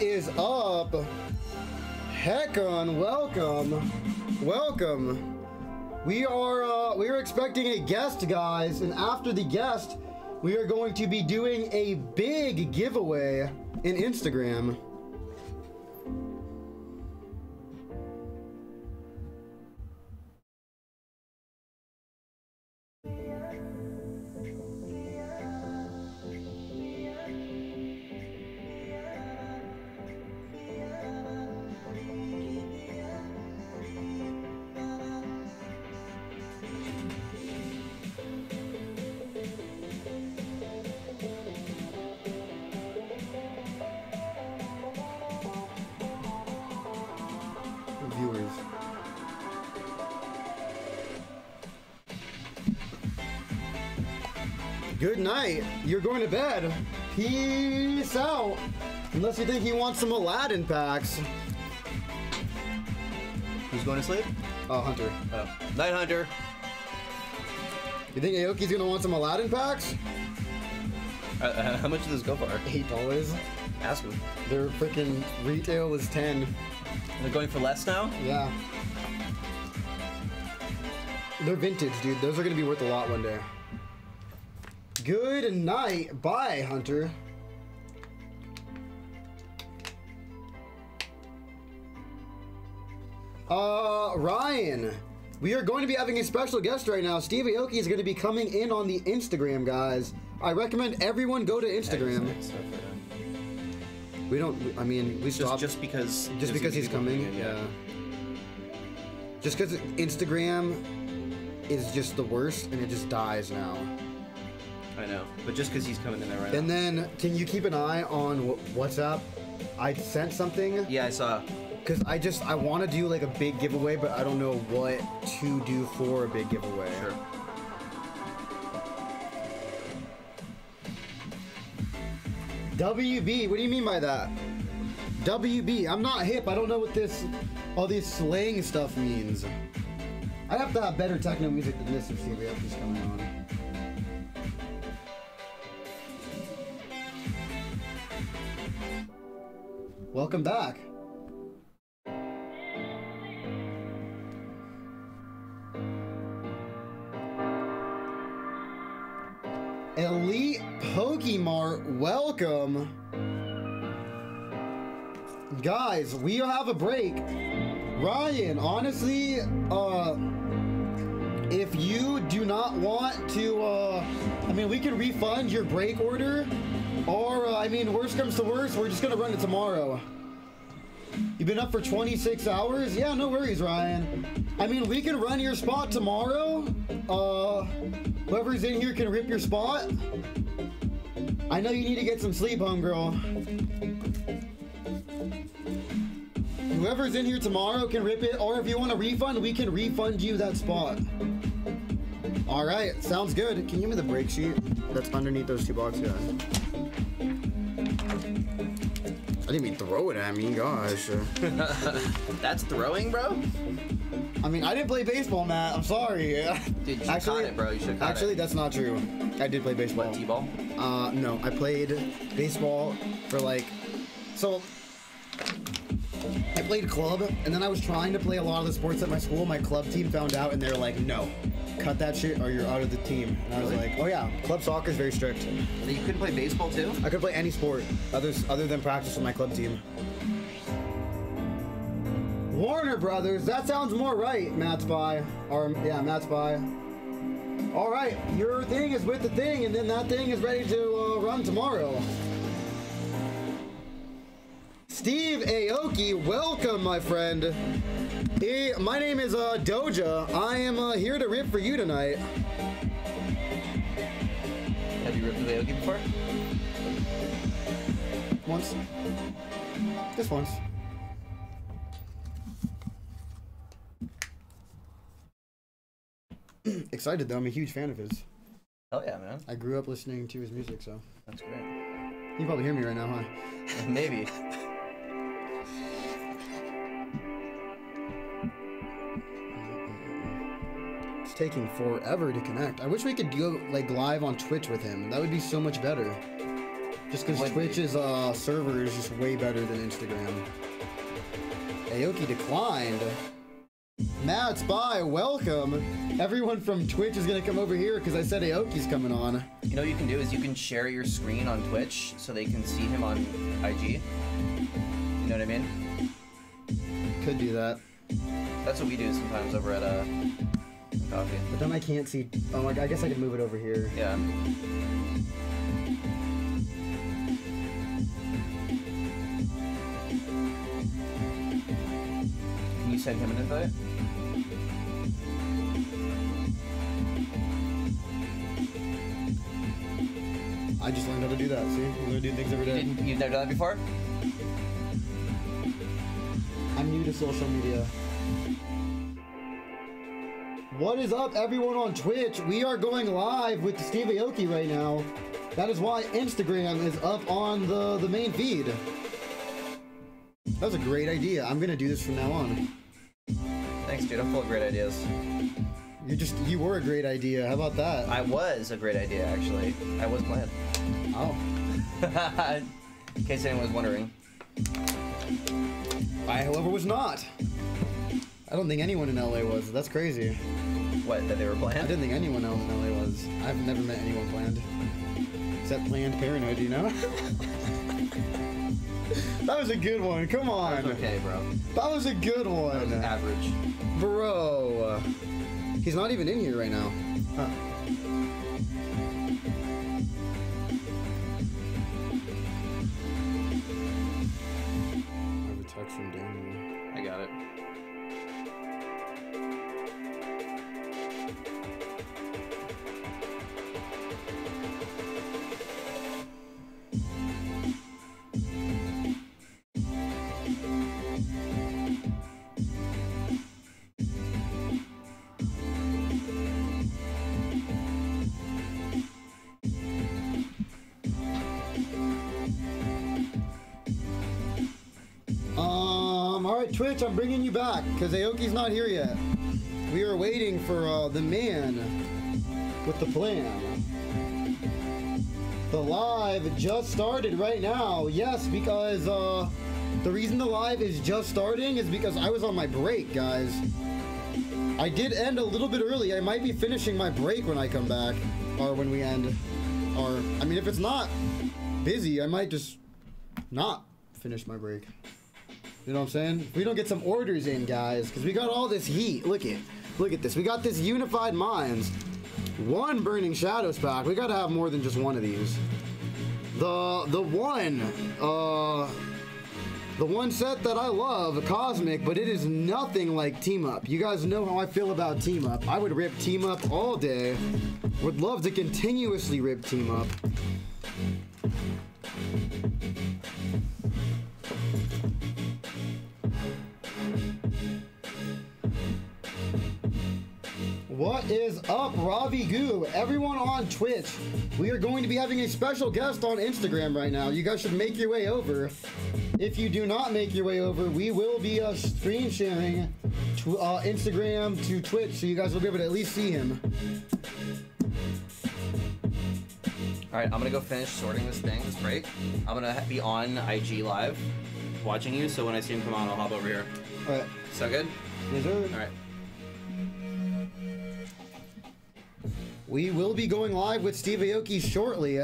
Is up? Heck on, welcome. Welcome. We are uh, we are expecting a guest, guys, and after the guest, we are going to be doing a big giveaway in Instagram. You're going to bed. Peace out. Unless you think he wants some Aladdin packs. Who's going to sleep? Oh, Hunter. Oh. Night Hunter. You think Aoki's gonna want some Aladdin packs? Uh, uh, how much does this go for? Eight dollars. Ask him. Their freaking retail is ten. They're going for less now? Yeah. They're vintage, dude. Those are gonna be worth a lot one day. Good night. Bye, Hunter. Uh, Ryan. We are going to be having a special guest right now. Steve Aoki is going to be coming in on the Instagram, guys. I recommend everyone go to Instagram. We don't. I mean, we Just, stopped just because. just because he's coming. in, Yeah. Just because Instagram is just the worst and it just dies now. I know. But just because he's coming in there right And now. then, can you keep an eye on Wh- WhatsApp? I sent something Yeah, I saw. because I just I want to do like a big giveaway, but I don't know what to do for a big giveaway. Sure. WB, what do you mean by that? WB, I'm not hip. I don't know what this, all this slang stuff means. I have to have better techno music than this to see what else is going on. Welcome back. Elite Pokemart, welcome. Guys, we have a break. Ryan, honestly, uh, if you do not want to, uh, I mean, we can refund your break order, or, uh, I mean, worst comes to worst, we're just gonna run it tomorrow. You've been up for 26 hours? Yeah, no worries, Ryan. I mean, we can run your spot tomorrow. Uh, whoever's in here can rip your spot. I know you need to get some sleep, homegirl. Whoever's in here tomorrow can rip it, or if you want a refund, we can refund you that spot. All right, sounds good. Can you give me the break sheet that's underneath those two boxes? I didn't mean throw it at me, gosh. That's throwing, bro? I mean, I didn't play baseball, Matt. I'm sorry. Dude, you should caught it, bro. You should caught Actually, it. that's not true. I did play baseball. What, T-ball? Uh, no, I played baseball for like, so I played club, and then I was trying to play a lot of the sports at my school. My club team found out, and they're like, "No, cut that shit, or you're out of the team." And I was Really? like, "Oh yeah, club soccer is very strict. You couldn't play baseball too? I could play any sport others other than practice with my club team." Warner Brothers. That sounds more right, Matt Spy. Or yeah, Matt Spy. All right, your thing is with the thing, and then that thing is ready to uh, run tomorrow. Steve Aoki, welcome, my friend. Hey, my name is uh, Doja. I am uh, here to rip for you tonight. Have you ripped with Aoki before? Once. Just once. Excited though. I'm a huge fan of his. Hell yeah, man. I grew up listening to his music, so That's great. you probably hear me right now, huh? Maybe. It's taking forever to connect. I wish we could go like live on Twitch with him. That would be so much better. Just because. Twitch's uh, server is just way better than Instagram. Aoki declined. Matt Spy, welcome. Everyone from Twitch is gonna come over here because I said Aoki's coming on. You know what you can do is you can share your screen on Twitch so they can see him on IG. You know what I mean? Could do that. That's what we do sometimes over at uh, coffee. But then I can't see. Oh, like, I guess I can move it over here. Yeah. Can you send him an invite? I just learned how to do that. See, I'm gonna do things every day. You didn't, you've never done that before? I'm new to social media. What is up, everyone on Twitch? We are going live with Steve Aoki right now. That is why Instagram is up on the, the main feed. That was a great idea. I'm gonna do this from now on. Thanks, dude. I'm full of great ideas. You just you were a great idea. How about that? I was a great idea, actually. I was planned. oh, In case anyone was wondering. I, however, was not. I don't think anyone in LA was. That's crazy. What, that they were planned? I didn't think anyone else in LA was. I've never met anyone planned. Except Planned Parenthood, you know? that was a good one. Come on. That was okay, bro. That was a good That was one. average. Bro. He's not even in here right now. Huh. I have a text from Daniel. Bringing you back because Aoki's not here yet. We are waiting for uh, the man with the plan. The live just started right now. Yes, because uh, the reason the live is just starting is because I was on my break, guys. I did end a little bit early. I might be finishing my break when I come back, or when we end. Or, I mean, if it's not busy, I might just not finish my break. You know what I'm saying? We don't get some orders in, guys, because we got all this heat. Look at, look at this. We got this Unified Minds, one Burning Shadows pack. We gotta have more than just one of these. The the one, uh, the one set that I love, Cosmic, but it is nothing like Team Up. You guys know how I feel about Team Up. I would rip Team Up all day. Would love to continuously rip Team Up. What is up, Ravi Goo? Everyone on Twitch, we are going to be having a special guest on Instagram right now. You guys should make your way over. If you do not make your way over, we will be uh, screen sharing to uh, Instagram to Twitch, so you guys will be able to at least see him. All right, I'm gonna go finish sorting this thing, this break. I'm gonna be on IG live, watching you. So when I see him come on, I'll hop over here. All right, So good. yes, sir. All right. We will be going live with Steve Aoki shortly.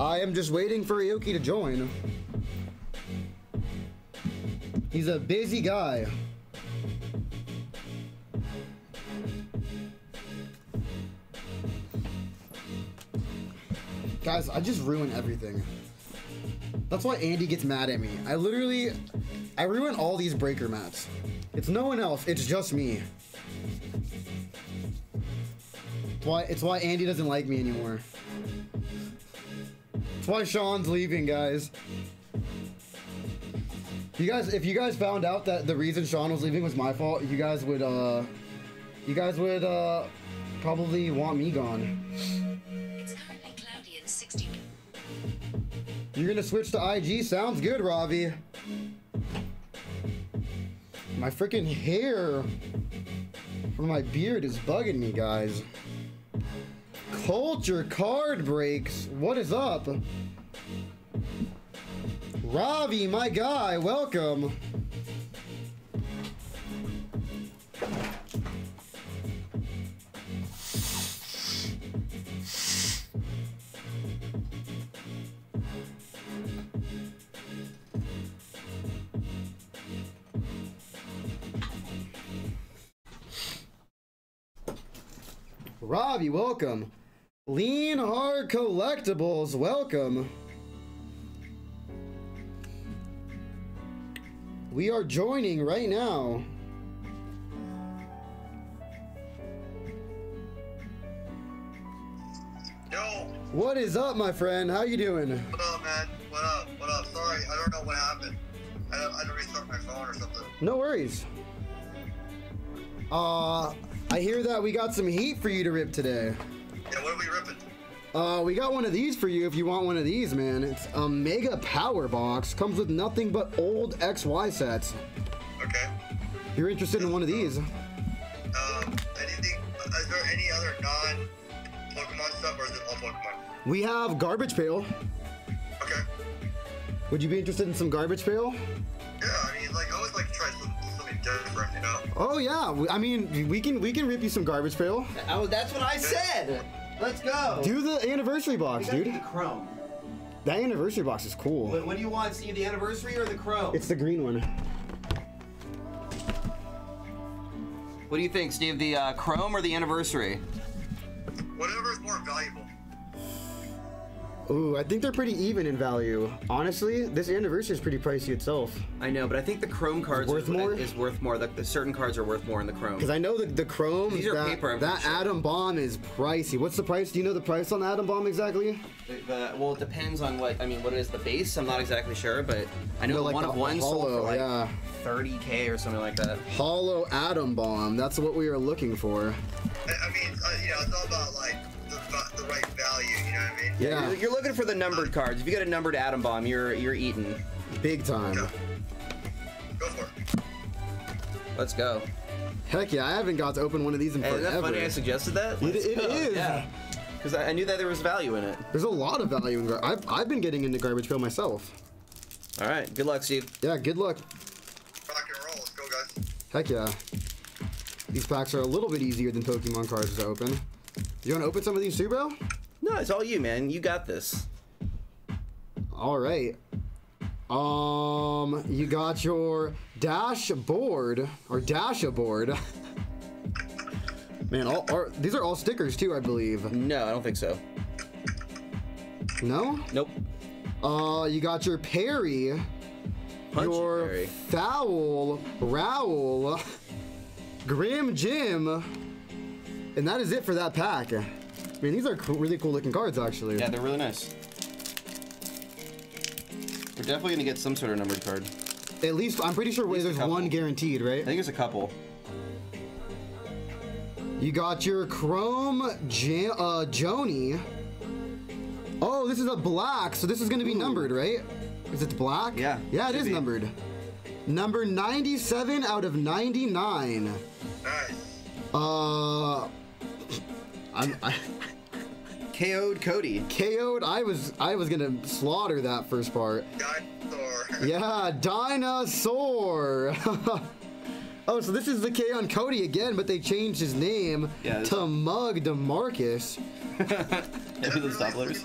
I am just waiting for Aoki to join. He's a busy guy. Guys, I just ruin everything. That's why Andy gets mad at me. I literally, I ruin all these breaker mats. It's no one else. It's just me. It's why it's why Andy doesn't like me anymore. It's why Sean's leaving, guys. You guys, if you guys found out that the reason Sean was leaving was my fault, you guys would uh You guys would uh, probably want me gone. You're gonna switch to IG? Sounds good, Ravi. My freaking hair from my beard is bugging me, guys. Culture card breaks. What is up? Ravi, my guy, welcome. Ravi, welcome. Lean Hard Collectibles, welcome. We are joining right now. Yo, What is up, my friend? How you doing? what up, man? What up? What up? Sorry, I don't know what happened. I I had to restart my phone or something. No worries. Uh, I hear that we got some heat for you to rip today. Yeah, what are we ripping? Uh, we got one of these for you if you want one of these, man. It's a mega power box. Comes with nothing but old XY sets. Okay. You're interested in one of these? Um, anything? Is there any other non-Pokemon stuff, or is it all Pokemon? We have Garbage Pail. Okay. Would you be interested in some Garbage Pail? Oh yeah, I mean we can we can rip you some Garbage Pail. Oh, that's what I said. Let's go. Do the anniversary box, You dude. do the chrome. That anniversary box is cool. What, what do you want, Steve? The anniversary or the chrome? It's the green one. What do you think, Steve? The uh, chrome or the anniversary? Whatever is more valuable. Ooh, I think they're pretty even in value. Honestly, this anniversary is pretty pricey itself. I know, but I think the chrome cards worth is, more? is worth more. The, the certain cards are worth more in the chrome. Because I know the, the chrome, These are that, paper, I'm that pretty sure. atom bomb is pricey. What's the price? Do you know the price on the atom bomb exactly? The, the- well, it depends on what I mean. What is the base? I'm not exactly sure, but I know No, the like one the of one sold for like yeah. 30k or something like that. Hollow atom bomb. That's what we are looking for. I, I mean, uh, you know, it's all about, like, the, the right value, you know what I mean? Yeah, You're, you're looking for the numbered cards. If you get a numbered atom bomb, you're you're eating. big time. Yeah. Go for it. Let's go. Heck yeah, I haven't got to open one of these in Hey, isn't forever. that funny? I suggested that. It- Let's it go. is. Yeah. Because I, I knew that there was value in it. There's a lot of value in gar- I've, I've been getting into garbage pail myself. All right. Good luck, Steve. Yeah, good luck. Rock and roll. Let's go, guys. Heck yeah. These packs are a little bit easier than Pokemon cards to open. You want to open some of these too, bro? No, it's all you, man. You got this. All right. Um, you got your dashboard or dashaboard. Man, all, are, these are all stickers too, I believe. No, I don't think so. No? Nope. Uh, you got your Perry, Punchy your Berry. Foul, Rowell, Grim Jim, and that is it for that pack. I mean, these are cool, really cool looking cards, actually. Yeah, they're really nice. We're definitely gonna get some sort of numbered card. At least I'm pretty sure there's one guaranteed, right? I think it's a couple. You got your Chrome J- uh, Joni. Oh, this is a black, so this is gonna be numbered, right? Is it black? Yeah, Yeah, it should is be. numbered. Number 97 out of 99. Nice. Uh, I'm, I KO'd Cody. KO'd. I was I was gonna slaughter that first part. Dinosaur. Yeah, dinosaur. oh, so this is the K on Cody again, but they changed his name Yeah, this- to Mug DeMarcus. Maybe those top letters.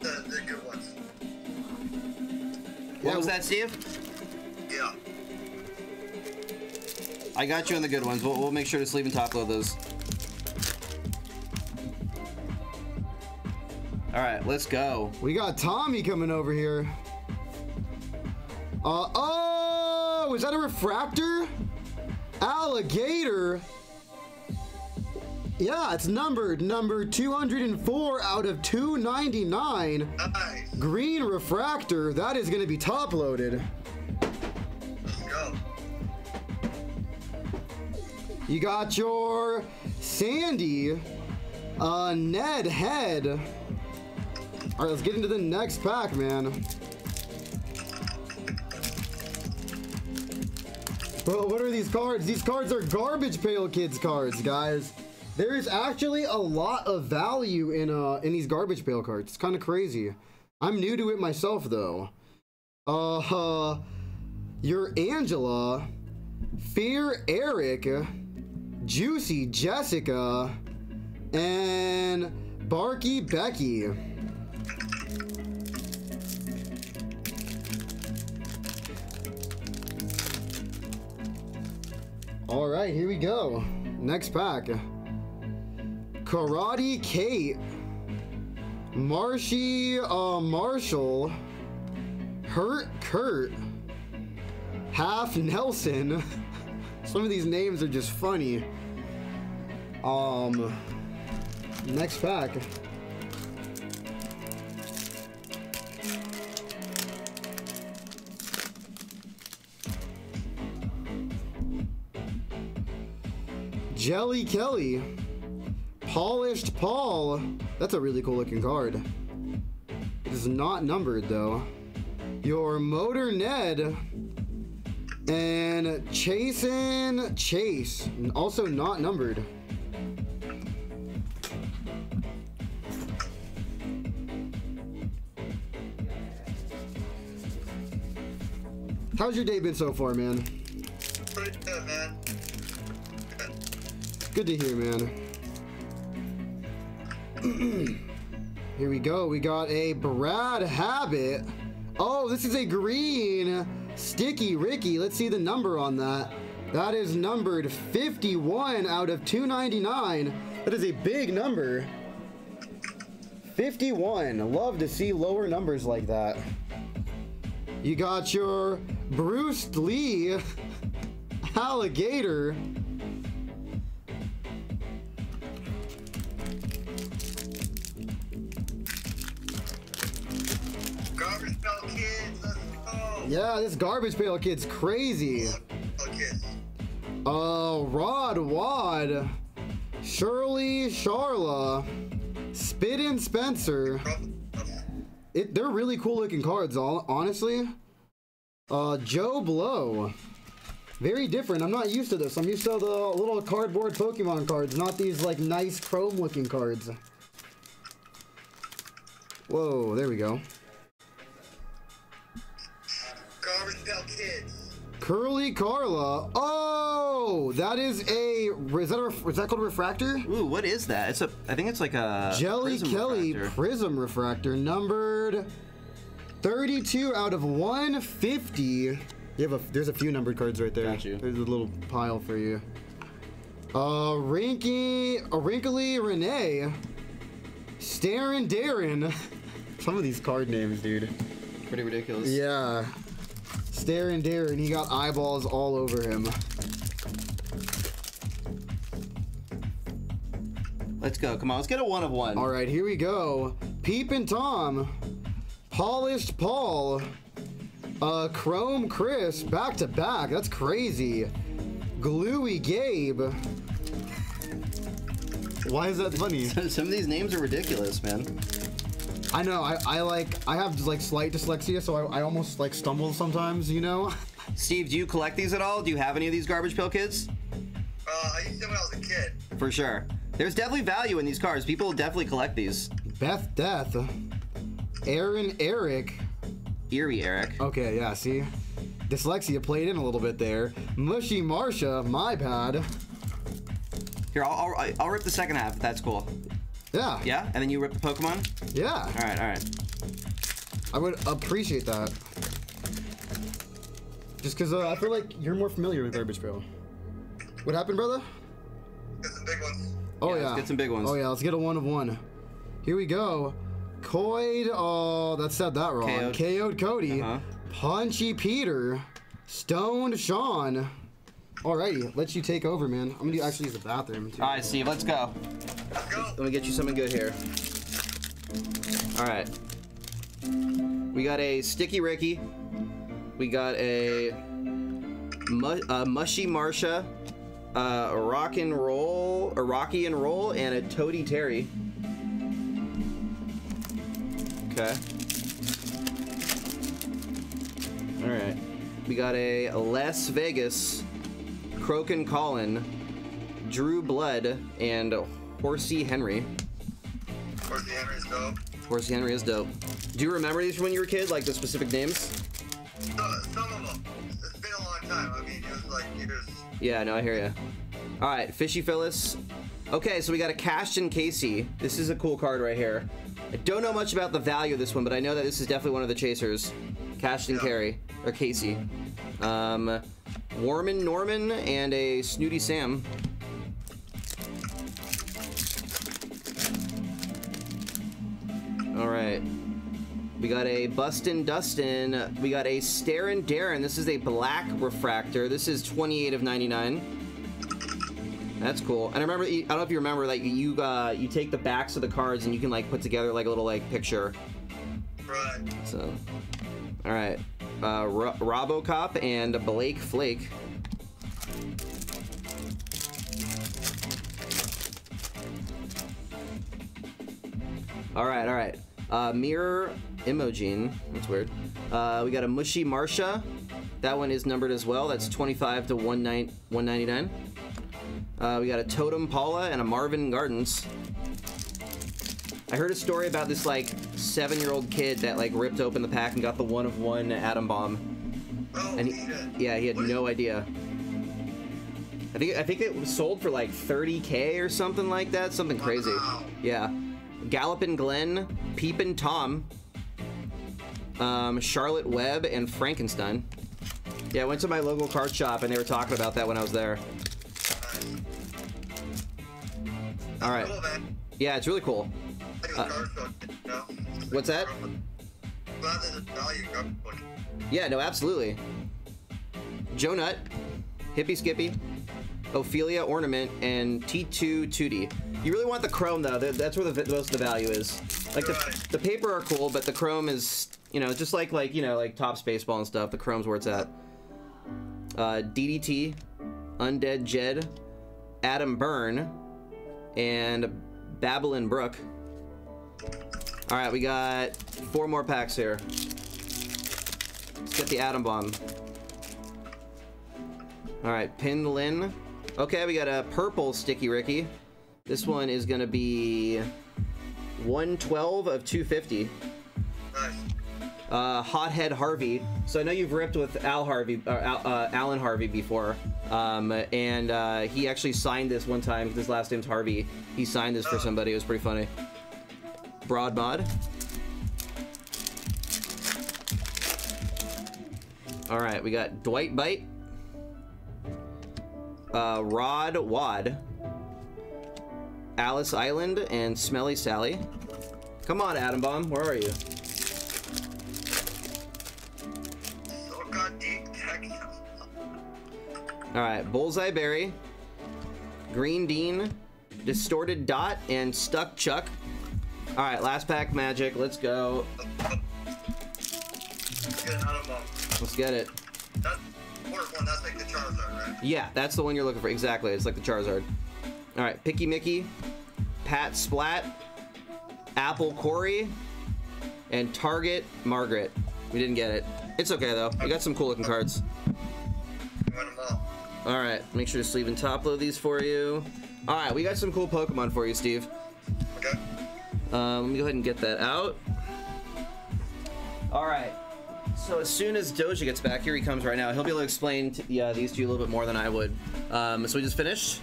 The, the good ones. What Yeah, was that, Steve? Yeah. I got you on the good ones. We'll, we'll make sure to sleeve and top load those. All right, let's go. We got Tommy coming over here. Uh oh, is that a refractor? Alligator. Yeah, it's numbered number 204 out of 299. Nice. Green refractor. That is going to be top loaded. You got your Sandy, uh, Ned Head. All right, let's get into the next pack, man. What are these cards? These cards are Garbage Pail Kids cards, guys. There is actually a lot of value in uh in these Garbage Pail cards. It's kind of crazy. I'm new to it myself, though. Uh, uh your Angela, Fear Eric, Juicy Jessica, and Barky Becky. All right, here we go. Next pack. Karate Kate, Marshy uh, Marshall, Hurt Kurt, Half Nelson. Some of these names are just funny. Um, next pack. Jelly Kelly. Polished Paul. That's a really cool looking card. It is not numbered though. Your Motor Ned. And Chasin Chase. Also not numbered. How's your day been so far, man? Pretty good, man. Good to hear, man. Here we go. We got a Brad Habit. Oh, this is a green Sticky Ricky. Let's see the number on that. That is numbered 51 out of 299. That is a big number. 51. Love to see lower numbers like that. You got your Bruce Lee alligator. Garbage Pail Kids, let's go. Yeah, this garbage pail kid's crazy. Uh, Rod Wad, Shirley Sharla, Spit and Spencer. It, they're really cool looking cards, all honestly. Uh, Joe Blow. Very different. I'm not used to this. I'm used to the little cardboard Pokemon cards, not these like nice chrome looking cards. Whoa, there we go. Garbage Kids. Curly Carla. Oh, that is a. Is that a? Is that called a refractor? Ooh, what is that? It's a. I think it's like a Jelly prism Kelly refractor. Prism Refractor numbered 32 out of 150. You have a there's a few numbered cards right there. Got you. There's a little pile for you. Uh Rinky a Wrinkly Renee. Staring Darren. Some of these card names, dude. Pretty ridiculous. Yeah. Staring Darren, he got eyeballs all over him. Let's go. Come on. Let's get a one of one. All right, here we go. Peep and Tom, Polished Paul, uh, Chrome Chris, back to back. That's crazy. Gluey Gabe. Why is that funny? Some of these names are ridiculous, man. I know. I, I like. I have like slight dyslexia, so I, I almost like stumble sometimes. You know. Steve, do you collect these at all? Do you have any of these Garbage Pail Kids? Uh, I used them when I was a kid. For sure. There's definitely value in these cards. People will definitely collect these. Beth Death, Aaron Eric. Eerie Eric. Okay, yeah. See, dyslexia played in a little bit there. Mushy Marsha, my bad. Here, I'll, I'll, I'll rip the second half if that's cool. Yeah. Yeah? And then you rip the Pokemon? Yeah. All right, all right. I would appreciate that. Just because uh, I feel like you're more familiar with Garbage Pail. What happened, brother? Got some big ones. Oh Yeah, yeah. let's get some big ones. Oh yeah, let's get a one of one. Here we go. Coyd, oh, that said that wrong. KO'd. KO'd Cody. Uh-huh. Punchy Peter. Stoned Sean. Alrighty, let you take over, man. I'm gonna actually use the bathroom too. All right, Steve, let's go. Let's go. Let me get you something good here. All right. We got a Sticky Ricky. We got a mu- uh, Mushy Marsha. uh, a rock and roll, a Rocky and roll, and a Toady Terry. Okay. All right. We got a Las Vegas, Crokin Colin, Drew Blood, and Horsey Henry. The Henry's dope. Horsey Henry is dope. Do you remember these from when you were a kid, like the specific names? So, some of them. It's been a long time. I mean, it was like years. Yeah, no, I hear you. All right, Fishy Phyllis. Okay, so we got a Cashton Casey. This is a cool card right here. I don't know much about the value of this one, but I know that this is definitely one of the chasers. Cashton Yeah. Carey or Casey. Um, Warman Norman and a Snooty Sam. All right. We got a Bustin' Dustin. We got a Starin' Darren. This is a black refractor. This is 28 of 99. That's cool. And I remember, I don't know if you remember, like you uh, you take the backs of the cards and you can like put together like a little like picture. Right. So, all right, uh, Ro- RoboCop and Blake Flake. All right, all right. Uh, Mirror Imogen. That's weird. Uh, we got a Mushy Marsha. That one is numbered as well. That's 25 to 19 199. Uh, we got a Totem Paula and a Marvin Gardens. I heard a story about this like seven-year-old kid that like ripped open the pack and got the one of one atom bomb, Oh, and he, yeah, he had no idea. I think I think it was sold for like 30k or something like that, something crazy. Yeah, Gallopin' Glenn, Peepin' Tom, um, Charlotte Webb, and Frankenstein. Yeah, I went to my local card shop and they were talking about that when I was there. All right. Cool. Yeah, it's really cool. Uh, it's card show, you know? What's that? Glad there's a value card book. Yeah, no, absolutely. Joe Nut, Hippie Skippy, Ophelia Ornament, and T2 Tootie. You really want the chrome though. That's where the most of the value is. Like the, Right. the paper are cool, but the chrome is, you know, just like like you know like top baseball and stuff. The chrome's where it's at. Uh, DDT, Undead Jed, Adam Byrne, and Babylon Brook. All right, we got four more packs here. Let's get the atom bomb. All right, Pin Lin. Okay, we got a purple Sticky Ricky. This one is gonna be 112 of 250. Nice. Uh, Hothead Harvey. So I know you've ripped with Al Harvey, uh, Al, uh, Alan Harvey before, um, and uh, he actually signed this one time. His last name's Harvey. He signed this for somebody. It was pretty funny. Broad mod. All right, we got Dwight Bite, uh, Rod Wad, Alice Island, and Smelly Sally. Come on, Atom Bomb, where are you? So deep tech. All right, Bullseye Berry, Green Dean, Distorted Dot, and Stuck Chuck. All right, last pack magic. Let's go. Let's get it. Yeah, that's the one you're looking for. Exactly. It's like the Charizard. All right, Picky Mickey, Pat Splat, Apple Corey, and Target Margaret. We didn't get it. It's okay though. We got some cool looking cards. You win them all. All right, make sure to sleeve and top load these for you. All right, we got some cool Pokemon for you, Steve. Okay. Um, let me go ahead and get that out. All right. So as soon as Doja gets back, here he comes right now. He'll be able to explain t- yeah, these to you a little bit more than I would. Um, so we just finished.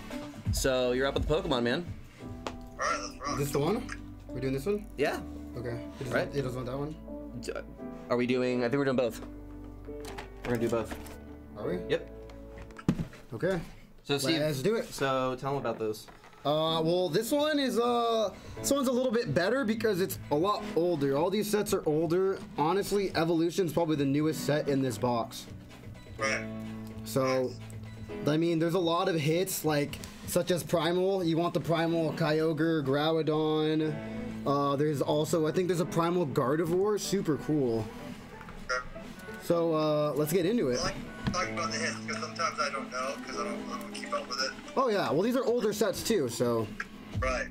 So you're up with the Pokemon, man. Alright, let's rock. Is this the one? We're doing this one? Yeah. Okay. It doesn't, Right. It doesn't want that one. Are we doing? I think we're doing both. We're gonna do both. Are we? Yep. Okay. So Steve. Let's do it. So tell them about those. Uh, well, this one is uh, this one's a little bit better because it's a lot older. All these sets are older. Honestly, Evolution's probably the newest set in this box. Right. So, I mean, there's a lot of hits like such as Primal. You want the Primal Kyogre, Groudon. Uh, there's also I think there's a Primal Gardevoir. Super cool. Okay. So uh, let's get into it. I like talking about the hits because sometimes I don't know because I don't, I don't keep up with it. Oh yeah, well these are older sets too, so Right.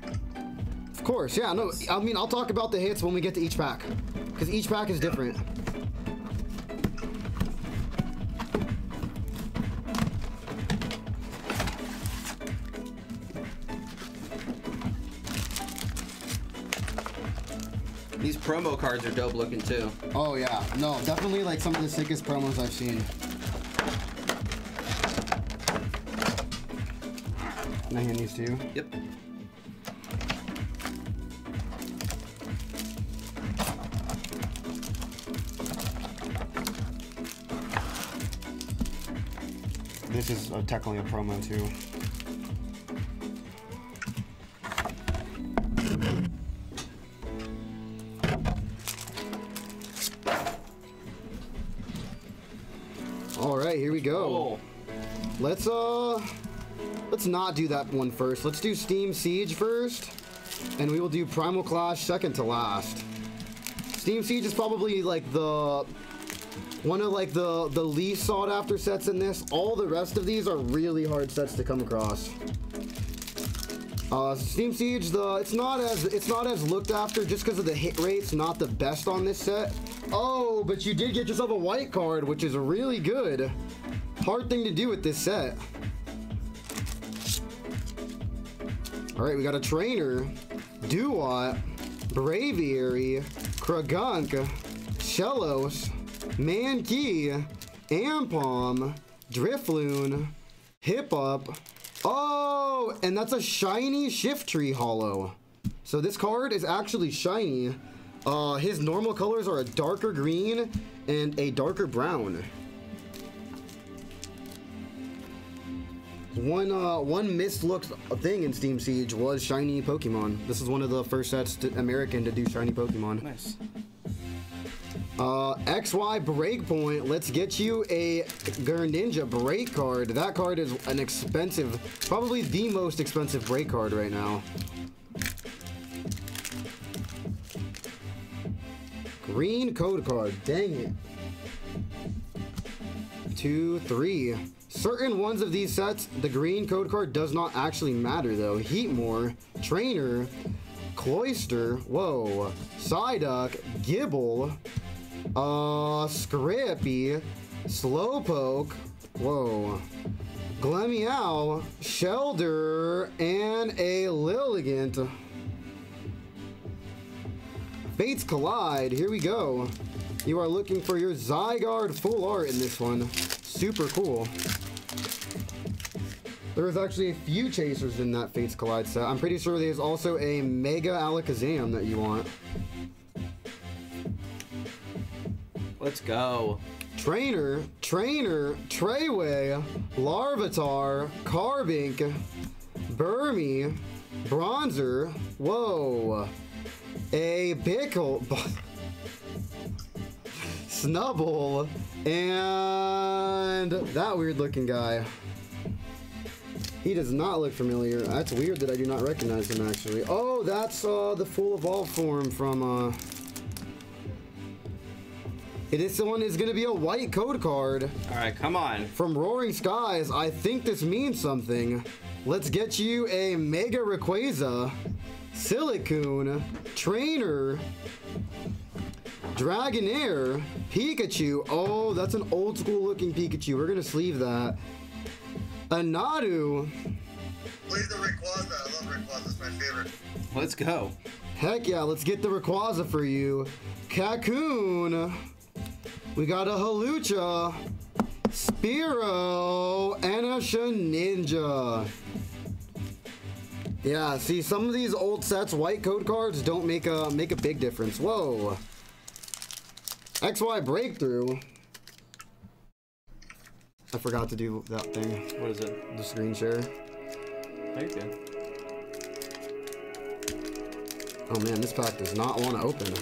of course, yeah. No, I mean I'll talk about the hits when we get to each pack, because each pack is different. These promo cards are dope looking too. Oh yeah, no, definitely like some of the sickest promos I've seen. Can I hand these to you? Yep. This is technically a promo too. Let's uh let's not do that one first. Let's do Steam Siege first. And we will do Primal Clash second to last. Steam Siege is probably like the one of like the the least sought after sets in this. All the rest of these are really hard sets to come across. Uh, Steam Siege, the it's not as it's not as looked after just because of the hit rate's not the best on this set. Oh, but you did get yourself a white card, which is really good. Hard thing to do with this set. All right, we got a trainer, Duat, Braviary, Croagunk, Shellos, Mankey, Ampom, Drifloon, Hip Up. Oh, and that's a shiny Shiftry Hollow. So this card is actually shiny. Uh, his normal colors are a darker green and a darker brown. One uh, one mislooked thing in Steam Siege was shiny Pokemon. This is one of the first sets to, American to do shiny Pokemon. Nice. Uh, XY Breakpoint. Let's get you a Greninja Break card. That card is an expensive, probably the most expensive break card right now. Green code card. Dang it. Two, three. Certain ones of these sets, the green code card does not actually matter though. Heatmor, Trainer, Cloyster, whoa, Psyduck, Gible, uh, Scrappy, Slowpoke, whoa, Glameow, Shellder, and a Lilligant. Fates collide. Here we go. You are looking for your Zygarde full art in this one. Super cool. There was actually a few chasers in that Fates Collide set. I'm pretty sure there's also a Mega Alakazam that you want. Let's go. Trainer, Trainer, Treyway, Larvitar, Carbink, Burmy, Bronzor, whoa, a Pickle, Snubbull, and that weird looking guy. He does not look familiar. That's weird that I do not recognize him actually. Oh, that's uh, the full evolved form from uh, this one is going to be a white code card All right, come on. from Roaring Skies. I think this means something. Let's get you a Mega Rayquaza, Silcoon, Trainer, Dragonair, Pikachu. Oh, that's an old school looking Pikachu. We're going to sleeve that. A Nadu. Please the Rayquaza. I love Rayquaza. It's my favorite. Let's go. Heck yeah, let's get the Rayquaza for you. Cocoon. We got a Hawlucha. Spiro. And a Ninja. Yeah, see some of these old sets, white code cards don't make a make a big difference. Whoa. XY breakthrough. I forgot to do that thing. What is it? The screen share. Very good. Oh man, this pack does not want to open.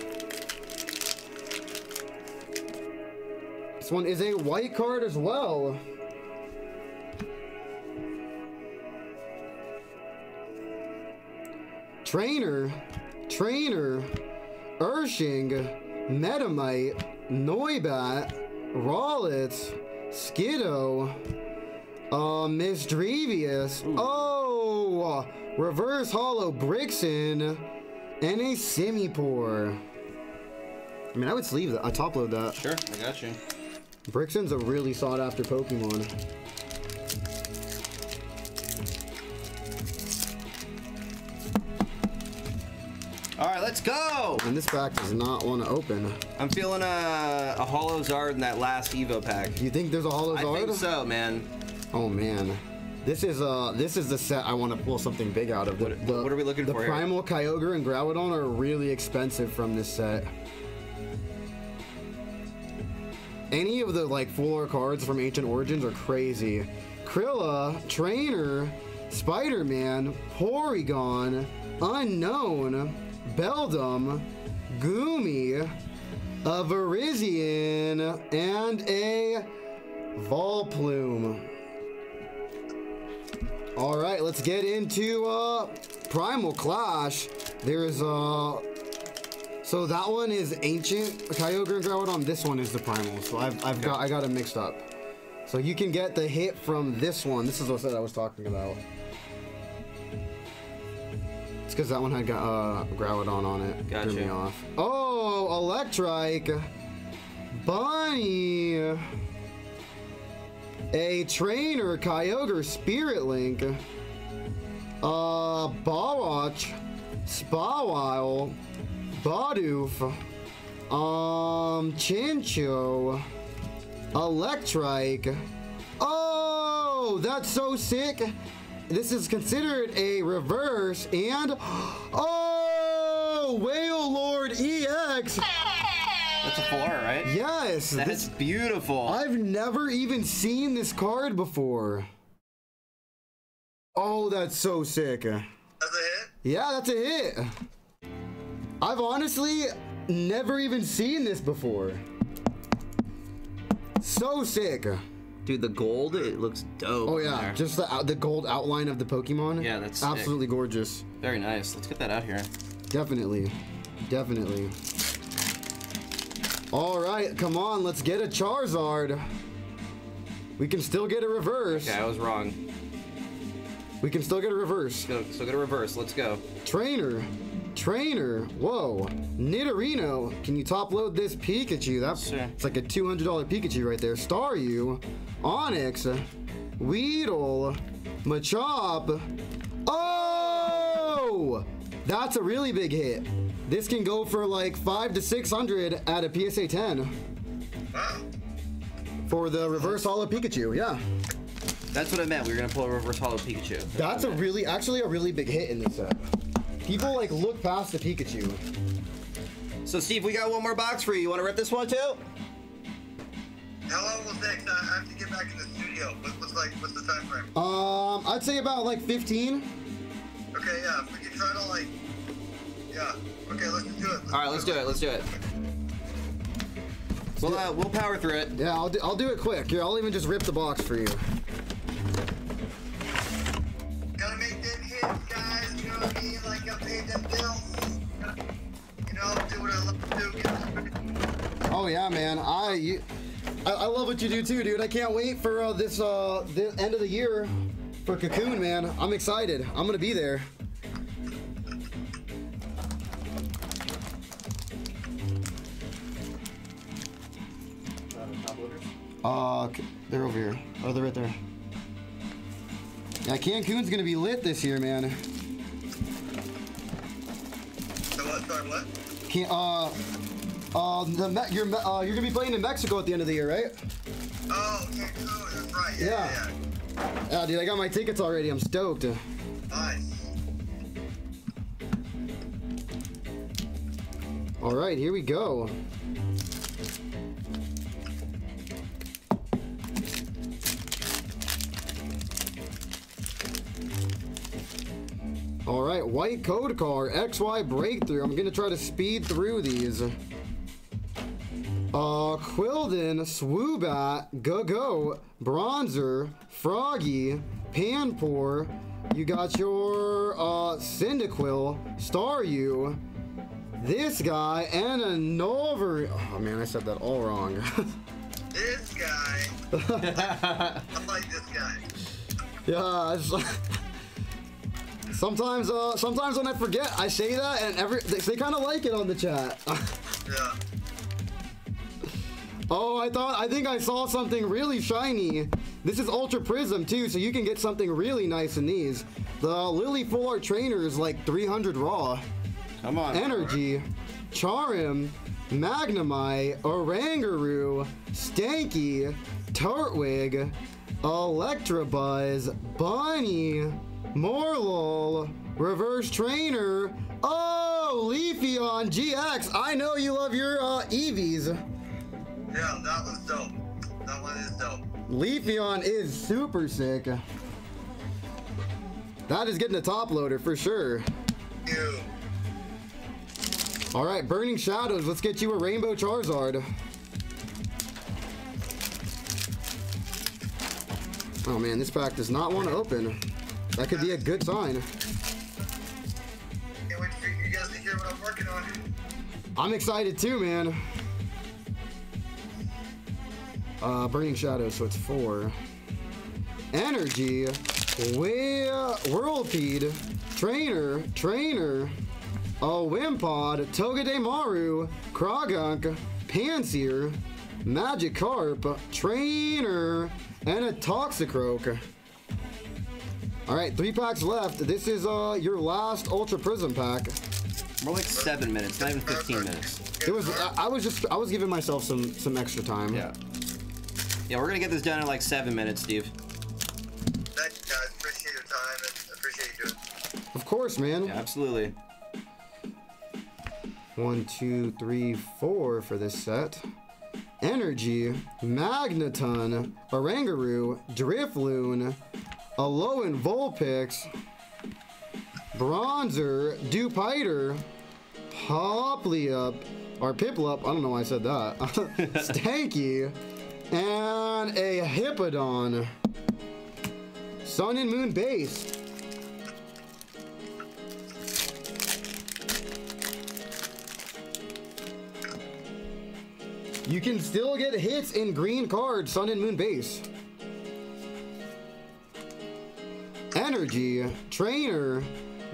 This one is a white card as well. Trainer, Trainer, Urshing, Metamite, Noibat, Rowlet, Skiddo, Uh, Misdreavus. Oh, reverse hollow Braixen and a Simipour. I mean, I would sleeve that. I top load that. Sure, I got you. Braixen's a really sought after Pokemon. Let's go. And this pack does not want to open. I'm feeling a, a Hollow Zard in that last Evo pack. Do you think there's a Hollow I Zard? think so, man. Oh man. This is uh this is the set I want to pull something big out of. The, What- the- what are we looking the for The Primal Kyogre and Groudon are really expensive from this set. Any of the like full art cards from Ancient Origins are crazy. Krilla, Trainer, Spider-Man, Porygon, Unown, Beldum, Goomy, a Verizian, and a Volplume. All right, let's get into uh, Primal Clash. There's uh, so that one is ancient Kyogre and Groudon. On this one is the Primal. So I've, I've got I got it mixed up. So you can get the hit from this one. This is what I was talking about. It's because that one had got uh, Groudon on it. Threw me off. Oh, Electrike, Bunny a trainer Kyogre Spirit Link, uh, Bawatch, Spawile, Bidoof, um, Chinchou, Electrike. Oh, that's so sick. This is considered a reverse and oh, Wailord EX. That's a four, right? Yes, That's this- beautiful. I've never even seen this card before. Oh, that's so sick. That's a hit. Yeah, that's a hit. I've honestly never even seen this before. So sick. Dude, the gold, it looks dope. Oh yeah, there. just the out- the gold outline of the Pokemon. Yeah, that's sick. absolutely gorgeous. very nice. Let's get that out here. Definitely, definitely. All right, come on, let's get a Charizard. We can still get a reverse. Okay, I was wrong. We can still get a reverse. Go, so get a reverse. Let's go. Trainer. Trainer. Whoa. Nidorino. Can you top load this Pikachu? That's Sure. it's like a $200 Pikachu right there. Staryu. Onix. Weedle. Machop. Oh! That's a really big hit. This can go for like five to 600 at a PSA 10 Wow. for the reverse hollow Pikachu. Yeah. That's what I meant. We were gonna pull a reverse hollow Pikachu. That's a really, actually a really big hit in this set. People like look past the Pikachu. So Steve, we got one more box for you. You want to rip this one too? How long will it take? I have to get back in the studio. What, what's like? What's the time frame? Um, I'd say about like 15. Okay, yeah. If we can try to like, yeah. Okay, let's do it. All right, let's do it. Let's do it. We'll uh, we'll power through it. Yeah, I'll do, I'll do it quick. Here, I'll even just rip the box for you. Gotta make them hits, guys. You know what I mean? Like, gotta pay them bills. You know, do what I love to do. Oh yeah, man. I you, I, I love what you do too, dude. I can't wait for uh, this uh the end of the year for Cocoon, man. I'm excited. I'm gonna be there. Uh, they're over here. Oh, they're right there. Yeah, Cancun's gonna be lit this year, man. So what? Sorry, what? Can uh, uh, the you're uh, you're gonna be playing in Mexico at the end of the year, right? Oh, Cancun. That's right. Yeah, Yeah. yeah. Yeah, dude, I got my tickets already. I'm stoked. Nice. All right, here we go. All right, white code car, XY breakthrough. I'm gonna try to speed through these. Uh, Quilden, Swoobat, Go-Go, Bronzor, Froggy, Panpour. You got your uh, Cyndaquil, Staryu, this guy, and a Nover. Oh man, I said that all wrong. This guy. I like this guy. Yeah. Sometimes, uh, sometimes when I forget, I say that, and every they, they kind of like it on the chat. Yeah. Oh, I thought I think I saw something really shiny. This is Ultra Prism too, so you can get something really nice in these. The Lillie Full Art Trainer is like 300 raw. Come on. Energy, Charim, Magnemite, Oranguru, Stunky, Turtwig, Electabuzz, Bunny, Morelull, Reverse Trainer, oh, Leafeon GX. I know you love your uh, Eevees. Yeah, that one's dope. That one is dope. Leafeon is super sick. That is getting a top loader for sure. You. All right, Burning Shadows. Let's get you a Rainbow Charizard. Oh man, this pack does not want to open. That could be a good sign. Can't wait for you guys to hear what I'm working on. I'm excited too, man. Uh, Burning Shadows, so it's four. Energy, Wheel, Whirlipede, Trainer, Trainer, a Wimpod, Togedemaru, Croagunk, Panseer, Magikarp, Trainer, and a Toxicroak. All right, three packs left. This is uh your last Ultra Prism pack. More like seven minutes, not even 15 minutes. It was. I, I was just. I was giving myself some some extra time. Yeah. Yeah, we're gonna get this done in like seven minutes, Steve. Thank you guys. Appreciate your time and appreciate you doing it. Of course, man. Yeah, absolutely. One, two, three, four for this set. Energy, Magneton, Oranguru, Drifloon, Alolan Vulpix, Bronzor, Dupiter, Poppliup, or Piplup, I don't know why I said that, Stunky, and a Hippowdon. Sun and Moon base. You can still get hits in green cards, Sun and Moon base. Energy, Trainer,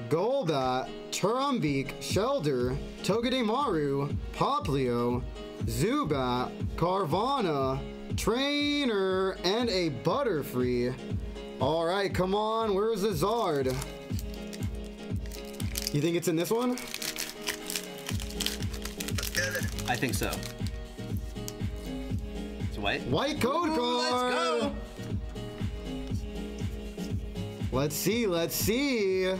Golbat, Trumbeak, Shellder, Togedemaru, Popplio, Zubat, Carvanha, Trainer, and a Butterfree. All right, come on, where's the Zard? You think it's in this one? Let's. I think so. It's white. White code Ooh, let's card. go. Let's see, let's see.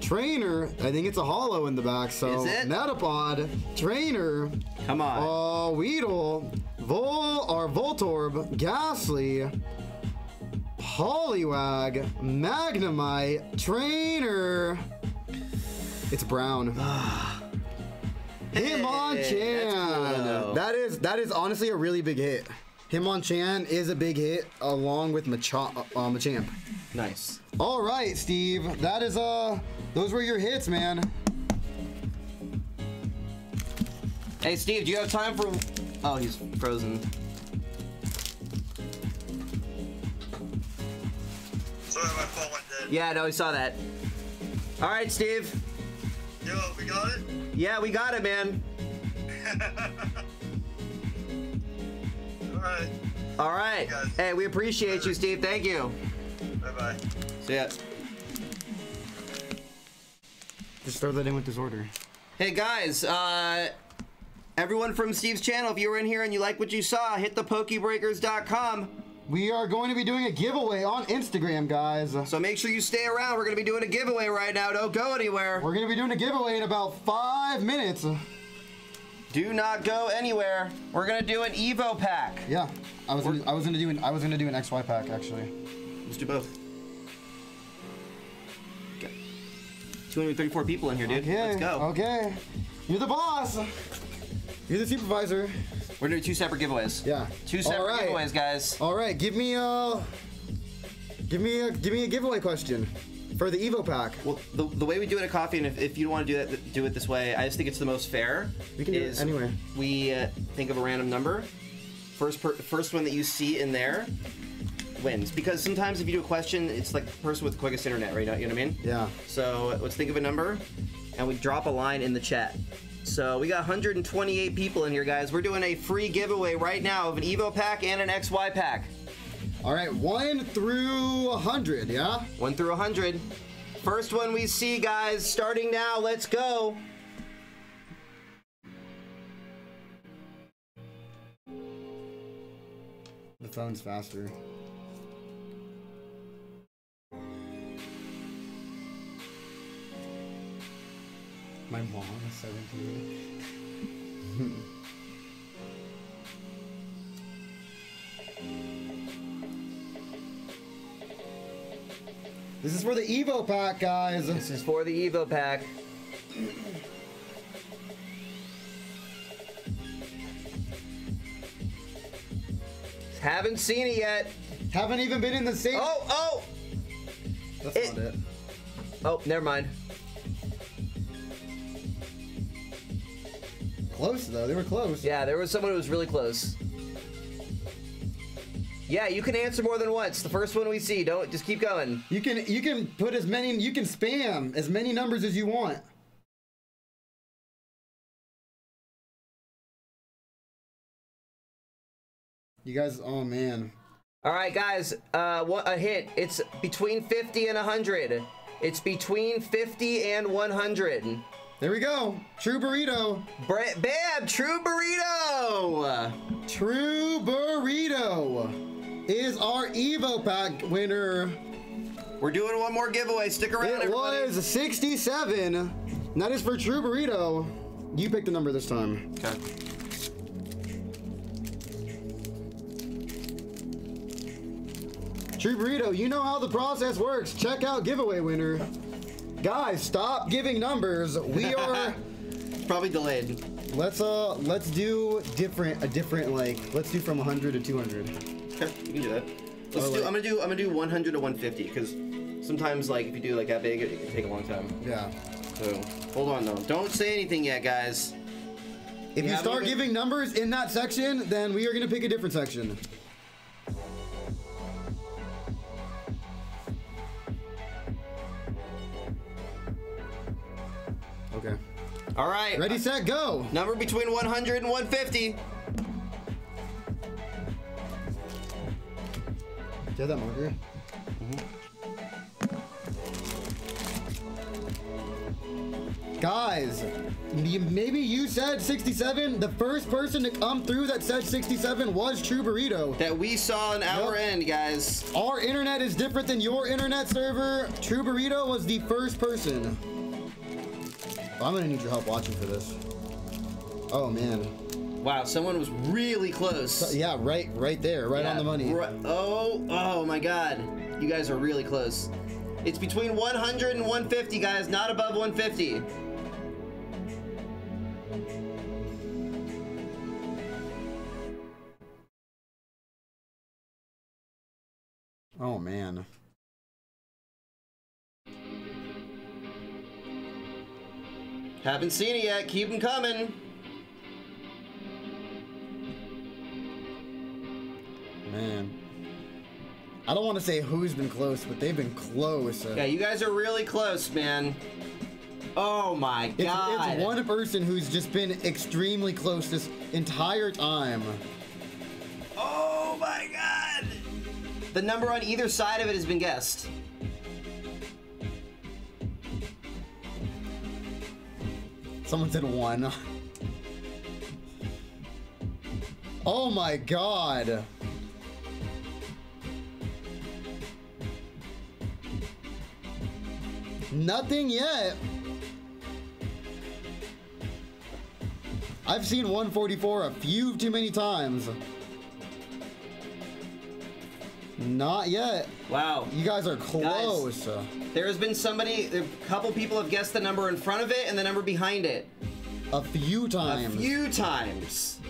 Trainer, I think it's a hollow in the back, so Is it? Metapod, Trainer, Come on. uh, Weedle, Vol or Voltorb, Gastly, Poliwag, Magnemite, Trainer. It's brown. Hitmonchan. cool. That is that is honestly a really big hit. Hitmonchan is a big hit along with Macha- uh, Machamp. nice. All right, Steve. That is uh, those were your hits, man. Hey, Steve, do you have time for? Oh, he's frozen. Sorry, my phone went dead. Yeah, no, we saw that. All right, Steve. Yo, we got it? Yeah, we got it, man. Alright. All right. Guys. Hey, we appreciate you, Steve. Thank you. Bye bye. See ya. Just throw that in with this order. Hey guys, uh, everyone from Steve's channel, if you were in here and you like what you saw, hit the pokebreakers.com. We are going to be doing a giveaway on Instagram, guys. So make sure you stay around. We're gonna be doing a giveaway right now. Don't go anywhere. We're going to be doing a giveaway in about five minutes. Do not go anywhere. We're gonna do an Evo pack. Yeah, I was gonna, I was gonna do an I was gonna do an XY pack actually. Let's do both. Okay. 234 people in here, dude. Okay. Let's go. Okay. You're the boss. You're the supervisor. We're doing two separate giveaways. Yeah. Two separate right. giveaways, guys. All right. Give me a. Give me a give me a giveaway question for the Evo pack. Well, the, the way we do it at Coffee, and if, if you don't want to do that, do it this way, I just think it's the most fair. We can do it is anyway. We uh, think of a random number. First, per, first one that you see in there, wins because sometimes if you do a question, it's like the person with the quickest internet, right? now. You know what I mean? Yeah. So let's think of a number, and we drop a line in the chat. So we got 128 people in here, guys. We're doing a free giveaway right now of an Evo pack and an XY pack. All right, one through a hundred. Yeah. One through 100. First one we see, guys. Starting now. Let's go. The phone's faster. My mom is 17. this is for the Evo pack, guys. This is for the Evo pack. Haven't seen it yet. Haven't even been in the same. Oh, oh, That's it- not it. oh, never mind. Close though. They were close. Yeah, there was someone who was really close. Yeah, you can answer more than once. The first one we see. Don't just keep going. You can you can put as many you can spam as many numbers as you want. You guys, oh man. All right, guys. Uh, what a hit. It's between 50 and 100. It's between 50 and 100. There we go. True burrito. Bra- Bam! True burrito. True burrito is our Evo pack winner. We're doing one more giveaway. Stick around. It everybody. was 67. And that is for True Burrito. You picked the number this time. Okay. True Burrito, you know how the process works. Check out giveaway winner. Guys, stop giving numbers. We are Probably delayed. let's uh let's do different a different like let's do from 100 to 200. Okay, you can do that. Let's Oh, do. wait. I'm gonna do. I'm gonna do 100 to 150 because sometimes like if you do like that big, it, it can take a long time. Yeah. So hold on though. Don't say anything yet, guys. If you start giving numbers in that section, then we are going to pick a different section. All right. Ready, set, go. Number between 100 and 150. Do you have that marker? Mm-hmm. Guys, maybe you said 67. The first person to come through that said 67 was True Burrito. That we saw on our Yep. end, guys. Our internet is different than your internet server. True Burrito was the first person. I'm gonna need your help watching for this. Oh man. Wow, someone was really close. Yeah, right, right there, right on the money. ri- oh, oh my God. You guys are really close. It's between 100 and 150, guys, not above 150. Oh man. Haven't seen it yet. Keep them coming. Man. I don't want to say who's been close, but they've been close. Yeah, you guys are really close, man. Oh my It's, God. it's one person who's just been extremely close this entire time. Oh my God. The number on either side of it has been guessed. Someone said one. Oh my god. Nothing yet. I've seen 144 a few too many times. Not yet. Wow. You guys are close. There has been somebody, a couple people have guessed the number in front of it and the number behind it. A few times. A few times.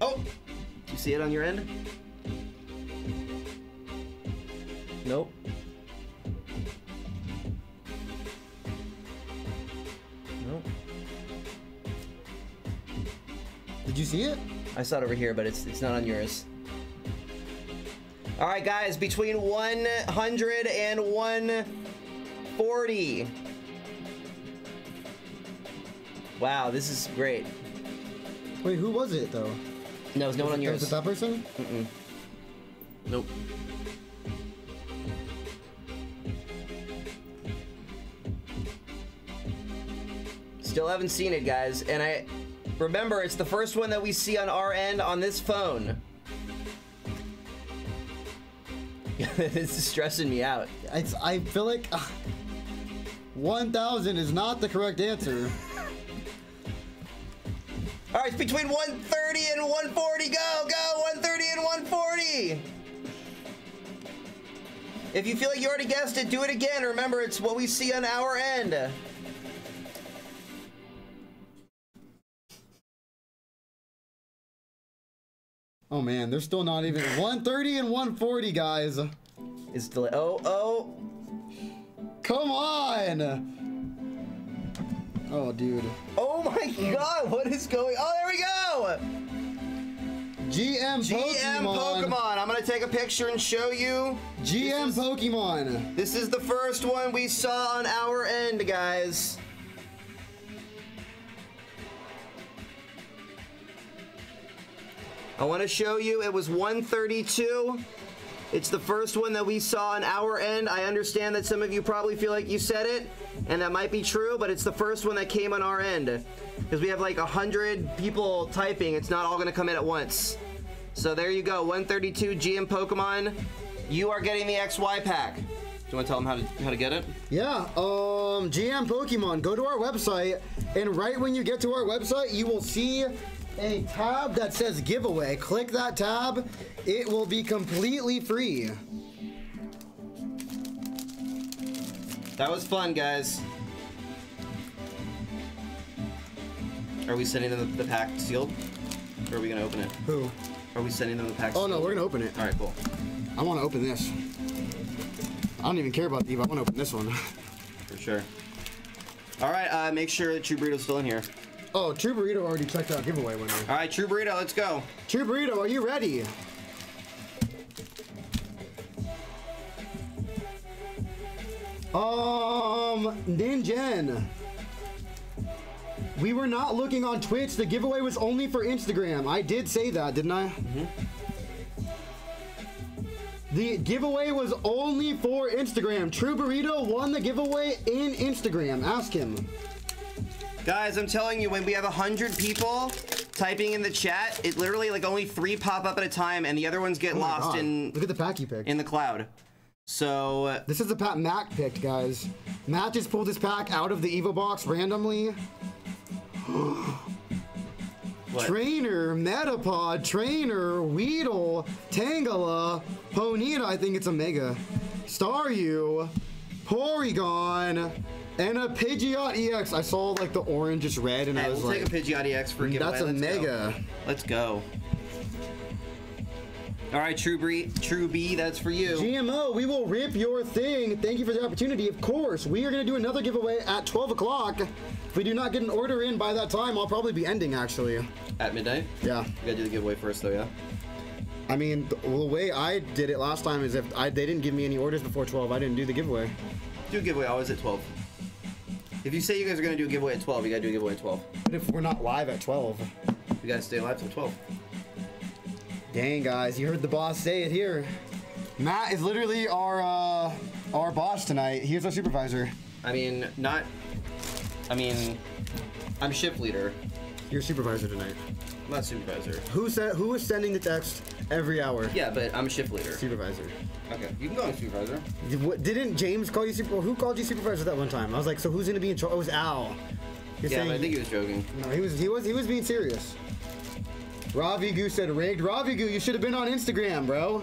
Oh! You see it on your end? Nope. Nope. Did you see it? I saw it over here, but it's it's not on yours. All right, guys, between 100 and 140. Wow, this is great. Wait, who was it though? No, there's no one on Was yours. it that person? Nope. Still haven't seen it, guys. And I remember it's the first one that we see on our end on this phone. this is stressing me out. It's, I feel like uh, 1,000 is not the correct answer. All right, it's between 130 and 140. Go, go, 130 and 140. If you feel like you already guessed it, do it again. Remember, it's what we see on our end. Oh man, they're still not even 130 and 140, guys. It's delay. Oh, oh. Come on! Oh, dude. Oh my god, what is going Oh, there we go! GM Pokemon. GM Pokemon. I'm gonna take a picture and show you. GM This is- Pokemon. This is the first one we saw on our end, guys. I want to show you it was 132. It's the first one that we saw on our end. I understand that some of you probably feel like you said it, and that might be true, but it's the first one that came on our end. Because we have like 100 people typing, it's not all going to come in at once. So there you go, 132 GM Pokemon. You are getting the XY pack. Do you want to tell them how to how to get it? Yeah, um, GM Pokemon. Go to our website, and right when you get to our website, you will see a tab that says giveaway. Click that tab. It will be completely free. That was fun, guys. Are we sending them the, pack sealed? Or are we gonna open it? Who? Are we sending them the pack? Oh no, we're gonna open it. All right, cool. I want to open this. I don't even care about the Eve. I want to open this one. For sure. All right, uh, make sure that True Burrito's still in here. Oh, True Burrito already checked out giveaway winner. All right, True Burrito, let's go. True Burrito, are you ready? Um, Ninjen. We were not looking on Twitch. The giveaway was only for Instagram. I did say that, didn't I? The giveaway was only for Instagram. True Burrito won the giveaway in Instagram. Ask him. Guys, I'm telling you, when we have a hundred people typing in the chat, it literally like only three pop up at a time, and the other ones get Oh lost God. in Look at the pack you picked. in the cloud. So uh, This is the pack Matt picked, guys. Matt just pulled his pack out of the Evo box randomly. what? Trainer, Metapod, Trainer, Weedle, Tangela, Ponyta, I think it's a Mega, Staryu, Porygon, and a Pidgeot EX. I saw like the orange is red and I was we'll like, take a Pidgeot EX for a giveaway. that's a Let's go. Mega. Let's go. All right, True B, True B, that's for you. GMO, we will rip your thing. Thank you for the opportunity. Of course, we are going to do another giveaway at 12 o'clock. If we do not get an order in by that time, I'll probably be ending actually. At midnight. Yeah. We gotta do the giveaway first, though. Yeah. I mean, the, the way I did it last time is if I, they didn't give me any orders before 12, I didn't do the giveaway. Do a giveaway always at 12. If you say you guys are gonna do a giveaway at 12, you gotta do a giveaway at 12. But if we're not live at 12, You gotta stay live till 12. dang guys, you heard the boss say it here. Matt is literally our uh, our boss tonight. He's our supervisor. I mean, not. I mean, I'm ship leader. Your supervisor tonight. I'm not supervisor. Who said who is sending the text every hour? Yeah, but I'm a shift leader. Supervisor. Okay, you can go on supervisor. What- Didn't James call you super? Who called you supervisor that one time? I was like, so who's gonna be in charge? Oh, it was Al. You're Yeah, saying- I think he was joking. No, he was he was he was being serious. Ravi Goo said rigged. Ravi Goo, you should have been on Instagram, bro.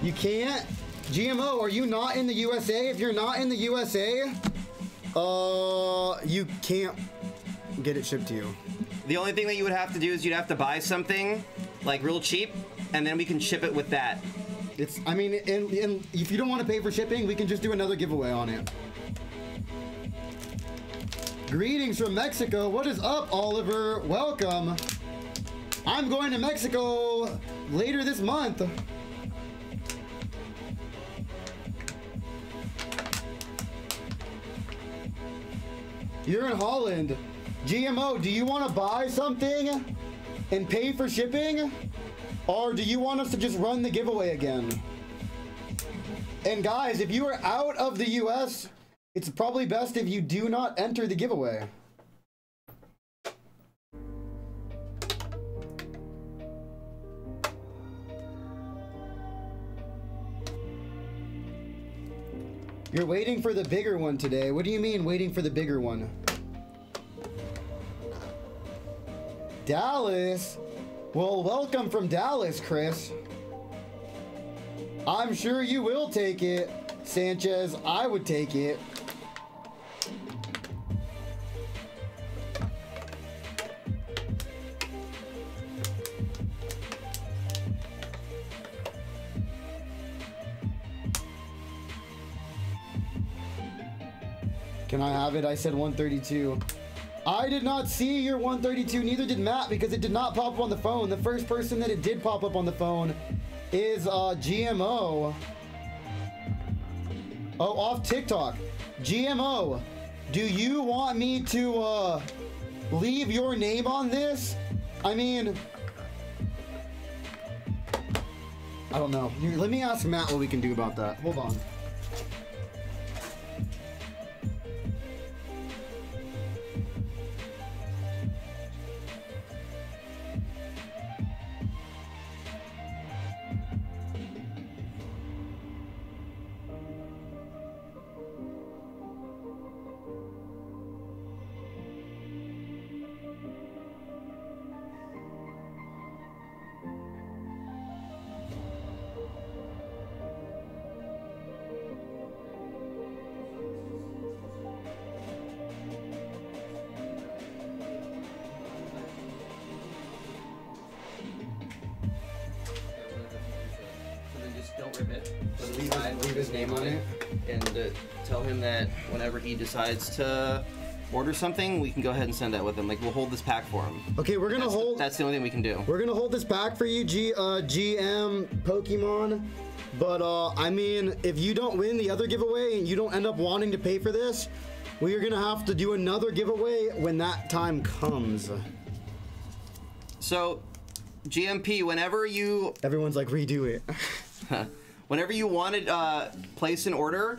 You can't. GMO, are you not in the USA? If you're not in the USA, uh, you can't get it shipped to you. The only thing that you would have to do is you'd have to buy something, like real cheap, and then we can ship it with that. It's. I mean, and, and if you don't want to pay for shipping, we can just do another giveaway on it. Greetings from Mexico. What is up, Oliver? Welcome. I'm going to Mexico later this month. You're in Holland. GMO, do you want to buy something and pay for shipping? Or do you want us to just run the giveaway again? And guys, if you are out of the US, it's probably best if you do not enter the giveaway. You're waiting for the bigger one today. What do you mean waiting for the bigger one? Dallas? Well, welcome from Dallas, Chris. I'm sure you will take it, Sanchez. I would take it. Can I have it? I said 132. I did not see your 132, neither did Matt, because it did not pop up on the phone. The first person that it did pop up on the phone is uh, GMO. Oh, off TikTok. GMO, do you want me to uh, leave your name on this? I mean, I don't know. Let me ask Matt what we can do about that. Hold on. That whenever he decides to order something, we can go ahead and send that with him. Like we'll hold this pack for him. Okay, we're gonna That's, hold. that's the only thing we can do. We're gonna hold this back for you, G uh, GM Pokemon. But uh, I mean, if you don't win the other giveaway and you don't end up wanting to pay for this, we are gonna have to do another giveaway when that time comes. So, GMP, whenever you Everyone's like, redo it. whenever you want to uh, place an order,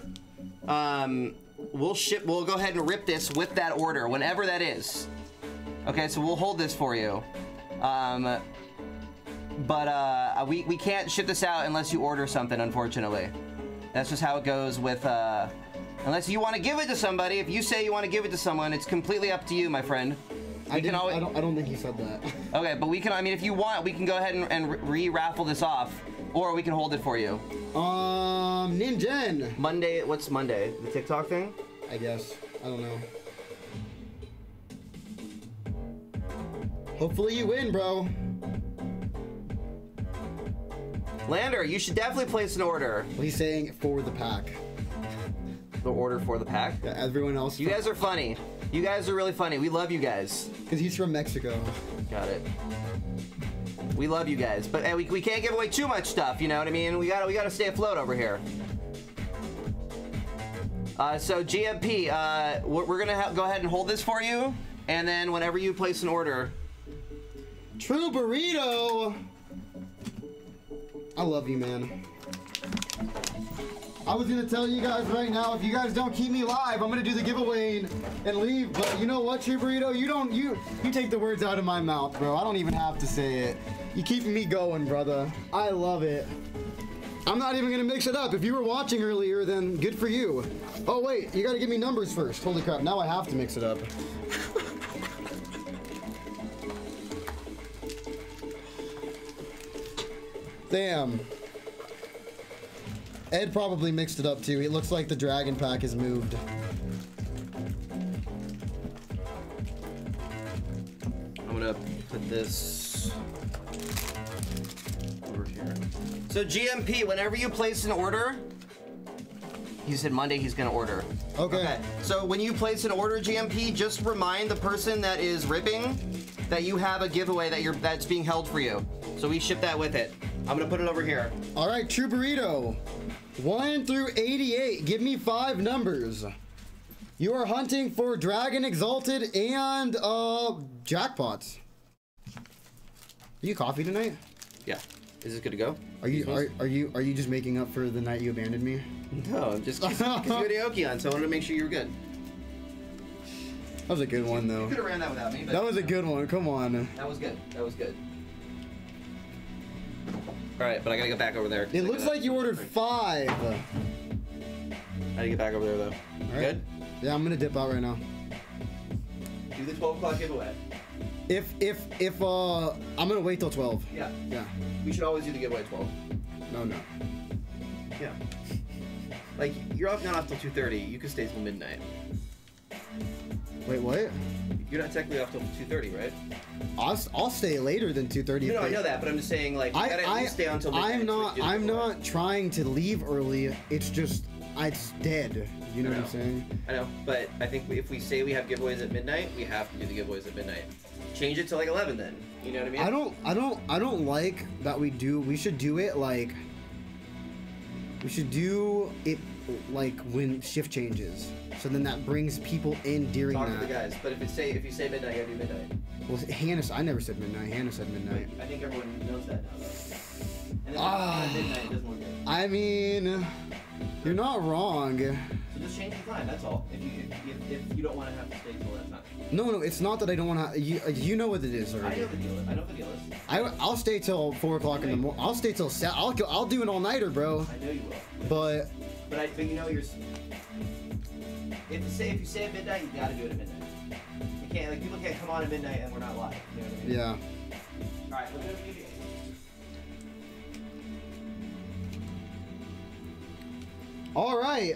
um, we'll ship. We'll go ahead and rip this with that order, whenever that is. Okay, so we'll hold this for you. Um, but uh, we we can't ship this out unless you order something. Unfortunately, that's just how it goes with. Uh, unless you want to give it to somebody, if you say you want to give it to someone, it's completely up to you, my friend. I can always. I don't. I don't think he said that. Okay, but we can. I mean, if you want, we can go ahead and, and re-raffle this off, or we can hold it for you. Um, Ninjen. Monday. What's Monday? The TikTok thing. I guess. I don't know. Hopefully you win, bro. Lander, you should definitely place an order. He's saying for the pack. The order for the pack. Yeah, everyone else. You guys are funny. You guys are really funny. We love you guys. Because he's from Mexico. Got it. We love you guys, but hey, we, we can't give away too much stuff. You know what I mean? We gotta we gotta stay afloat over here. Uh, so GMP, uh, we're, gonna go ahead and hold this for you, and then whenever you place an order, True burrito. I love you, man. I was gonna tell you guys right now, if you guys don't keep me live, I'm gonna do the giveaway and, and leave. But you know what, True Burrito? You don't you you take the words out of my mouth, bro. I don't even have to say it. You keep me going, brother. I love it. I'm not even gonna mix it up. If you were watching earlier, then good for you. Oh wait, you gotta give me numbers first. Holy crap! Now I have to mix it up. Damn. Ed probably mixed it up too. It looks like the dragon pack has moved. I'm gonna put this. So GMP, whenever you place an order, he said Monday he's gonna order. Okay. So when you place an order, GMP, just remind the person that is ripping that you have a giveaway that you're that's being held for you. So we ship that with it. I'm gonna put it over here. All right, True Burrito. 1 through 88. Give me five numbers. You are hunting for Dragon Exalted and uh jackpots. Are you coffee tonight? Yeah. Is this good to go? Are you are, are you are you just making up for the night you abandoned me? No, I'm just because you had Aoki on, so I wanted to make sure you were good. That was a good one though. You could have ran that without me. But That was a good one. Come on. That was good. That was good. All right, but I gotta get back over there. It looks like you ordered five. I gotta get back over there though. All right. Good. Yeah, I'm gonna dip out right now. Do the 12 o'clock giveaway. If if if uh I'm gonna wait till 12. Yeah. Yeah. We should always do the giveaway at 12. No no. Yeah. Like you're off not off till 2:30. You could stay till midnight. Wait, what? You're not technically off till 2:30, right? I'll, I'll stay later than 2:30. No, no, I know that, but I'm just saying like I, gotta I, stay until midnight. I'm not. can I'm not trying to leave early. It's just, it's dead. You know I what I'm saying? I know, but I think if we say we have giveaways at midnight, we have to do the giveaways at midnight. Change it to like 11 then. You know what I mean? I don't. I don't. I don't like that we do. We should do it like. We should do it like when shift changes. So then that brings people in during talk that. to the guys. But if it's say if you say midnight, you gotta do midnight. Well, Hannah. I never said midnight. Hannah said midnight. I think everyone knows that now. Though. And then Ah. midnight doesn't look good. I mean, you're not wrong. Just change the time. That's all. If you if, if, you don't want to have to stay till that time. No, no, it's not that I don't want to. You, you know what it is already. I know the deal. is- I know the deal is. I, I'll stay till four o'clock in the morning. I'll stay till set. I'll go, I'll do an all nighter, bro. I know you will. But But I but you know you're. If you say if you say at midnight, you gotta do it at midnight. You can't like people can't come on at midnight and we're not live. You know what I mean? yeah, All right. Gonna give you. all right.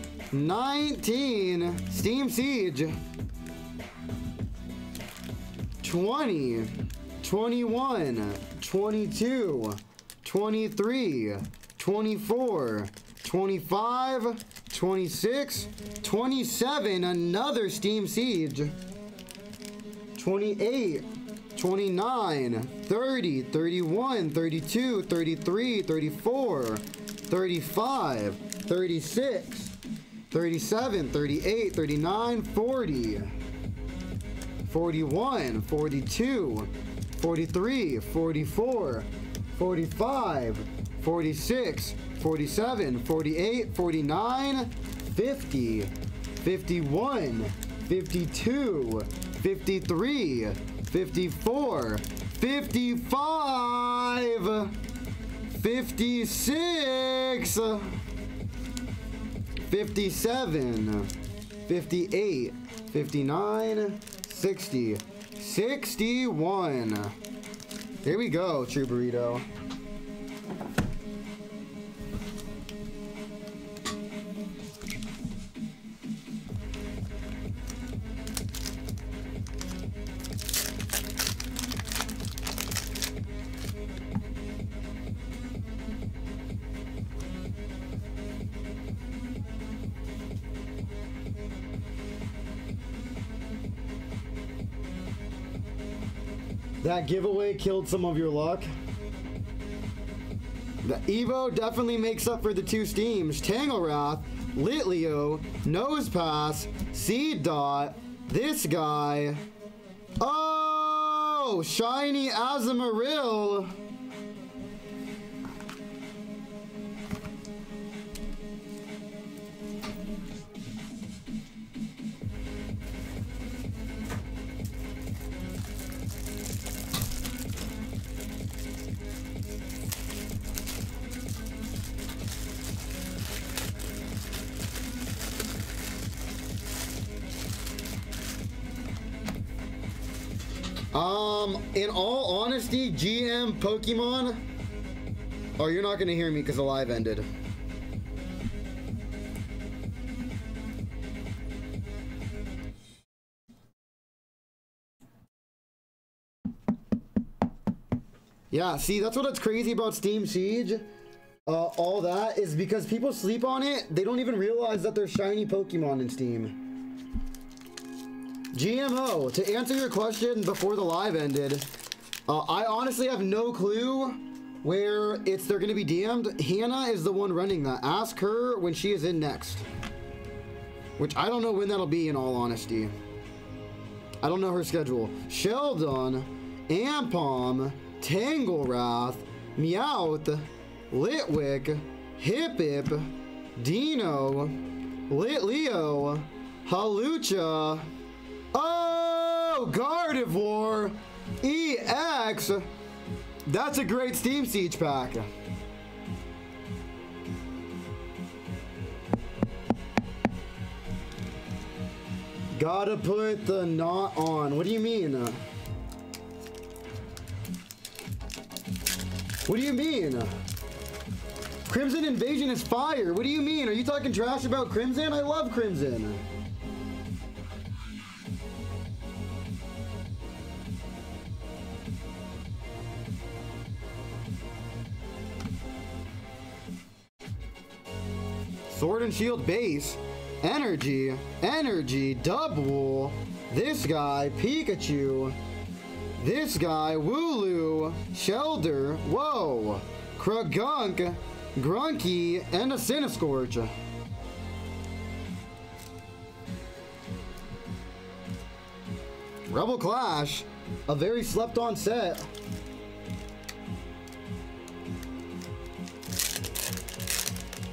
19, Steam Siege, 20, 21, 22, 23, 24, 25, 26, 27, another Steam Siege. 28, 29, 30, 31, 32, 33, 34, 35, 36, 37, 38, 39, 40, 41, 42, 43, 44, 45, 46, 47, 48, 49, 50, 51, 52, 53, 54, 55, 56, 57, 58, 59, 60, 61. Here we go, True Burrito. That giveaway killed some of your luck. The Evo definitely makes up for the two steams. Tangrowth, Litleo, Nosepass, Seed Dot, this guy. Oh, Shiny Azumarill. In all honesty, GM Pokemon. Oh, you're not gonna hear me because the live ended. Yeah, see, that's what's crazy about Steam Siege. Uh, all that is because people sleep on it. They don't even realize that there's shiny Pokemon in Steam. GMO, to answer your question before the live ended, uh, I honestly have no clue where it's they're going to be DM'd. Hannah is the one running that. Ask her when she is in next. Which I don't know when that'll be in all honesty. I don't know her schedule. Shellder, Ampom, Tangrowth, Meowth, Litwick, Hip, Dino, Lit Leo, Hawlucha, Oh, Gardevoir, EX. That's a great Steam Siege pack. Gotta put the knot on. What do you mean? What do you mean? Crimson Invasion is fire. What do you mean? Are you talking trash about Crimson? I love Crimson. Sword and Shield base, energy, energy, double. This guy, Pikachu. This guy, Wooloo, Shellder, whoa, Croagunk, Grunky, and a Centiskorch. Rebel Clash, a very slept on set.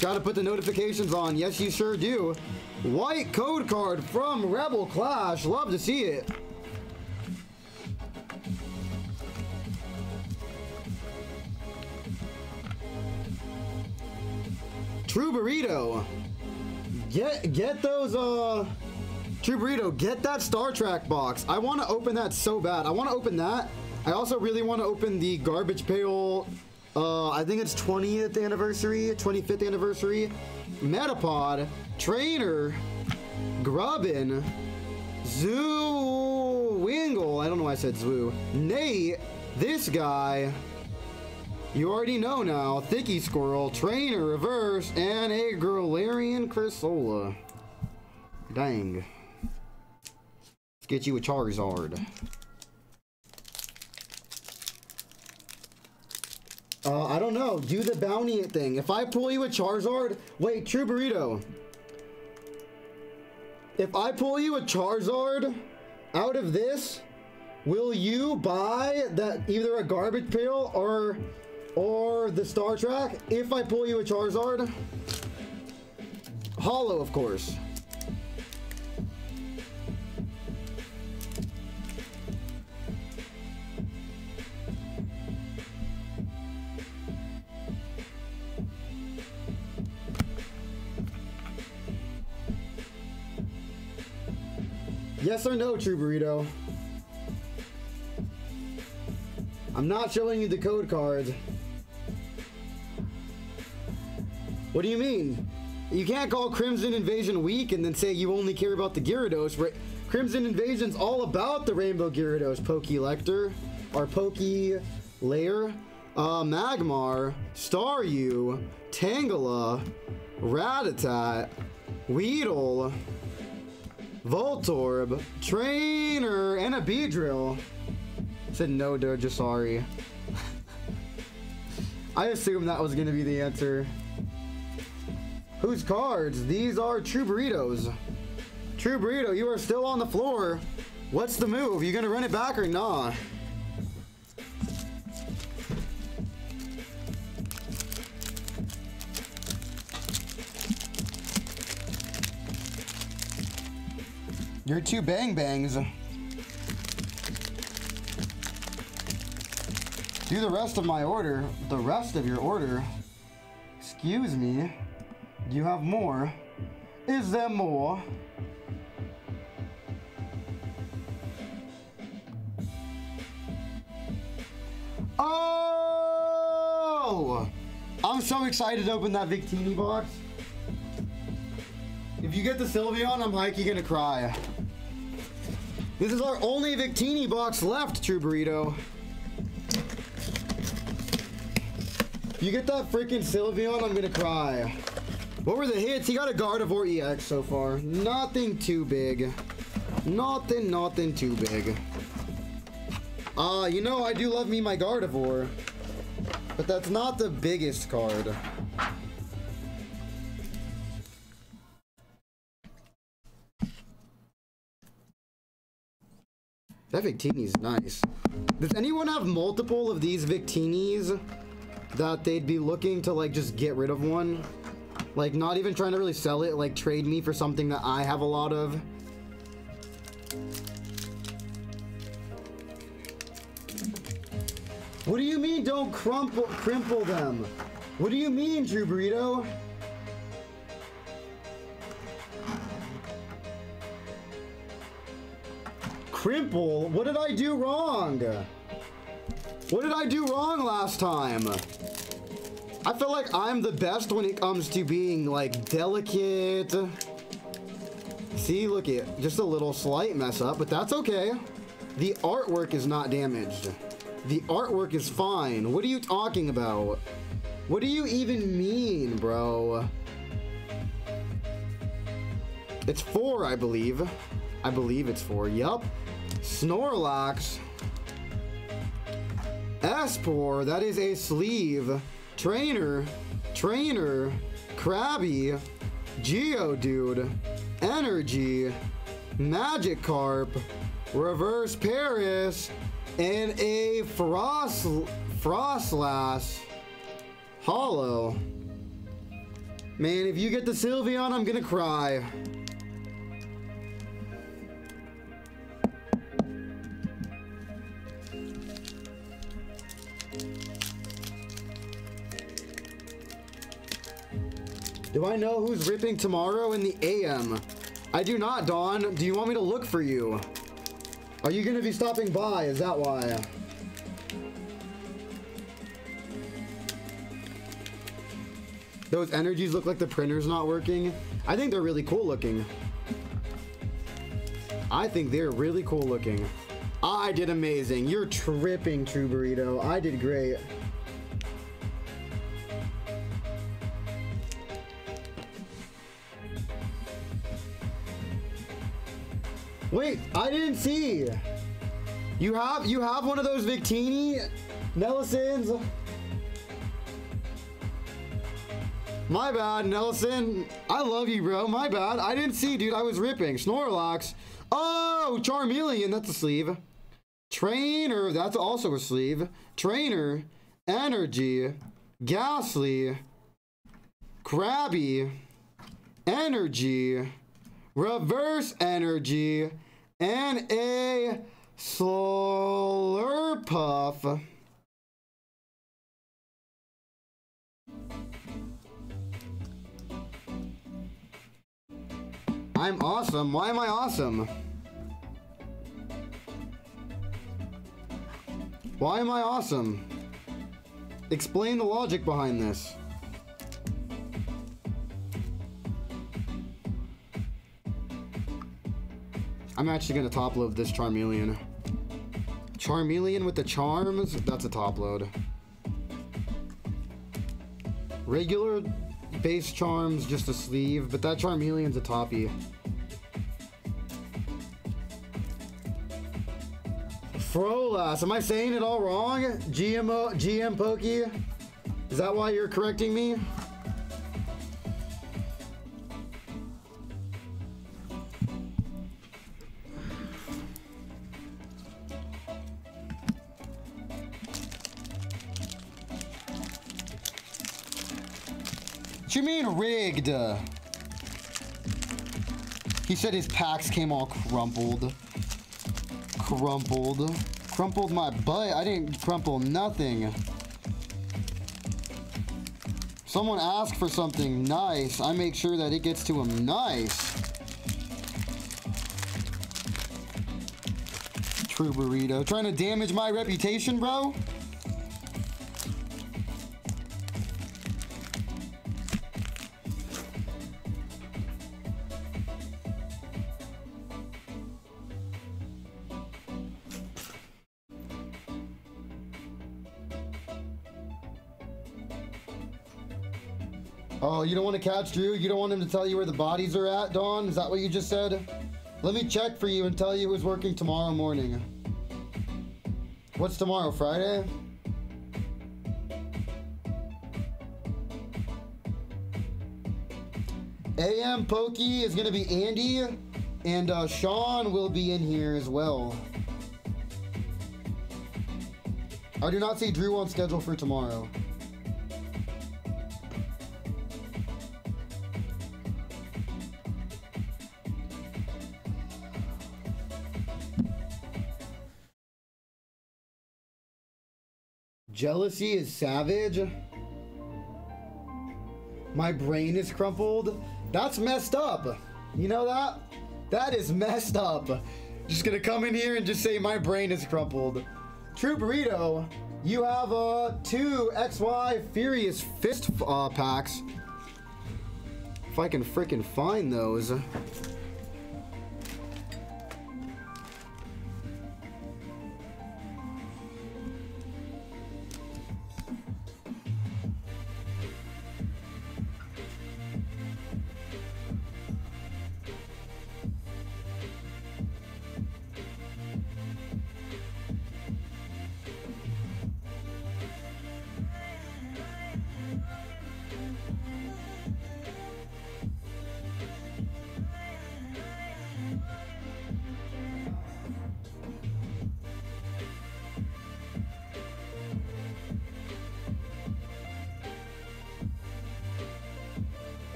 Gotta put the notifications on. Yes, you sure do. White code card from Rebel Clash. Love to see it. True Burrito. Get get those uh True Burrito, get that Star Trek box. I want to open that so bad. I want to open that. I also really want to open the Garbage Pail uh, I think it's 20th anniversary, 25th anniversary. Metapod, Trainer, Grubbin, Zoo Wingle. I don't know why I said Zoo. Nate, this guy. You already know now. Thicky Squirrel, Trainer, Reverse, and a Galarian Corsola. Dang. Let's get you a Charizard. Uh, I don't know. Do the bounty thing. If I pull you a Charizard, wait, True Burrito. If I pull you a Charizard out of this, will you buy that either a garbage pail or or the Star Trek? If I pull you a Charizard, hollow, of course. Yes or no, True Burrito? I'm not showing you the code cards. What do you mean? You can't call Crimson Invasion weak and then say you only care about the Gyarados. Ra- Crimson Invasion's all about the Rainbow Gyarados. Pokelector, or Poke Lair, uh, Magmar, Staryu, Tangela, Rattata, Weedle, Voltorb, Trainer, and a Beedrill. Said no, Doja, sorry. I assumed that was gonna be the answer. Whose cards? These are True Burritos. True Burrito, you are still on the floor. What's the move? You gonna run it back or nah? You're two bang bangs. Do the rest of my order. The rest of your order. Excuse me. Do you have more? Is there more? Oh! I'm so excited to open that Victini box. If you get the Sylveon, I'm hiking gonna cry. This is our only Victini box left, True Burrito. If you get that freaking Sylveon, I'm gonna cry. What were the hits? He got a Gardevoir EX so far. Nothing too big. Nothing, nothing too big. Uh, you know, I do love me my Gardevoir. But that's not the biggest card. That Victini's nice. Does anyone have multiple of these Victinis that they'd be looking to like just get rid of one? Like not even trying to really sell it, like trade me for something that I have a lot of. What do you mean don't crumple crimple them? What do you mean, Drew Burrito? Crimple? What did I do wrong? What did I do wrong last time? I feel like I'm the best when it comes to being like delicate. See, look at just a little slight mess up, but that's okay. The artwork is not damaged. The artwork is fine. What are you talking about? What do you even mean, bro? It's four, I believe. I believe it's four. Yup. Snorlax. Espor, that is a sleeve. Trainer, Trainer, Krabby, Geodude, Energy, Magikarp, Reverse Paras, and a Frost Froslass Hollow. Man, if you get the Sylveon, I'm gonna cry. Do I know who's ripping tomorrow in the AM? I do not, Dawn. Do you want me to look for you? Are you gonna be stopping by? Is that why? Those energies look like the printer's not working. I think they're really cool looking. I think they're really cool looking. I did amazing. You're tripping, True Burrito. I did great. Wait, I didn't see. You have you have one of those Victini Nellisons? My bad, Nelson. I love you, bro. My bad. I didn't see, dude. I was ripping. Snorlax. Oh, Charmeleon. That's a sleeve. Trainer. That's also a sleeve. Trainer. Energy. Gastly. Krabby. Energy. Reverse Energy. And a Slurpuff. I'm awesome. Why am I awesome? Why am I awesome? Explain the logic behind this. I'm actually gonna top load this Charmeleon. Charmeleon with the charms, that's a top load. Regular base charms, just a sleeve, but that Charmeleon's a toppy. Frolas, am I saying it all wrong? GMO, GM Pokey? Is that why you're correcting me? You mean rigged? He said his packs came all crumpled. Crumpled. Crumpled my butt. I didn't crumple nothing. Someone asked for something nice. I make sure that it gets to him nice. True burrito. Trying to damage my reputation, bro? Oh, you don't want to catch Drew? You don't want him to tell you where the bodies are at, Dawn? Is that what you just said? Let me check for you and tell you who's working tomorrow morning. What's tomorrow, Friday? AM Pokey is gonna be Andy, and uh, Sean will be in here as well. I do not see Drew on schedule for tomorrow. Jealousy is savage. My brain is crumpled. That's messed up. You know that? That is messed up. Just gonna come in here and just say my brain is crumpled. True Burrito, you have uh two XY Furious Fist uh, packs. If I can freaking find those.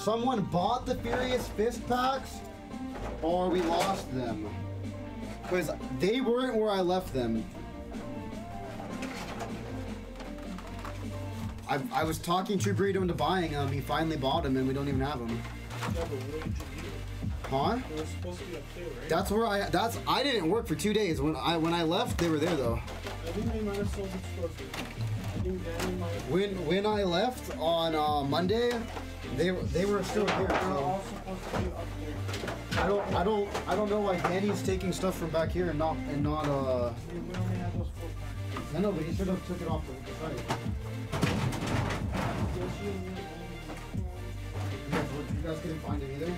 Someone bought the Furious Fist packs, or we lost them. Because they weren't where I left them. I, I was talking True Burrito into buying them. He finally bought them, and we don't even have them. Huh? That's where I. That's I didn't work for two days. When I when I left, they were there though. When when I left on uh, Monday, they they were still here. So there. I don't I don't I don't know why Danny's taking stuff from back here and not and not uh. I know, but he should have took it off the site. You guys, couldn't find it either. um,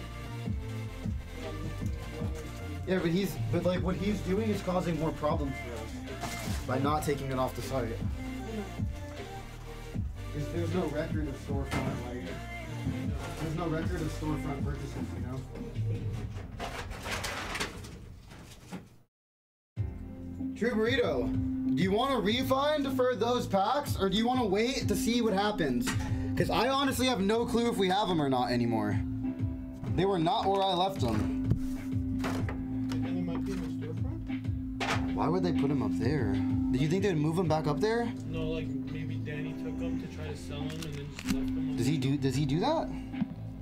Yeah, but he's but like what he's doing is causing more problems for us by not taking it off the site. There's, there's no record of storefront like there's no record of storefront purchases, you know. True burrito. Do you want a refund for those packs, or do you want to wait to see what happens? Because I honestly have no clue if we have them or not anymore. They were not where I left them. And it might be in the storefront? Why would they put them up there? Do you think they'd move them back up there? No, like maybe Danny them to try to sell them and then just left them. Does he do? Does he do that?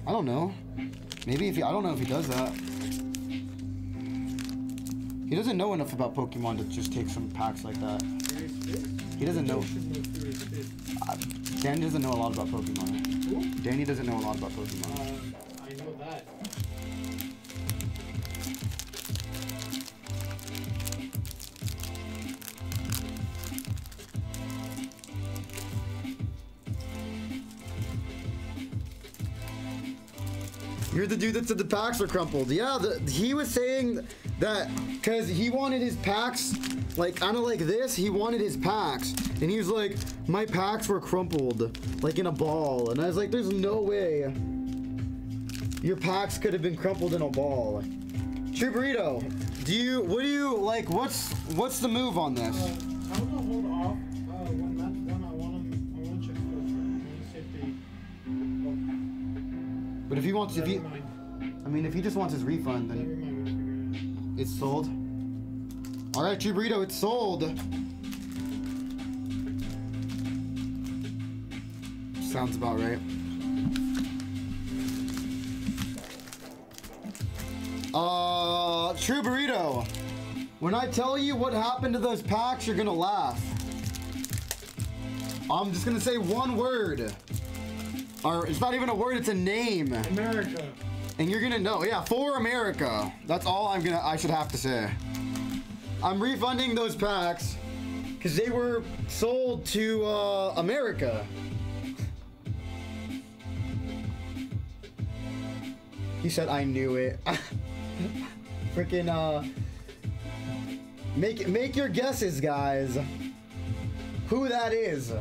I don't know. Maybe if he, I don't know if he does that. He doesn't know enough about Pokemon to just take some packs like that. He doesn't know. You should know Furious Fist. Uh, Danny doesn't know a lot about Pokemon. Danny doesn't know a lot about Pokemon. You're the dude that said the packs are crumpled. Yeah, the, he was saying that because he wanted his packs like kind of like this. He wanted his packs, and he was like, my packs were crumpled like in a ball, and I was like, there's no way your packs could have been crumpled in a ball. True burrito, do you? What do you like? What's what's the move on this? Uh, But if he wants, if he, mind. I mean, if he just wants his refund, then it's sold. All right, True burrito, it's sold. Sounds about right. Uh, True Burrito. When I tell you what happened to those packs, you're gonna laugh. I'm just gonna say one word. Or it's not even a word, it's a name. America. And you're gonna know. Yeah, for America. That's all I'm gonna I should have to say. I'm refunding those packs because they were sold to uh, America. He said I knew it. Freaking uh make make your guesses, guys. Who that is.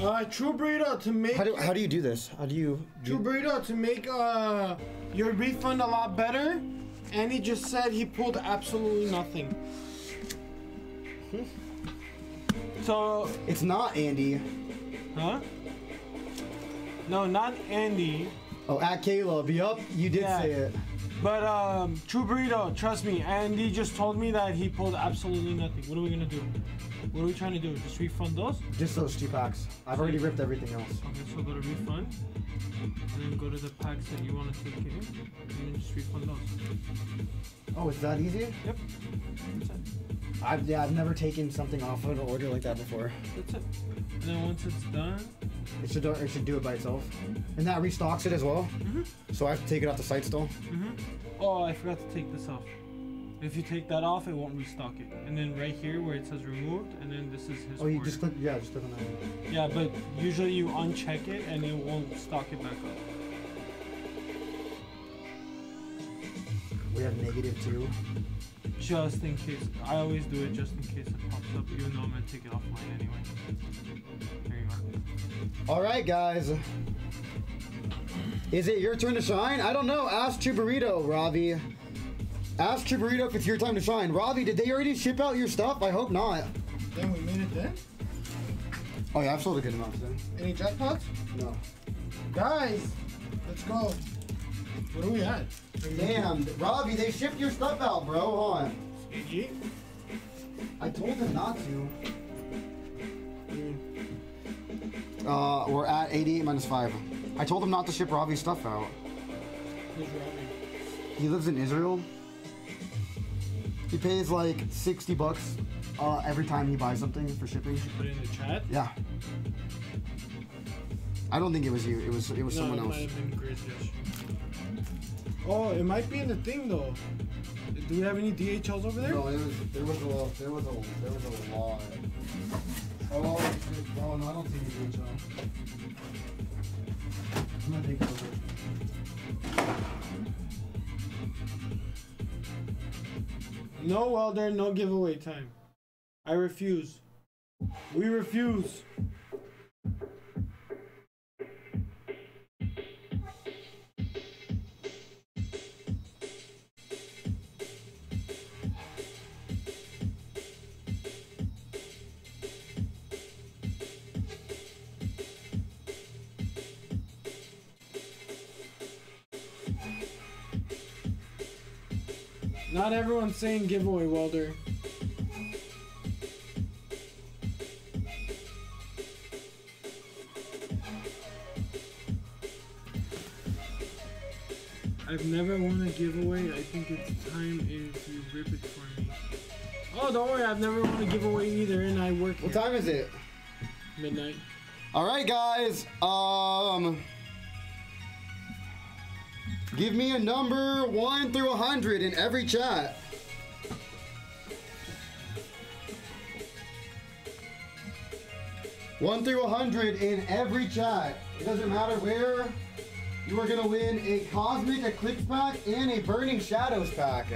Uh, True Burrito to make How do how do you do this? How do you True Burrito to make uh your refund a lot better. And he just said he pulled absolutely nothing. So, It's not Andy. huh? No, not Andy. Oh, at Caleb. Yup, you did Yeah. say it. But um, True Burrito, trust me, Andy just told me that he pulled absolutely nothing. What are we gonna do? What are we trying to do? Just refund those? Just those two packs. I've already ripped everything else. Okay, so go to refund, and then go to the packs that you want to take in, and then just refund those. Oh, it's that easy? Yep. That's it. I've yeah, I've never taken something off of an order like that before. That's it. And then once it's done, It should do, it should do it by itself. And that restocks it as well. Mhm. So I have to take it off the site still. hmm oh, I forgot to take this off. If you take that off, it won't restock it. And then right here where it says removed, and then this is his. Oh, you order. just click yeah, just click on that. Yeah, but usually you uncheck it and it won't stock it back up. We have negative two. Just in case. I always do it just in case it pops up, even though I'm gonna take it offline anyway. There you go. All right, guys. Is it your turn to shine? I don't know. Ask True Burrito, Ravi. Ask True Burrito if it's your time to shine. Robbie, did they already ship out your stuff? I hope not. Then we made it then? Oh yeah, I've sold a good amount today. Any jackpots? No. Guys, let's go. What are we at? Damn, Robbie, they shipped your stuff out, bro. Hold on. 88? I told them not to. Uh, we're at 88 minus 5. I told him not to ship Robbie's stuff out. Who's Robbie? He lives in Israel. He pays like 60 bucks uh, every time he buys something for shipping. Put it in the chat? Yeah. I don't think it was you. It was it was no, someone it else. might have been Grizz. Oh, it might be in the thing though. Do we have any DHLs over there? No, it was there was a there was a there was a lot. Oh, oh no, I don't see any DHL. I'm gonna take over. No welder, no giveaway time. I refuse. We refuse. Not everyone's saying giveaway welder. I've never won a giveaway. I think it's time if you rip it for me. Oh, don't worry. I've never won a giveaway either, and I work What here. time is it? midnight. All right, guys. Um, give me a number one through a hundred in every chat. One through a hundred in every chat. It doesn't matter where. You are gonna win a Cosmic Eclipse pack and a Burning Shadows pack.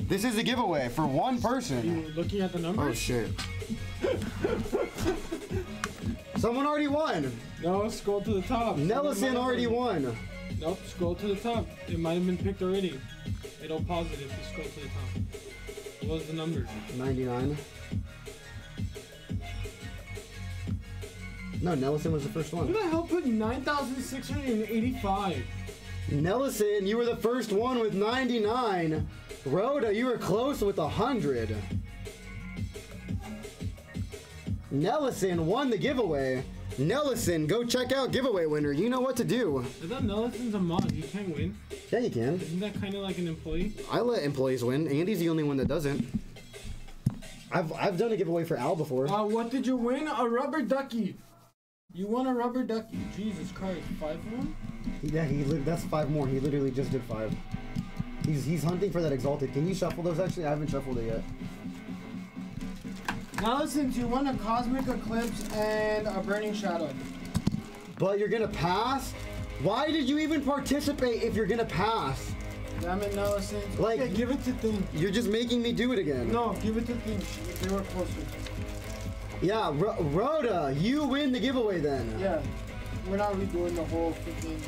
This is a giveaway for one person. You looking at the Oh shit. Someone already won. No, scroll to the top. Nellison already won. Nope, scroll to the top. It might have been picked already. It'll pause it if you scroll to the top. What was the number? 99. No, Nellison was the first Who one. the hell put 9,685? Nellison, you were the first one with 99. Rhoda, you were close with 100. Nellison won the giveaway. Nellison, go check out giveaway winner. You know what to do. I thought Nellison's a mod. You can't win. Yeah, you can. Isn't that kind of like an employee? I let employees win. Andy's the only one that doesn't. I've I've done a giveaway for Al before. Uh, what did you win? A rubber ducky. You won a rubber ducky. Jesus Christ, five one. Yeah, he that's five more. He literally just did five. He's he's hunting for that exalted. Can you shuffle those? Actually, I haven't shuffled it yet. Now listen, you won a cosmic eclipse and a burning shadow. But you're gonna pass. Why did you even participate if you're gonna pass? Damn it, Nelson. Like- okay, give it to Thing. You're just making me do it again. No, give it to Thing. They were closer. Yeah, Ro- Rhoda, you win the giveaway then. Yeah, we're not redoing the whole freaking.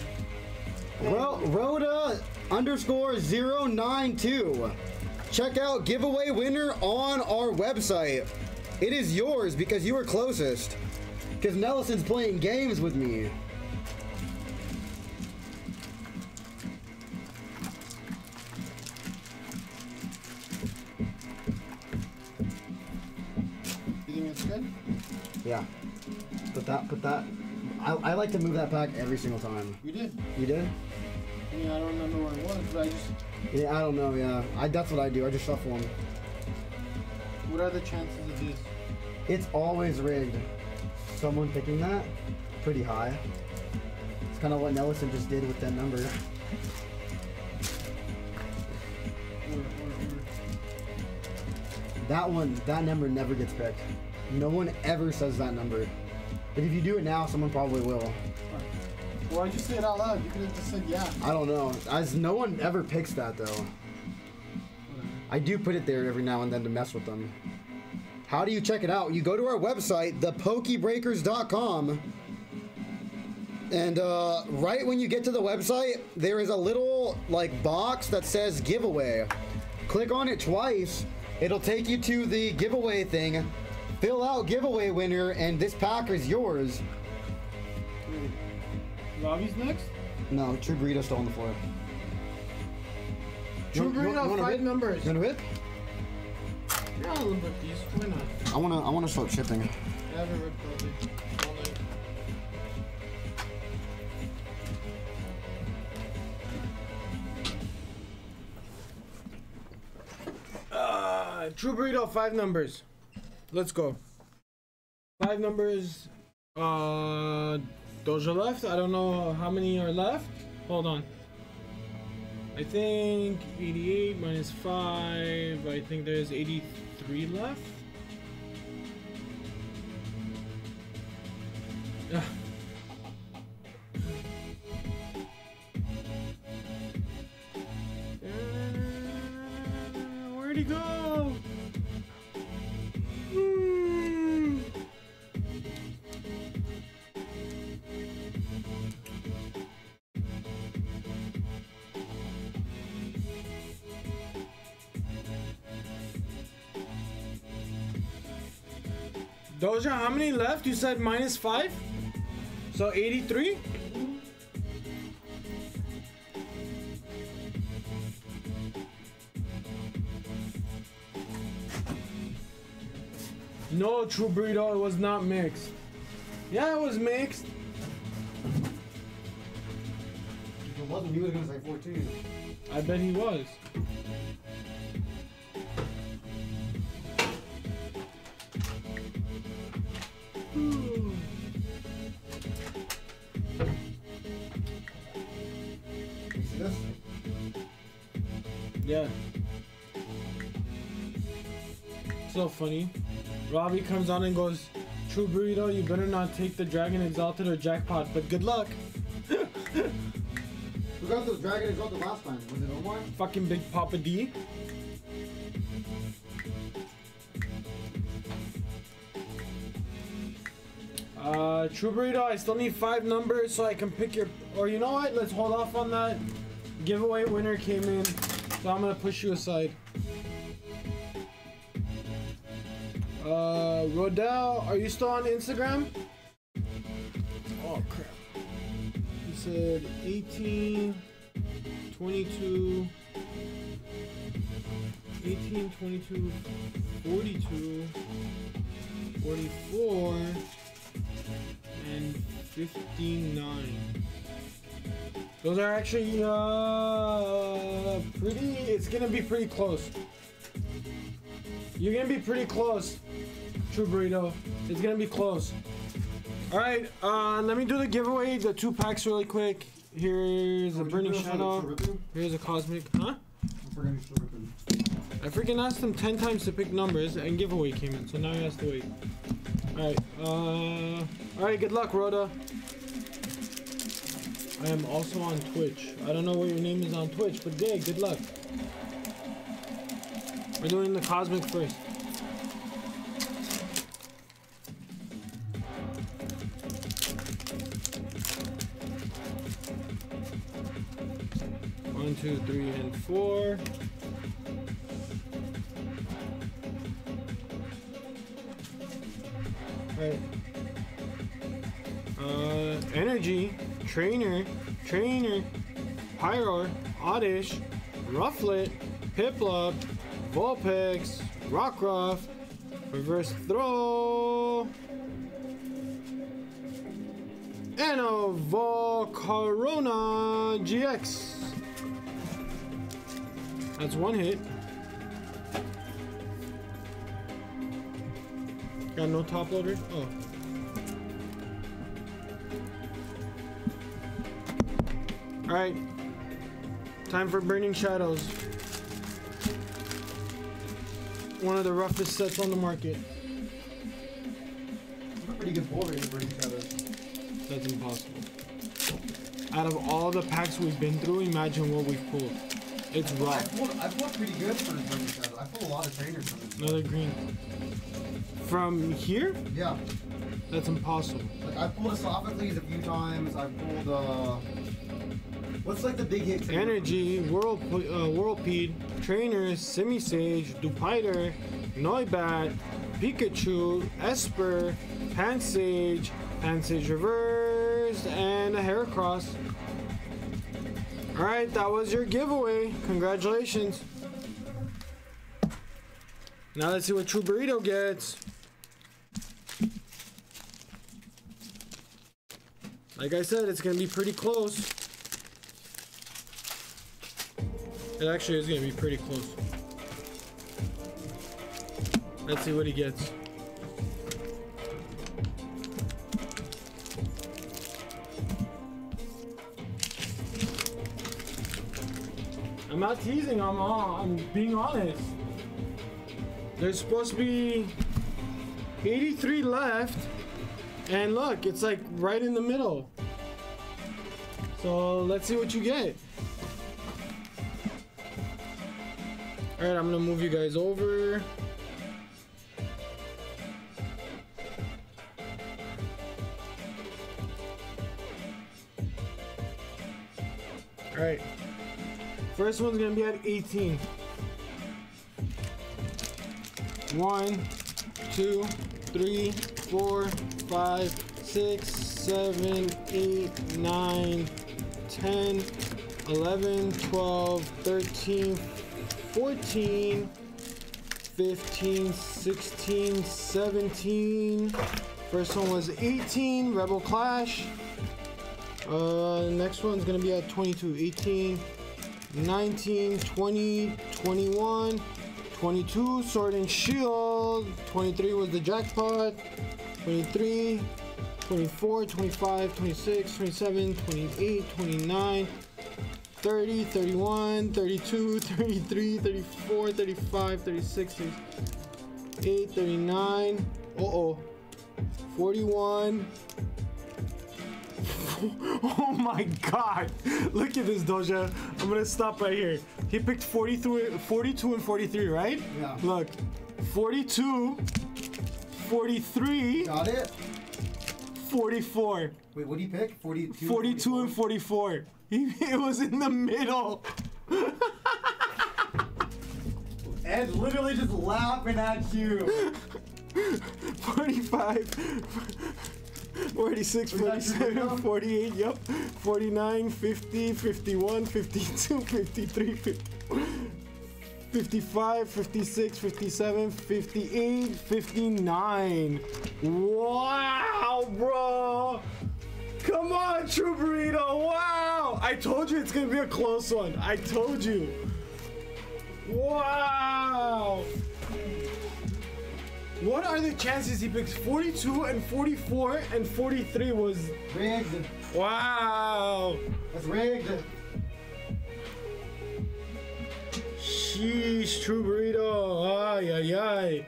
Ro- Rhoda underscore 092. Check out giveaway winner on our website. It is yours because you were closest. Because Nellison's playing games with me. You think it's good? Yeah. Put that, put that. I, I like to move that pack every single time. You did. You did? Yeah, I don't remember what it was, but I just. Yeah, I don't know, yeah. I, that's what I do. I just shuffle them. What are the chances of this? It's always rigged. Someone picking that, pretty high. It's kind of what Nelson just did with that number. That one, that number never gets picked. No one ever says that number. But if you do it now, someone probably will. Why'd you say it out loud? You could have just said yeah. I don't know. As no one ever picks that though. I do put it there every now and then to mess with them. How do you check it out? You go to our website, thepokebreakers.com. And uh, right when you get to the website, there is a little like box that says giveaway. Click on it twice. It'll take you to the giveaway thing. Fill out giveaway winner, and this pack is yours. Robbie's next? No, True Burrito's still on the floor. You True want- you want- you Burrito, five numbers. You want a rip? Yeah, I'll rip these. Why not? I wanna I wanna start shipping. I haven't ripped All night. Uh, True Burrito, five numbers. Let's go. Five numbers. Uh, Doja left. I don't know how many are left. Hold on. I think 88 minus 5. I think there's 83 left. Left? You said minus five? So 83? No, True Burrito, it was not mixed. Yeah, it was mixed. If it wasn't, he was gonna say 14. I bet he was. Funny. Robbie comes on and goes, True Burrito, you better not take the Dragon Exalted or Jackpot, but good luck. Who got those Dragon Exalted last time? Was it Omar? Fucking Big Papa D. Uh, True Burrito, I still need five numbers so I can pick your. Or you know what? Let's hold off on that. Giveaway winner came in, so I'm gonna push you aside. Uh, Rodell, are you still on Instagram? Oh crap. He said 18, 22, 18, 22, 42, 44, and 59. Those are actually uh pretty it's gonna be pretty close. You're gonna be pretty close. True burrito. It's gonna be close. Alright, uh let me do the giveaway, the two packs really quick. Here's a burning shadow. Here's a cosmic huh? I freaking asked him 10 times to pick numbers and giveaway came in, so now he has to wait. Alright, uh. Alright, good luck, Rhoda. I am also on Twitch. I don't know what your name is on Twitch, but yeah, good luck. We're doing the cosmic first. Two, three, and four. Right. Uh, energy, trainer, trainer, pyro, oddish, rufflet, piplup, vulpix, rockruff, reverse throw, and a Volcarona GX. That's one hit. Got no top loader? Oh. Alright. Time for Burning Shadows. One of the roughest sets on the market. Pretty good pull rate for each other. That's impossible. Out of all the packs we've been through, imagine what we've pulled. It's I rough. pulled, I pulled pretty good for the burning shadow. I pulled a lot of trainers from it. Another green. From here? Yeah. That's impossible. Like I pulled a Sophocles a few times. I pulled uh what's like the big hit trainer? Energy, Whirl, uh, Whirlipede, Trainers, Simisage, Dewpider, Noibat, Pikachu, Esper, Pansage, Pansage Reversed, and a Heracross. Alright, that was your giveaway. Congratulations. Now let's see what True Burrito gets. Like I said, it's gonna be pretty close. It actually is gonna be pretty close. Let's see what he gets. I'm not teasing, I'm on, I'm being honest. There's supposed to be 83 left. And look, it's like right in the middle. So let's see what you get. Alright, I'm gonna move you guys over. Alright. First one's gonna be at 18. One, two, three, four, five, six, seven, eight, nine, 10, 11, 12, 13, 14, 15, 16, 17. First one was 18, Rebel Clash. Uh, next one's gonna be at 22, 18, 19, 20, 21, 22, Sword and Shield. 23 was the jackpot. 23, 24, 25, 26, 27, 28, 29, 30, 31, 32, 33, 34, 35, 36, 38, 39. Uh oh. 41. oh my god. Look at this Doja. I'm gonna stop right here. He picked 42, 42 and 43, right? Yeah. Look. 42, 43, Got it? 44. Wait, what do you pick? 42? 42 and 44. He, it was in the middle. Ed literally just laughing at you. 45, 46, Was that 47, 48, yep. 49, 50, 51, 52, 53, 50, 55, 56, 57, 58, 59. Wow, bro. Come on, True Burrito. Wow. I told you it's going to be a close one. I told you. Wow. What are the chances he picks 42 and 44 and 43 was. Rigged. Wow. That's rigged. Sheesh, True Burrito. Ay, ay, ay.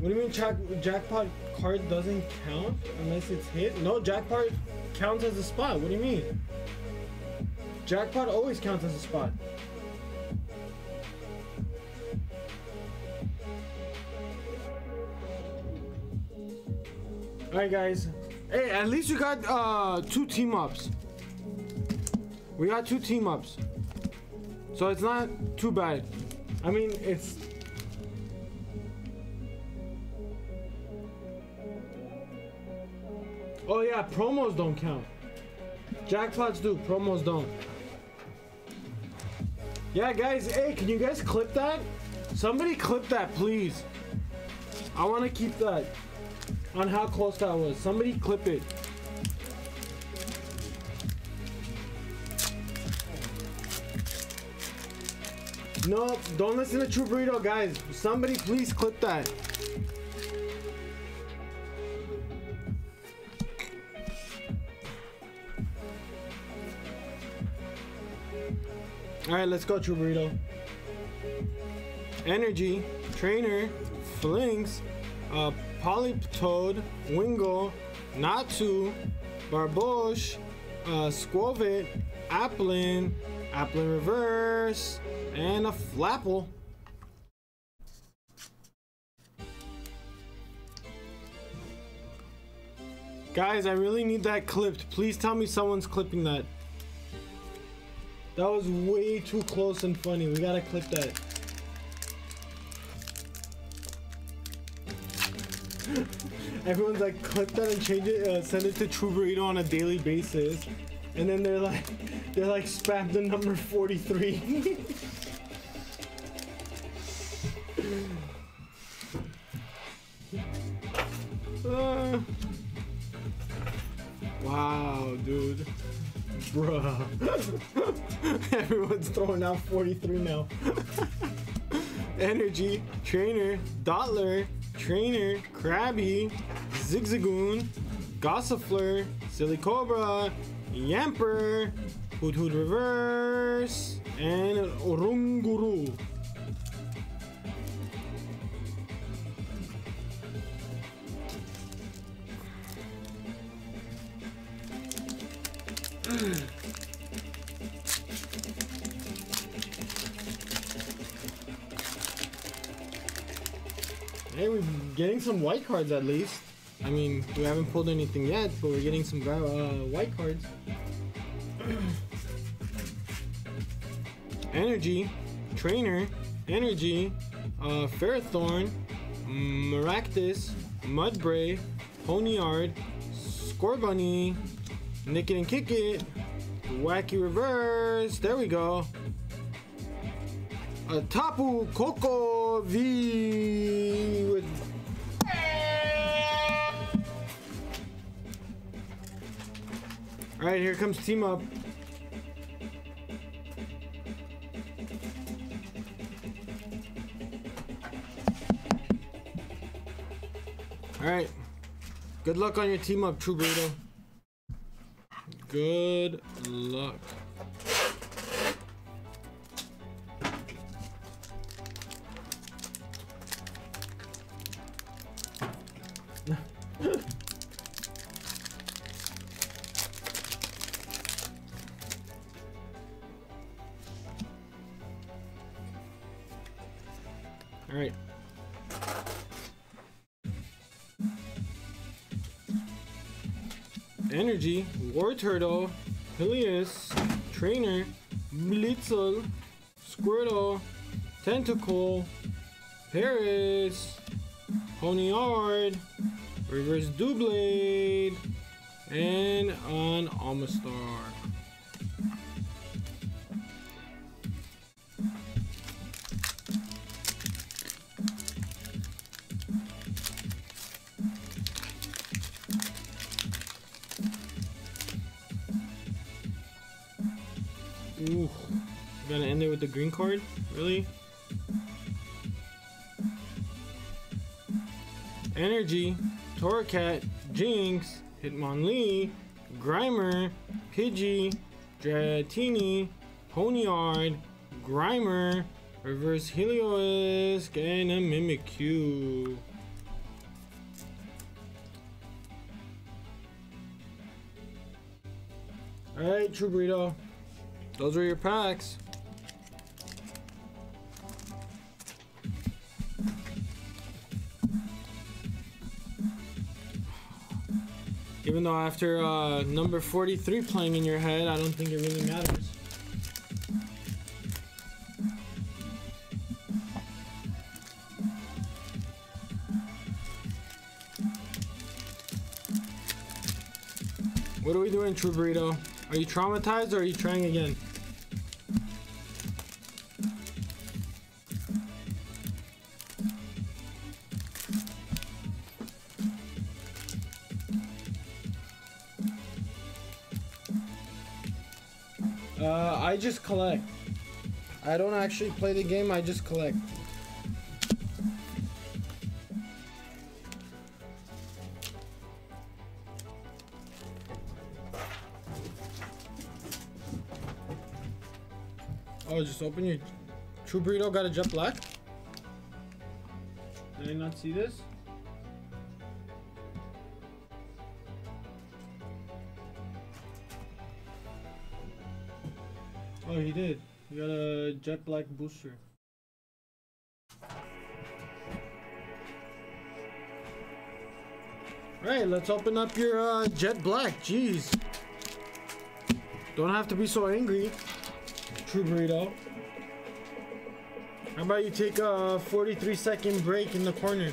What do you mean jack, jackpot card doesn't count unless it's hit? No, jackpot counts as a spot. What do you mean? Jackpot always counts as a spot. Alright guys. Hey, at least we got uh two team ups. We got two team ups. So it's not too bad. I mean it's Oh yeah, promos don't count. Jackpots do, promos don't. Yeah guys, hey, can you guys clip that? Somebody clip that please. I wanna keep that on how close that was. Somebody clip it. No, don't listen to True Burrito, guys. Somebody please clip that. All right, let's go, True Burrito. Energy, Trainer, Flinks, uh, Politoed, Wingo, Natu, Barboach, uh, Skwovet, Applin, Applin Reverse, and a Flapple. Guys, I really need that clipped. Please tell me someone's clipping that. That was way too close and funny. We gotta clip that. Everyone's like, clip that and change it, uh, send it to True Burrito on a daily basis. And then they're like, they're like, spam the number 43. Uh, wow, dude. Bruh. Everyone's throwing out 43 now. Energy, Trainer, Dottler, Trainer, Krabby, Zigzagoon, Gossifleur, Silicobra, Yamper, Hoothoot Reverse, and Oranguru. Mm. Hey, we're getting some white cards at least. I mean, we haven't pulled anything yet, but we're getting some uh, white cards. Energy, Trainer, Energy, uh, Ferrothorn, Maractus, Mudbray, Ponyard, Scorbunny, Nick It and Kick It, Wacky Reverse, there we go. A Tapu Koko V with Alright, here comes team up. Alright. Good luck on your team up, True Burrito. Good luck. All right. Energy, Wartortle, Helios, Trainer, Blitzle, Squirtle, Tentacool, Paras, Ponyard, Reverse Doublade. And on Almastar. Ooh, gonna end it with the green card? Really? Energy. Torracat, Jynx, Hitmonlee, Grimer, Pidgey, Dratini, Ponyard, Grimer, Reverse Heliolisk, and a Mimikyu. Alright, True Burrito. Those are your packs. Even though after uh, number 43 playing in your head, I don't think it really matters. What are we doing, True Burrito? Are you traumatized or are you trying again? Just collect. I don't actually play the game, I just collect. Oh, just open your True Burrito got a jet black? Did I not see this? Oh, he did. He got a jet black booster. Alright, let's open up your uh, jet black. Jeez. Don't have to be so angry. True burrito. How about you take a 43 second break in the corner?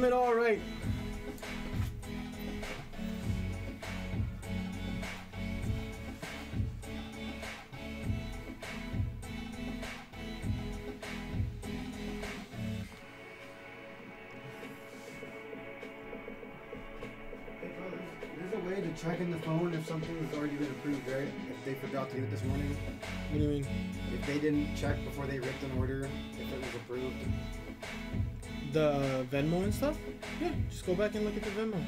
Mid, all right. There's a way to check in the phone if something has already been approved, right? If they forgot to do it this morning. What do you mean? If they didn't check before they Venmo and stuff? Yeah, just go back and look at the Venmo.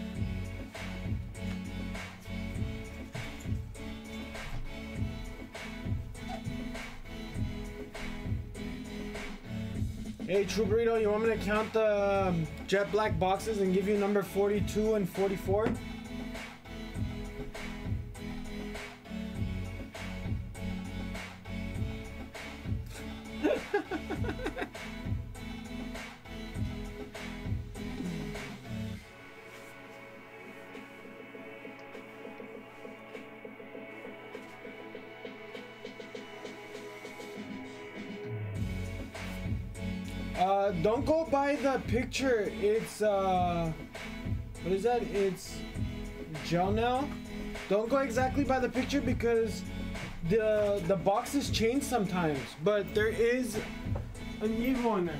Hey, True Burrito, you want me to count the um, jet black boxes and give you number 42 and 44? By picture. It's uh, what is that? It's gel now. Don't go exactly by the picture because the the boxes change sometimes. But there is an Evo in there.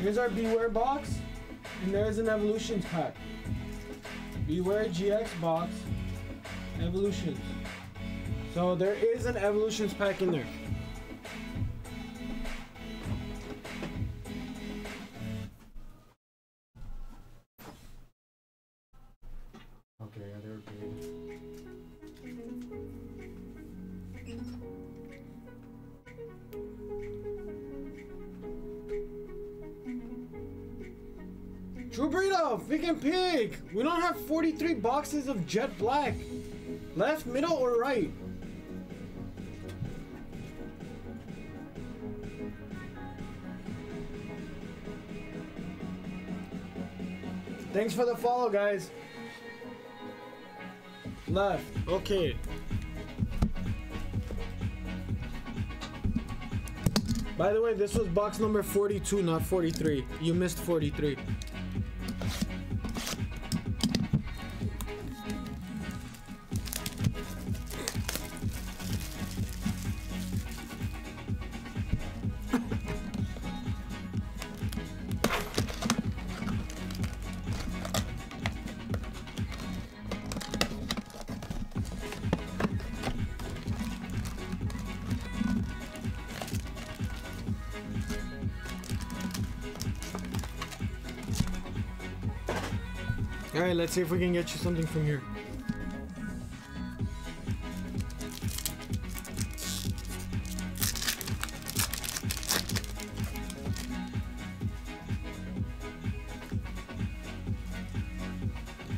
Here's our Beware box, and there's an Evolutions pack. Beware GX box, Evolutions. So there is an Evolutions pack in there. Okay, yeah, they were paid. True Burrito, freaking pig! We don't have 43 boxes of Jet Black. Left, middle, or right? Thanks for the follow, guys. Left. Okay. By the way, this was box number 42, not 43. You missed 43. All right, let's see if we can get you something from here.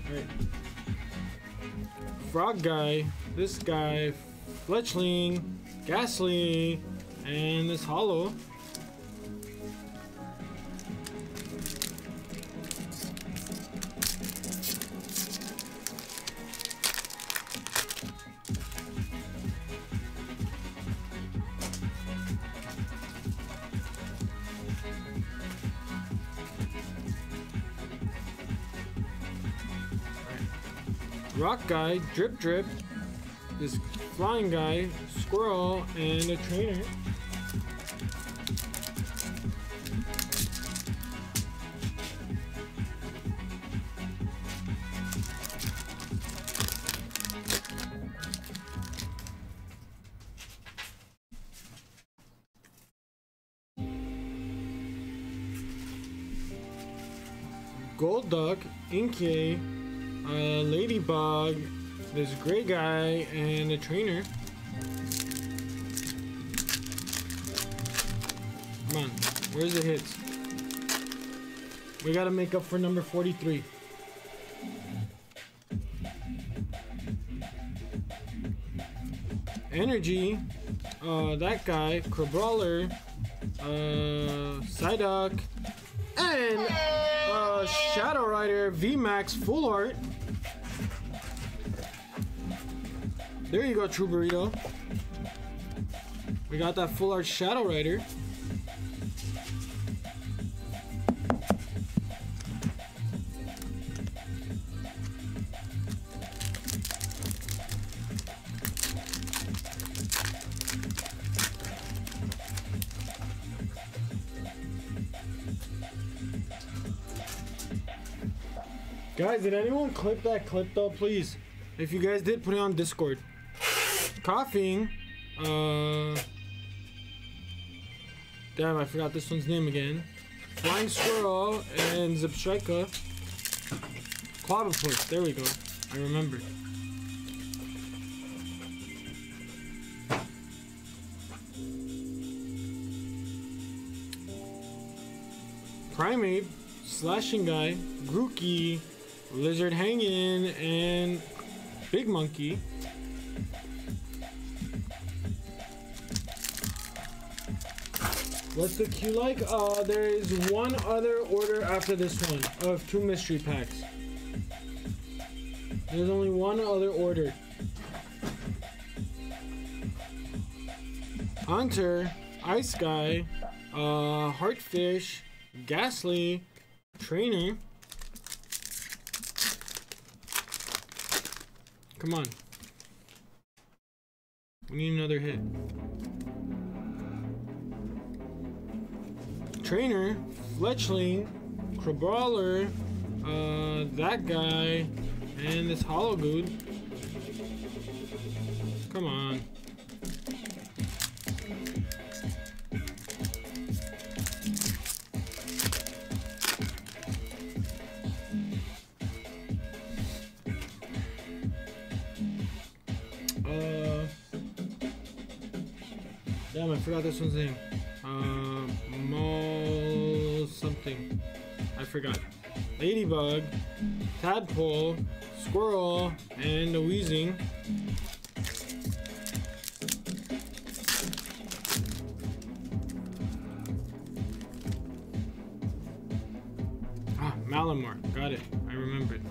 All right. Frog guy, this guy, Fletchling, Gastly, and this Hollow. Guy, Drip Drip, this flying guy, Squirrel, and a trainer. This gray guy, and a trainer. Come on, where's the hits? We gotta make up for number 43. Energy, uh, that guy, Crabrawler, uh, Psyduck, and uh, Shadow Rider VMAX Full Art. There you go, True Burrito. We got that Full Art Shadow Rider. Guys, did anyone clip that clip though, please? If you guys did, put it on Discord. Koffing. Uh. Damn, I forgot this one's name again. Flying Squirrel and Zebstrika. Clobbopus, there we go. I remember. Primate, Slashing Guy, Grookey, Lizard Hanging, and Big Monkey. What's the queue like? Uh, there is one other order after this one of two mystery packs. There's only one other order. Hunter, Ice Guy, uh, Heartfish, Gastly, Trainer. Come on. We need another hit. Trainer, Fletchling, Crabrawler, uh, that guy, and this Hollow Good. Come on. Uh, damn, I forgot this one's name. Something. I forgot. Ladybug, Tadpole, Squirrel, and the Weezing. Ah, Malamar. Got it. I remembered.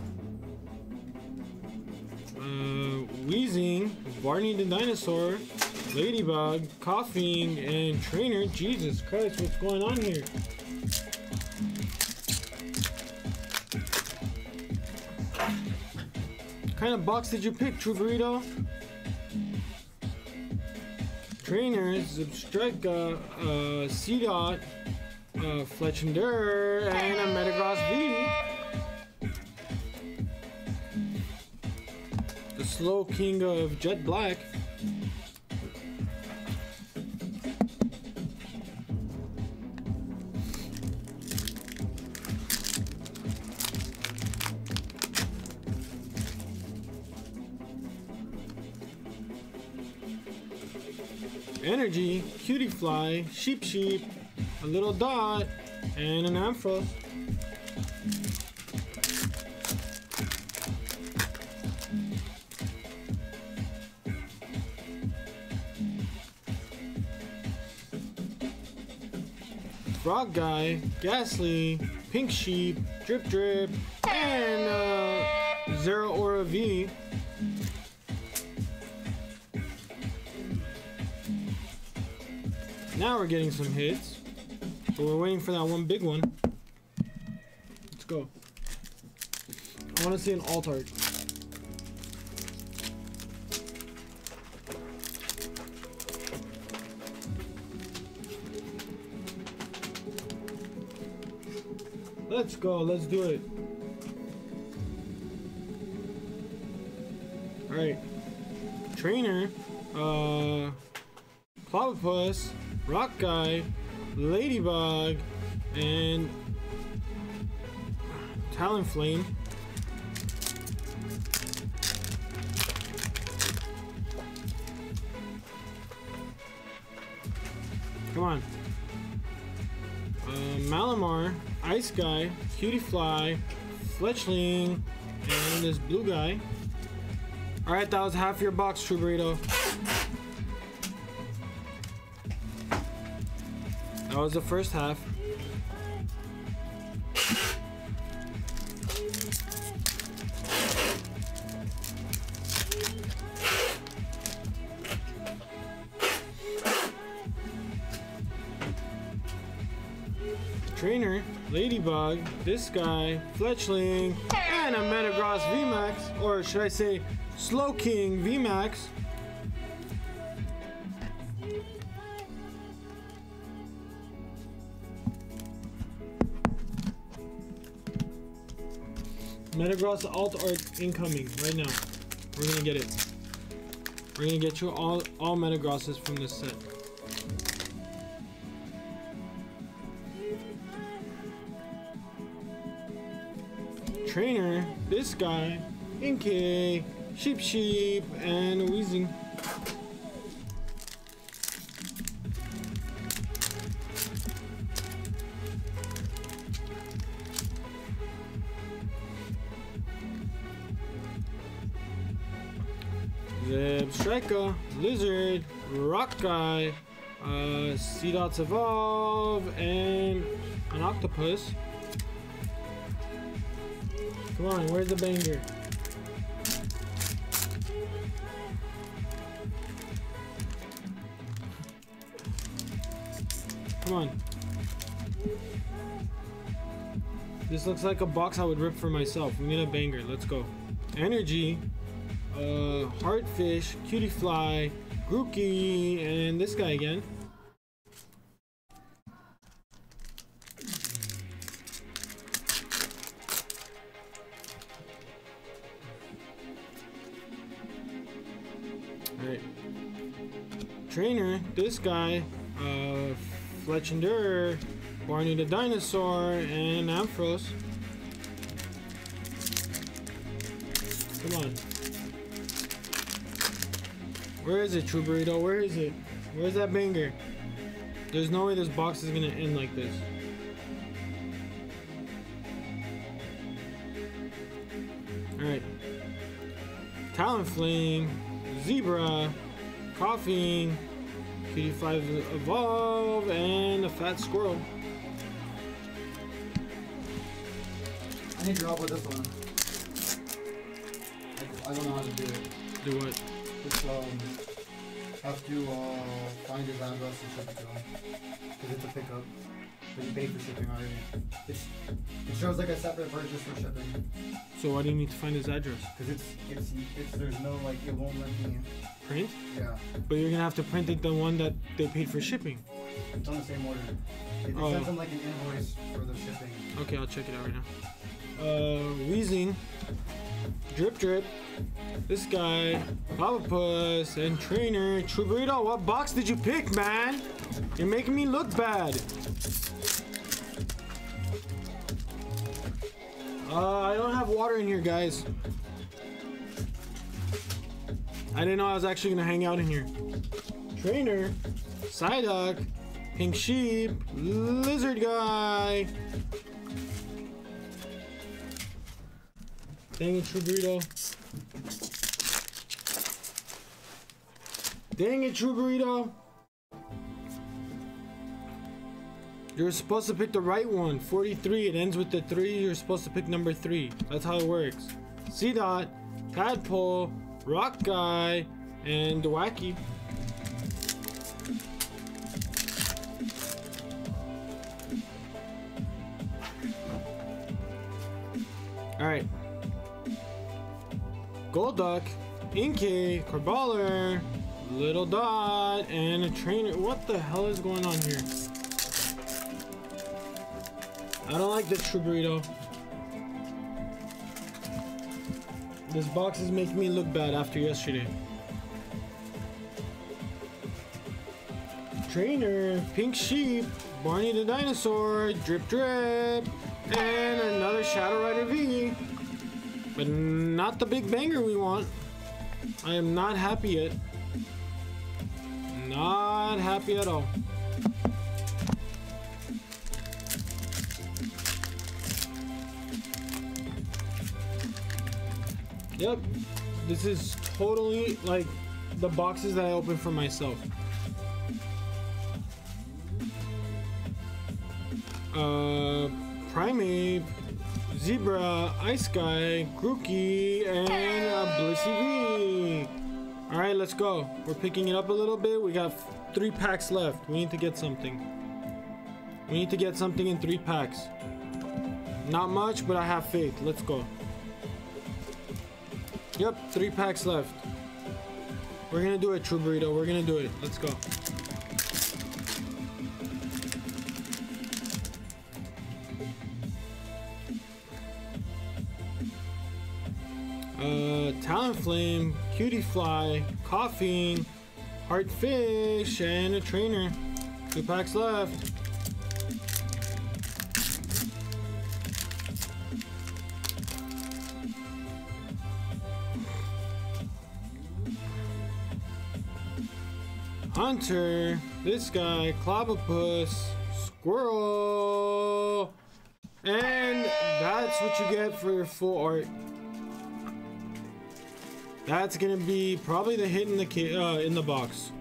Uh, Weezing, Barney the Dinosaur, Ladybug, Koffing, and Trainer. Jesus Christ, what's going on here? Kind of box did you pick, True Burrito? Trainers, Zebstrika, uh, Seedot, uh, Fletchinder, and a Metagross V. The Slowking of Jet Black. Energy, Cutiefly, Sheep Sheep, a little dot, and an Ampharos. Frog Guy, Gastly, Pink Sheep, Drip Drip, and uh, Zeraora V. Now we're getting some hits. But we're waiting for that one big one. Let's go. I want to see an alt art. Let's go. Let's do it. All right. Trainer. Uh. Platypus, Rock Guy, Ladybug, and Talonflame. Come on. Uh, Malamar, Ice Guy, Cutiefly, Fletchling, and this blue guy. Alright, that was half your box, True Burrito. That was the first half. Trainer, Ladybug, this guy, Fletchling, and a Metagross VMAX, or should I say Slowking VMAX. Metagross alt art incoming right now. We're gonna get it. We're gonna get you all all Metagrosses from this set. Trainer, this guy, Inkay, Sheep Sheep, and Weezing. Rock Guy, uh, Sea Dots Evolve, and an Octopus. Come on, where's the banger? Come on. This looks like a box I would rip for myself. We need a banger. Let's go. Energy, uh, Heartfish, Cutiefly, Grookey, and this guy again. Alright. Trainer, this guy, uh, Fletchinder, Barney the Dinosaur, and Ampharos. Come on. Where is it, True Burrito? Where is it? Where's that banger? There's no way this box is gonna end like this. Alright. Talonflame, Zebra, Koffing, Cutie 5 Evolve, and a Fat Squirrel. I need your help with this one. I, I don't know how to do it. Do what? It's um. have to uh, find his address and ship it to him. Because it's a pickup. But he paid for shipping already. It's, it shows like a separate purchase for shipping. So why do you need to find his address? Because it's, it's, it's, there's no, like, it won't let me. Print? Yeah. But you're gonna have to print it the one that they paid for shipping. It's on the same order. It, Oh. sends him like an invoice for the shipping. Okay, I'll check it out right now. Uh, Weezing, Drip Drip, this guy, Puss, and Trainer. True what box did you pick, man? You're making me look bad. Uh, I don't have water in here, guys. I didn't know I was actually gonna hang out in here. Trainer, Psyduck, Pink Sheep, Lizard Guy. Dang it, True Burrito. Dang it, True Burrito. You're supposed to pick the right one. 43. It ends with the 3. You're supposed to pick number 3. That's how it works. Seedot, Tadpole, Rock Guy, and Wacky. Alright. Golduck, Inkay, Carballer, Little Dot, and a trainer. What the hell is going on here? I don't like this True Burrito. This box is making me look bad after yesterday. Trainer, Pink Sheep, Barney the Dinosaur, Drip Drip, and another Shadow Rider V. But not the big banger we want. I am not happy yet. Not happy at all. Yep. This is totally like the boxes that I opened for myself. Uh, Primate, Zebra, Ice Guy, Grookey, and uh, Blissey V. All right, let's go. We're picking it up a little bit. We got three packs left. We need to get something. We need to get something in three packs. Not much, but I have faith. Let's go. Yep, three packs left. We're gonna do it, True Burrito. We're gonna do it. Let's go. Talonflame, Cutie Fly, Koffing, Heartfish, and a trainer. Two packs left. Hunter, this guy, Clobbopus, Squirrel, and that's what you get for your full art. That's gonna be probably the hit in the uh, in the box.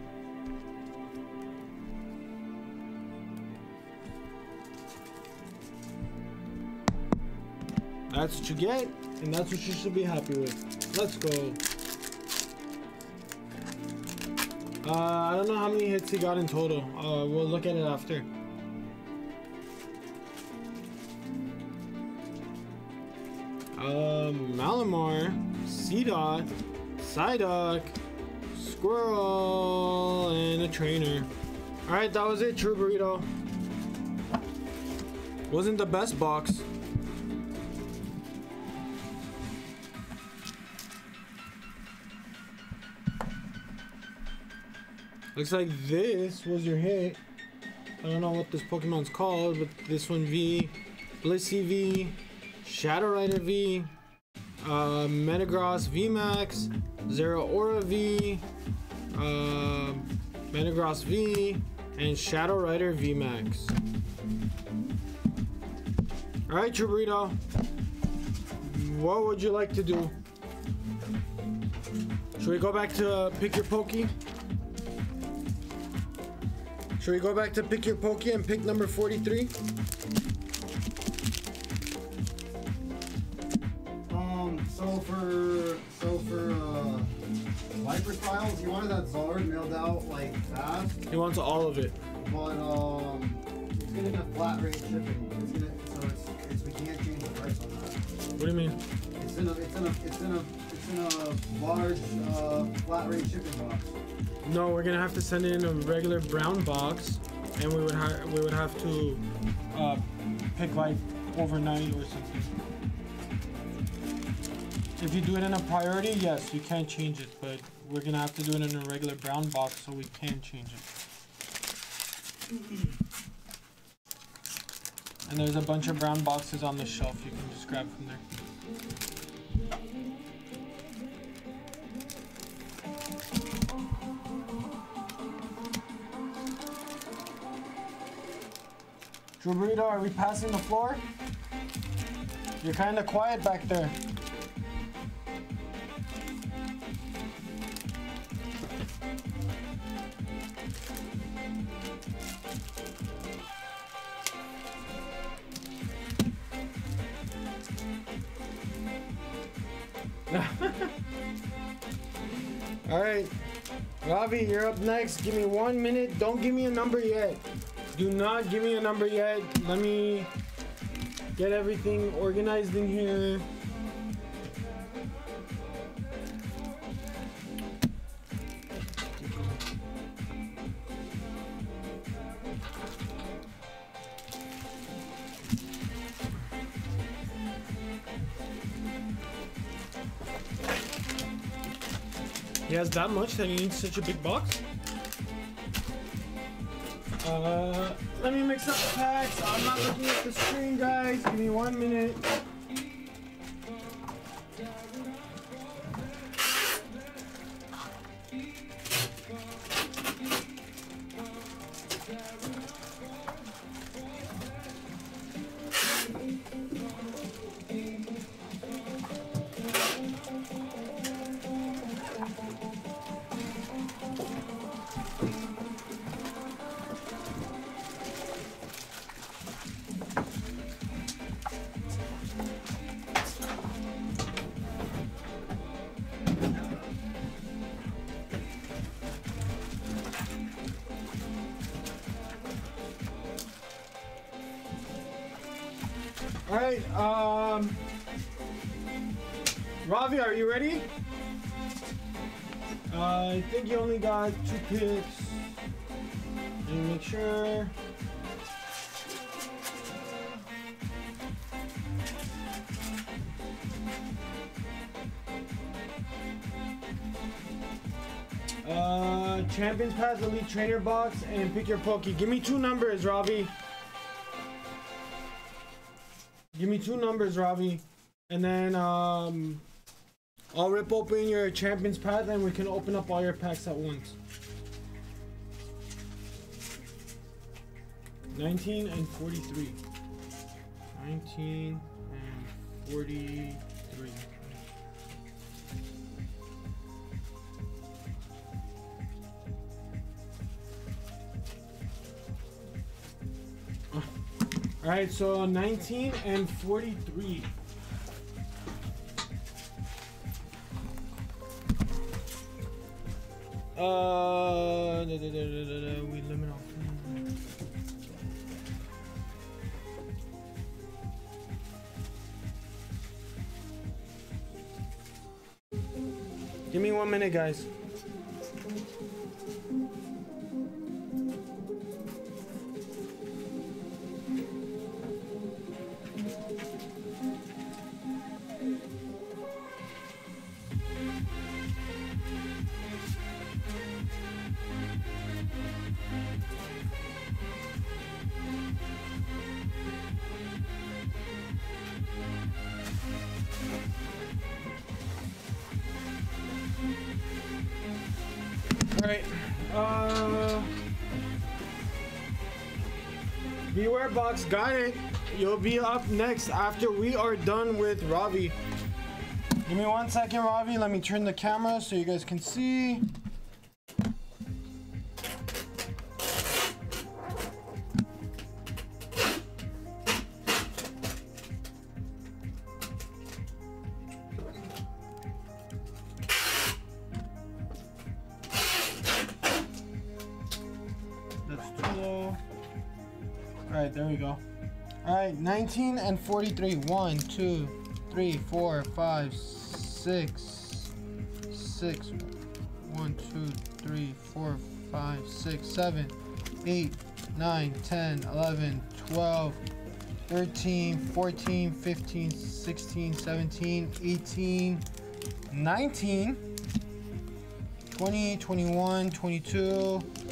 That's what you get, and that's what you should be happy with. Let's go. Uh, I don't know how many hits he got in total. Uh, we'll look at it after. Um, Malamar, Seedot, Psyduck, Squirrel, and a trainer. Alright, that was it, True Burrito. Wasn't the best box. Looks like this was your hit. I don't know what this Pokemon's called, but this one V, Blissey V, Shadow Rider V, uh, Metagross VMAX, Zeraora V, uh, Metagross V, and Shadow Rider VMAX. Alright, True What would you like to do? Should we go back to pick your Pokey? Should we go back to pick your Pokey and pick number 43? So for so for uh, Viper Styles, he wanted that Zard mailed out like fast, He wants all of it. but um, it's gonna get flat rate shipping. It's gonna so it's, it's we can't change the price on that. What do you mean? It's in a it's in a it's in a it's in a large uh, flat rate shipping box. No, we're gonna have to send it in a regular brown box, and we would have we would have to uh, pick like overnight or something. If you do it in a priority, yes, you can change it, but we're gonna have to do it in a regular brown box so we can change it. And there's a bunch of brown boxes on the shelf you can just grab from there. True Burrito, are we passing the floor? You're kind of quiet back there. All right, Ravi, you're up next. Give me one minute. Don't give me a number yet. Do not give me a number yet. Let me get everything organized in here. He has that much that he needs such a big box? Uh, let me mix up the packs. I'm not looking at the screen, guys. Give me one minute. Two picks. Me make sure. Uh, Champions Path, Elite Trainer Box, and pick your Poke. Give me two numbers, Robbie. Give me two numbers, Robbie. And then um I'll rip open your Champions Path and we can open up all your packs at once. 19 and 43. 19 and 43. All right, so 19 and 43. Uh, da, da, da, we limit. Give me one minute, guys. Got it. You'll be up next after we are done with Ravi. Give me one second, Ravi. Let me turn the camera so you guys can see. 19 and 43. 1, 2, 3, 4, 5, 6, 6. 1, 2, 3, 4, 5, 6, 7, 8, 9, 10, 11, 12, 13, 14, 15, 16, 17, 18, 19, 20, 21, 22,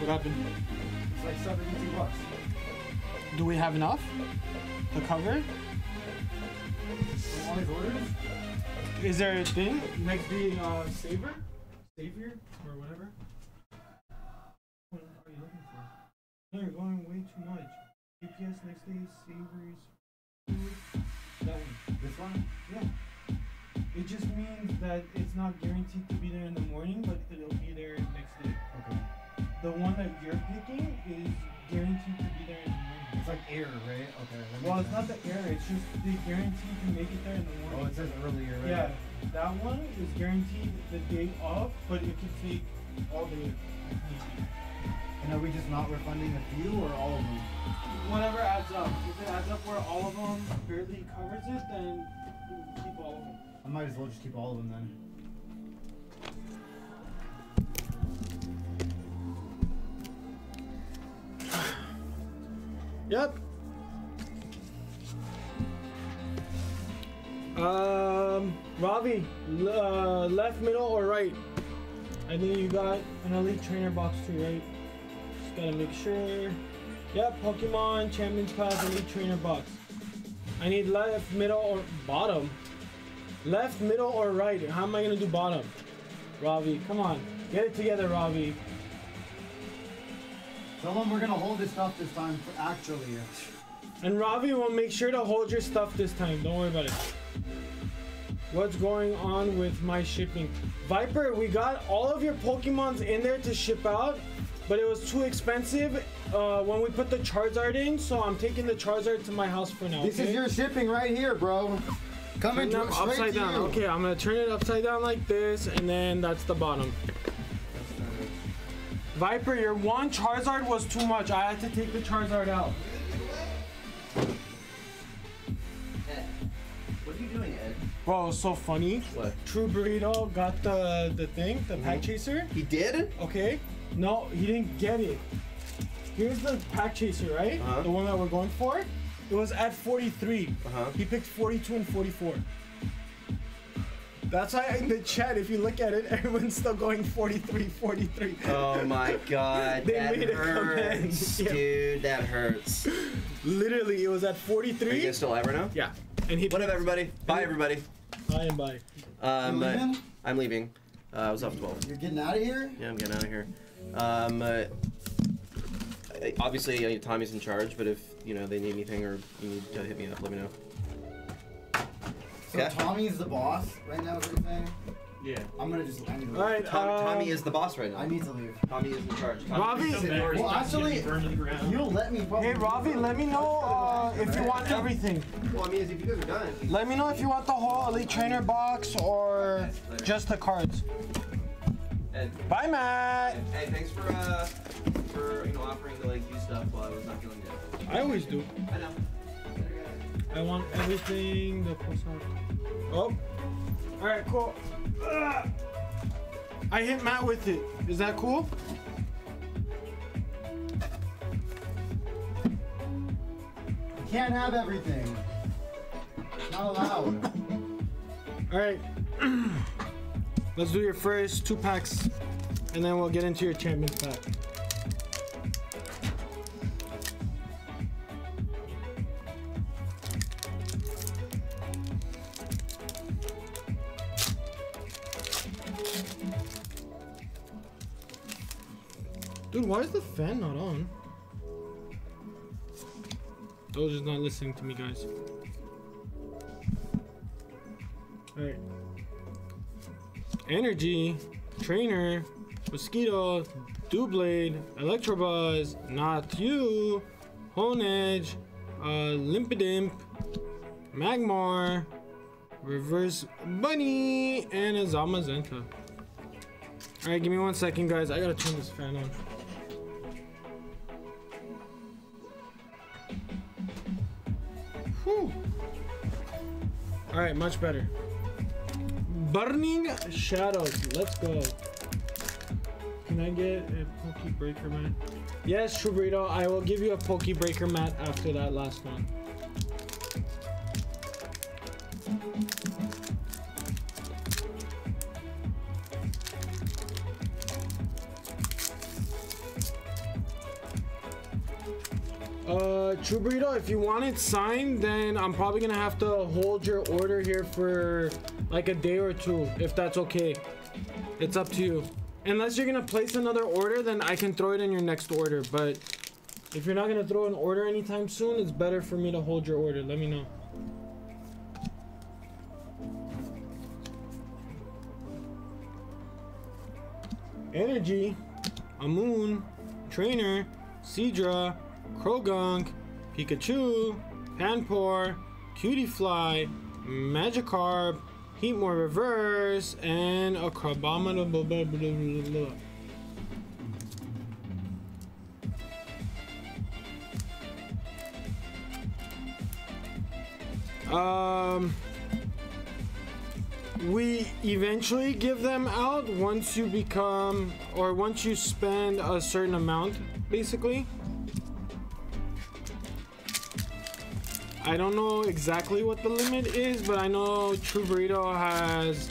What happened? It's like 72 bucks. Do we have enough to cover? All these orders? Is there a thing next to uh, saver, savior, or whatever? What are you looking for? No, you're going way too much. GPS next day, savers. That one. This one? Yeah. It just means that it's not guaranteed to be there in the morning, but it'll be there next day. The one that you're picking is guaranteed to be there in the morning. It's like air, right? Okay. Well, it's not the air. It's just they guarantee to make it there in the morning. Oh, it says earlier, right? Yeah, that one is guaranteed the day of, but it could take all day. if need be. And are we just not refunding a few or all of them? Whatever adds up. If it adds up where all of them barely covers it, then keep all of them. I might as well just keep all of them then. Yep. Um, Ravi, uh, left, middle, or right? I think you got an elite trainer box too, right? Just gotta make sure. Yep, Pokemon Champions Class Elite Trainer box. I need left, middle, or bottom. Left, middle, or right? How am I gonna do bottom? Ravi, come on, get it together, Ravi. Tell them we're gonna hold this stuff this time. For actually, And Ravi will make sure to hold your stuff this time. Don't worry about it. What's going on with my shipping? Viper, we got all of your Pokemons in there to ship out, but it was too expensive uh, when we put the Charizard in, so I'm taking the Charizard to my house for now. this is your shipping right here, bro. Coming Turn to, straight upside to down. you. Okay, I'm gonna turn it upside down like this, and then that's the bottom. Viper, your one Charizard was too much. I had to take the Charizard out. Ed, what are you doing, Ed? Bro, it was so funny. What? True Burrito got the the thing, the pack chaser. He did? Okay. No, he didn't get it. Here's the pack chaser, right? Uh-huh. The one that we're going for. It was at 43. Uh-huh. He picked 42 and 44. That's why in the chat, if you look at it, everyone's still going 43, 43. Oh my god, They that made a comment. hurts, Yeah. dude. That hurts. Literally, it was at 43. Are you 43. guys still ever now? Yeah. And he What up, everybody? Bye, everybody. Bye and bye. Um, You uh, leaving? I'm leaving. Uh, I was off 12. You're getting out of here? Yeah, I'm getting out of here. Um, uh, obviously, uh, Tommy's in charge, but if you know they need anything or you need to hit me up, let me know. So Okay. Tommy's the boss right now, is what you're saying? Yeah. I'm gonna just. I need to leave. All right. Tom, uh, Tommy is the boss right now. I need to leave. Tommy is in charge. Tommy- Ravi. Well, actually, if you'll let me. Hey, Ravi, let me know uh, if you want everything. Well, I mean, if you guys are done. Let me know if you want the whole Elite Trainer box or just the cards. Ed, Bye, Matt. hey, thanks for uh, for you know offering to like do stuff while I was not feeling good. I always do. I know. I want everything. The post Oh. All right, cool. Ugh. I hit Matt with it. Is that cool? You can't have everything. It's not allowed. All right. Let's do your first two packs, and then we'll get into your champions pack. Why is the fan not on? Doja's not listening to me, guys. Alright. Energy, Trainer, Mosquito, Doublade, Electabuzz, Not You, Honedge, uh, Limpidimp, Magmar, Reverse Bunny, and a Zamazenta. Alright, give me one second, guys. I gotta turn this fan on. Whew. Alright, much better. Burning Shadows. Let's go. Can I get a Poke Breaker mat? Yes, True Burrito. I will give you a Poke Breaker mat after that last one. Uh, True Burrito, if you want it signed, then I'm probably gonna have to hold your order here for like a day or two, if that's okay. It's up to you. Unless you're gonna place another order, then I can throw it in your next order. But if you're not gonna throw an order anytime soon, it's better for me to hold your order. Let me know. Energy, Amoon, Trainer, Seadra, Croagunk, Pikachu, Panpour, Cutiefly, Magikarp, Heatmor Reverse, and a Crabominable. Um, we eventually give them out once you become, or once you spend a certain amount, basically. I don't know exactly what the limit is, but I know True Burrito has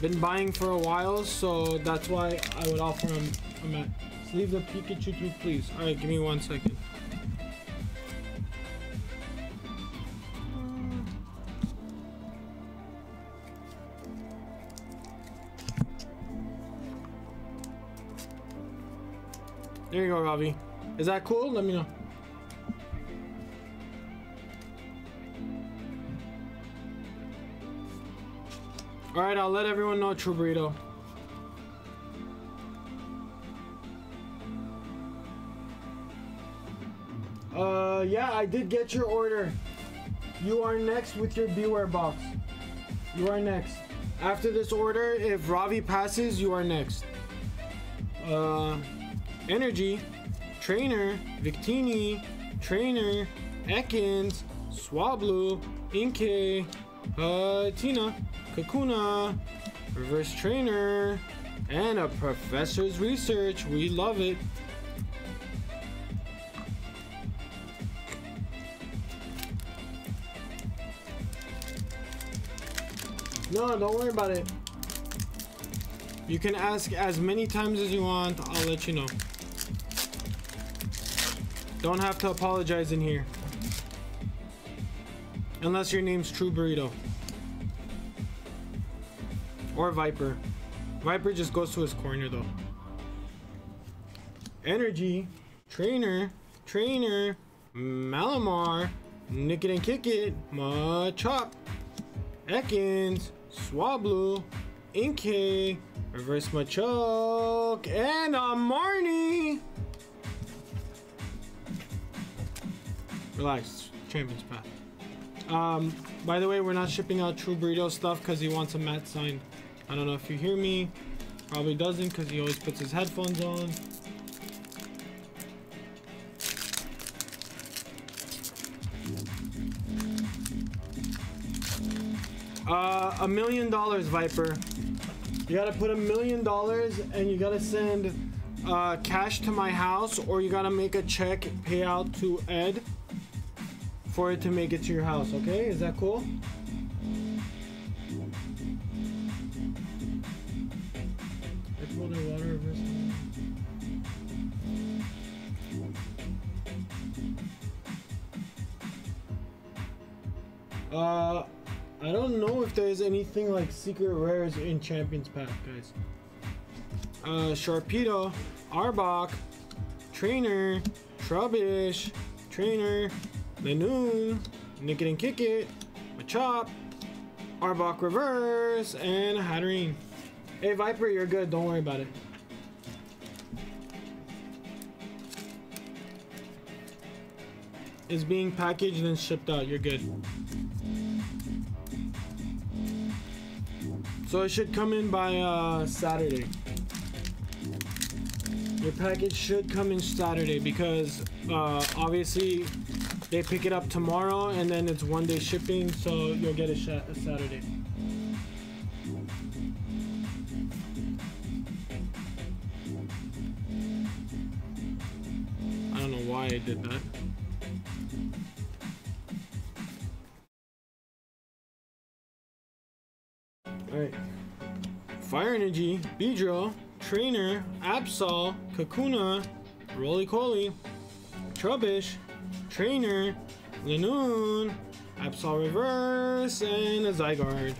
been buying for a while, so that's why I would offer him a mat. Leave the Pikachu tooth, please. All right, give me one second. There you go, Robbie. Is that cool? Let me know. All right, I'll let everyone know, True Burrito. Uh, yeah, I did get your order. You are next with your Beware box. You are next. After this order, if Ravi passes, you are next. Uh, Energy, Trainer, Victini, Trainer, Ekans, Swablu, Inkay, uh, Tina, Kakuna, Reverse Trainer, and a Professor's Research. We love it. No, don't worry about it. You can ask as many times as you want. I'll let you know. Don't have to apologize in here. Unless your name's True Burrito. Or Viper. Viper just goes to his corner though. Energy, Trainer, Trainer, Malamar, Nick It and Kick It, Machop, Ekans, Swablu, Inkay, Reverse Machoke, and a Marnie! Relax, Champion's Path. Um, by the way, we're not shipping out True Burrito stuff because he wants a mat sign. I don't know if you hear me. Probably doesn't because he always puts his headphones on. Uh, a million dollars, Viper. You gotta put a million dollars and you gotta send uh, cash to my house or you gotta make a check payout to Ed for it to make it to your house, okay? Is that cool? Uh, I don't know if there's anything like secret rares in Champions Pack, guys. Uh, Sharpedo, Arbok, Trainer, Trubbish, Trainer, Lanoon, Nick It and Kick It, Machop, Arbok Reverse, and Hatterene. Hey Viper, you're good. Don't worry about it. It's being packaged and shipped out. You're good. So it should come in by uh, Saturday. Your package should come in Saturday because uh, obviously they pick it up tomorrow and then it's one day shipping, so you'll get it Saturday. Did that. Alright. Fire Energy, Beedrill, Trainer, Absol, Kakuna, Rolycoly, Trubbish, Trainer, Lanoon, Absol Reverse, and a Zygarde.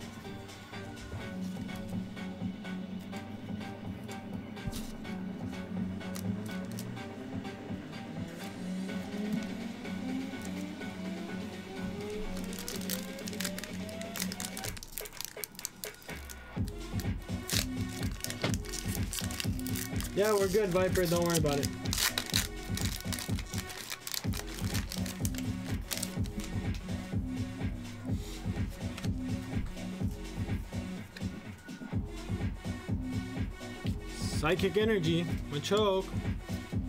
Good, Viper. Don't worry about it. Psychic Energy, Machoke,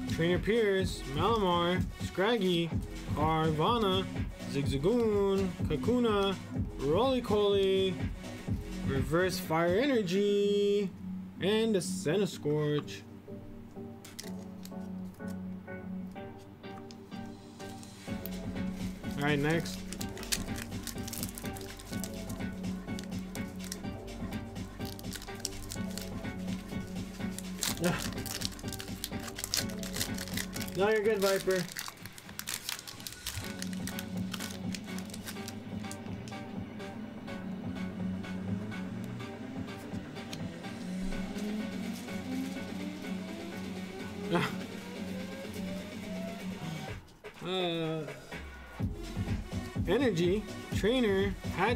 Trainer Piers, Malamar, Scraggy, Carvanha, Zigzagoon, Kakuna, Rolycoly, Reverse Fire Energy, and a Centiskorch. Alright, next. Yeah. No, you're good, Viper.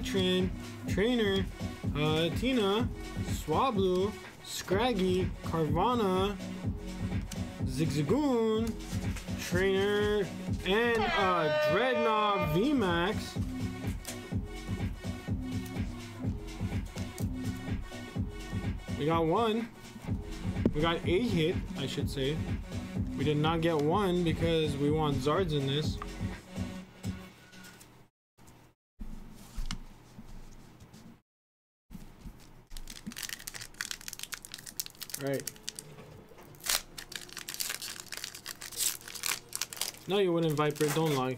Trainer, uh, Tina, Swablu, Scraggy, Carvanha, Zigzagoon, trainer, and uh, Drednaw VMAX. We got one. We got a hit, I should say. We did not get one because we want Zards in this. Alright. No, you wouldn't, Viper. Don't lie.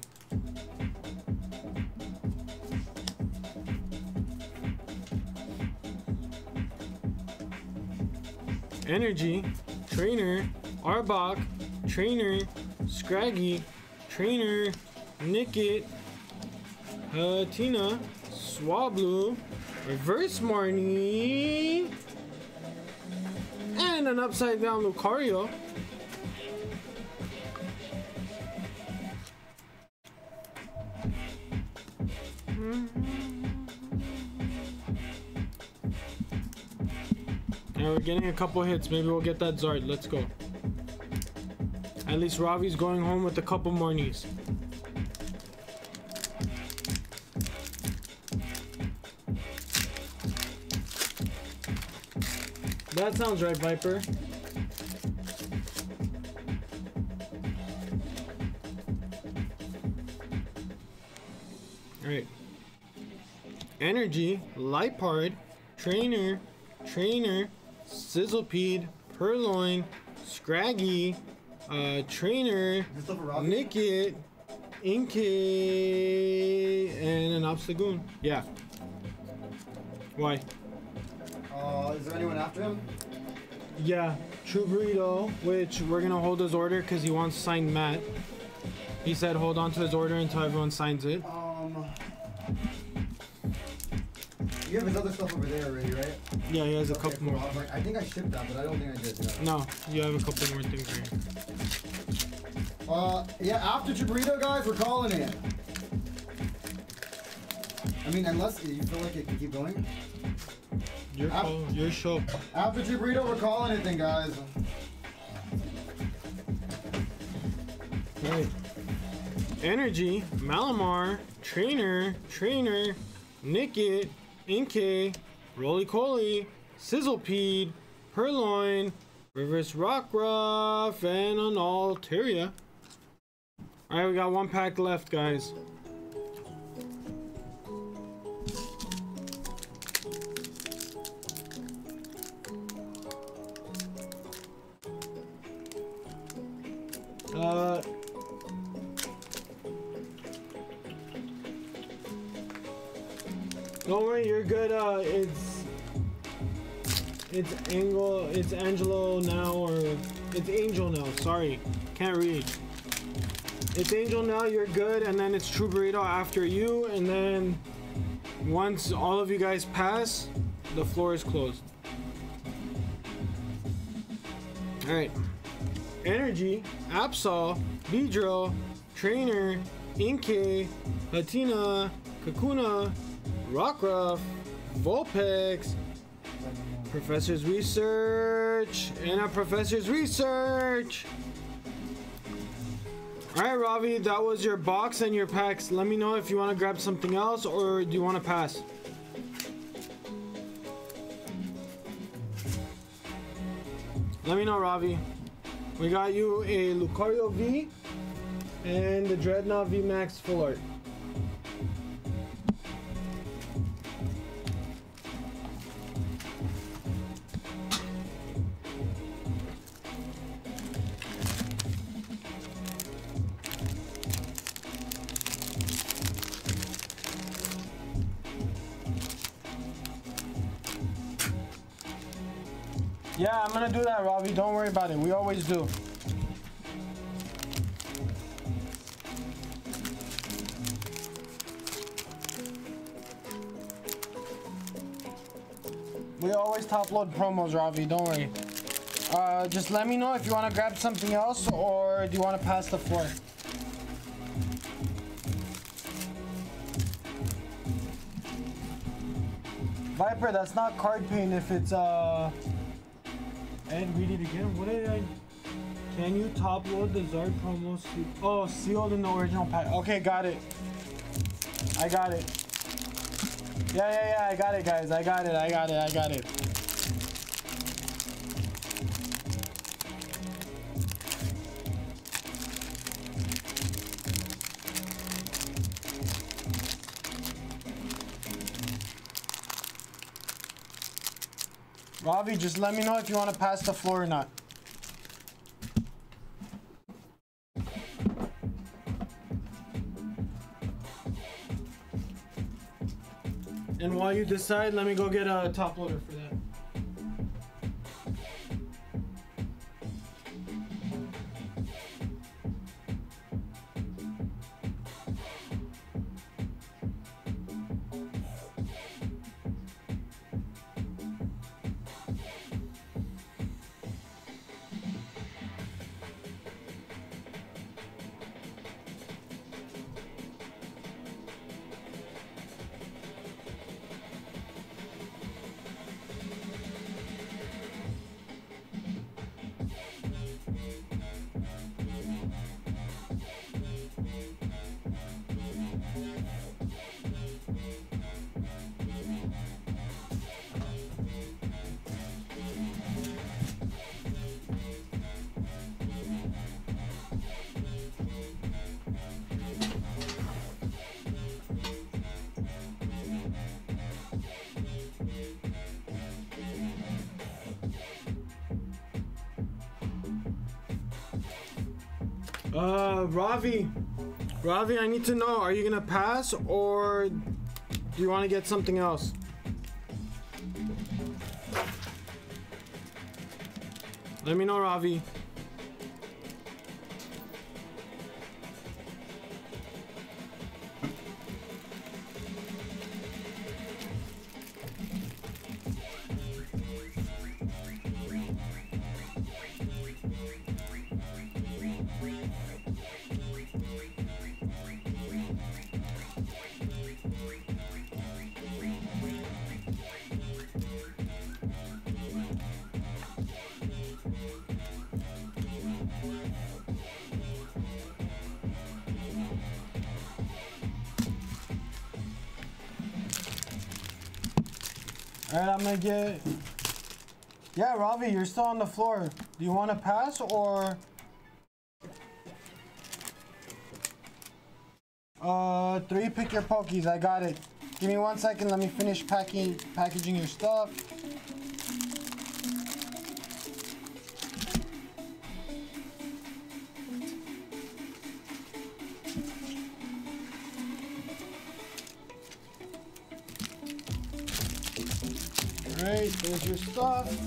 Energy, Trainer, Arbok, Trainer, Scraggy, Trainer, Nickit, uh, Tina, Swablu, Reverse Marnie, and an upside down Lucario. And we're getting a couple hits. Maybe we'll get that Zard. Let's go. At least Ravi's going home with a couple more knees. That sounds right, Viper. Energy, Liepard, Trainer, Trainer, Sizzlipede, Purrloin, Scraggy, uh, Trainer, This stuff around Nickit, Inkit, and an Obstagoon. Yeah. Why? Uh, is there anyone after him? Yeah, True Burrito, which we're gonna hold his order because he wants signed Matt. He said hold on to his order until everyone signs it. Um, you have his other stuff over there already, right? Yeah, he has a couple cool. more. I like, I think I shipped that, but I don't think I did. Yeah. No, you have a couple more things here. Uh, yeah, after Jabrito, guys, we're calling it. I mean, unless you feel like it can keep going. Your Ah. call, your show. After Jabrito, we're calling it then, guys. Right. Energy, Malamar, Trainer, Trainer, Nickit, Inkay, Roly Coly, Sizzlipede, Purrloin, Reverse Rockruff, and an Altaria. Alright, we got one pack left, guys. Uh, Don't worry, you're good. Uh, it's it's Angel, it's Angelo now, or it's Angel now. Sorry, can't read. It's Angel now. You're good, and then it's True Burrito after you, and then once all of you guys pass, the floor is closed. All right. Energy, Absol, Vidro, Trainer, Inkay, Latina, Kakuna, Rockruff, Vulpix, Professor's Research, and a Professor's Research. Alright, Ravi, that was your box and your packs. Let me know if you want to grab something else or do you want to pass? Let me know, Ravi. We got you a Lucario V and the Drednaw V Max Full Art. Gonna do that, Ravi. Don't worry about it. We always do. We always top load promos, Ravi. Don't worry. Uh, just let me know if you want to grab something else or do you want to pass the floor. Viper, that's not card pain if it's uh. And read it again. What did I? Can you top load the Zard promo? se- Oh, sealed in the original pack. Okay, got it. I got it. Yeah, yeah, yeah. I got it, guys. I got it. I got it. I got it. Ravi, just let me know if you want to pass the floor or not. And while you decide, let me go get a top loader for Ravi. Ravi, I need to know, are you gonna pass or do you want to get something else? Let me know, Ravi. I'm get. Yeah, Ravi, you're still on the floor. Do you want to pass or? Uh, three. Pick your pokies. I got it. Give me one second. Let me finish packing, packaging your stuff. Your stuff.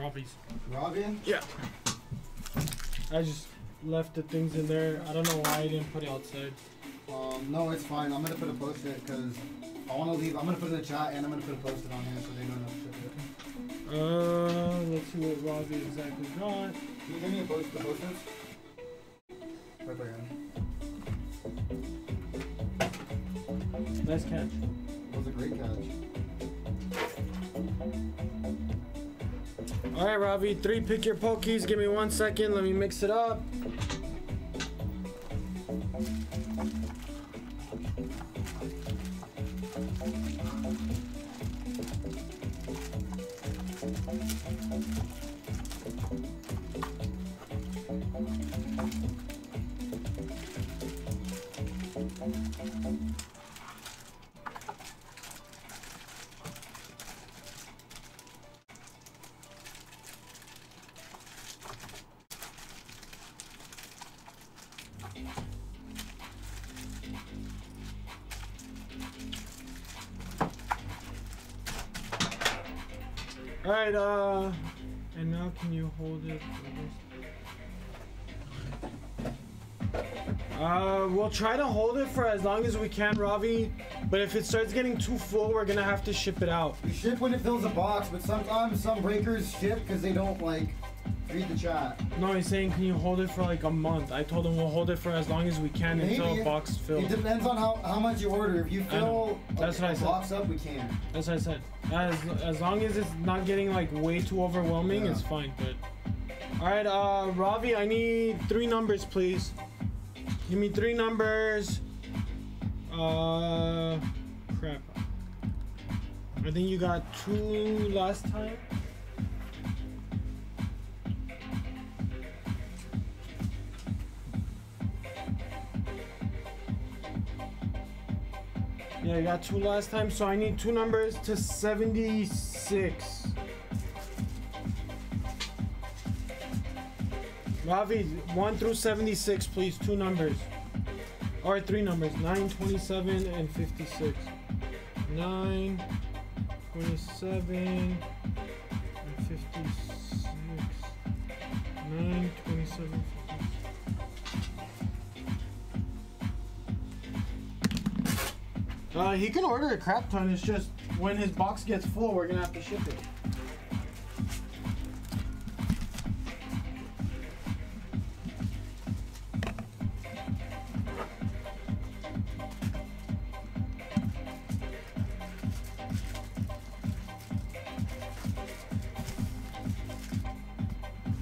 That's Ravi's. Robin? Yeah. I just left the things in there. I don't know why I didn't put it outside. Um, no, it's fine. I'm gonna put a post-it because I want to leave. I'm gonna put it in the chat and I'm gonna put a post-it on here so they know not to ship. Uh, let's see what Robbie exactly got. Can you give me a post, Three, pick your pokies. Give me one second. Let me mix it up. All right, uh, and now can you hold it? for this? Uh, we'll try to hold it for as long as we can, Ravi. But if it starts getting too full, we're gonna have to ship it out. We ship when it fills a box, but sometimes some breakers ship because they don't like read the chat. No, he's saying, can you hold it for like a month? I told him we'll hold it for as long as we can until a box fills. It depends on how, how much you order. If you fill That's a, what I a said. box up, we can. That's what I said, as as long as it's not getting like way too overwhelming, Yeah. it's fine. But all right, uh, Ravi, I need three numbers, please. Give me three numbers. Uh, crap. I think you got two last time. Yeah, I got two last time, so I need two numbers to 76. Ravi, 1 through 76, please. Two numbers. Or three numbers 9, 27, and 56. 9, 27, Uh, he can order a crap ton. It's just when his box gets full, we're gonna have to ship it.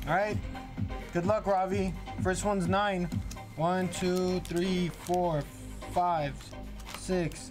All right. Good luck, Ravi. First one's nine. One, two, three, four, five, six,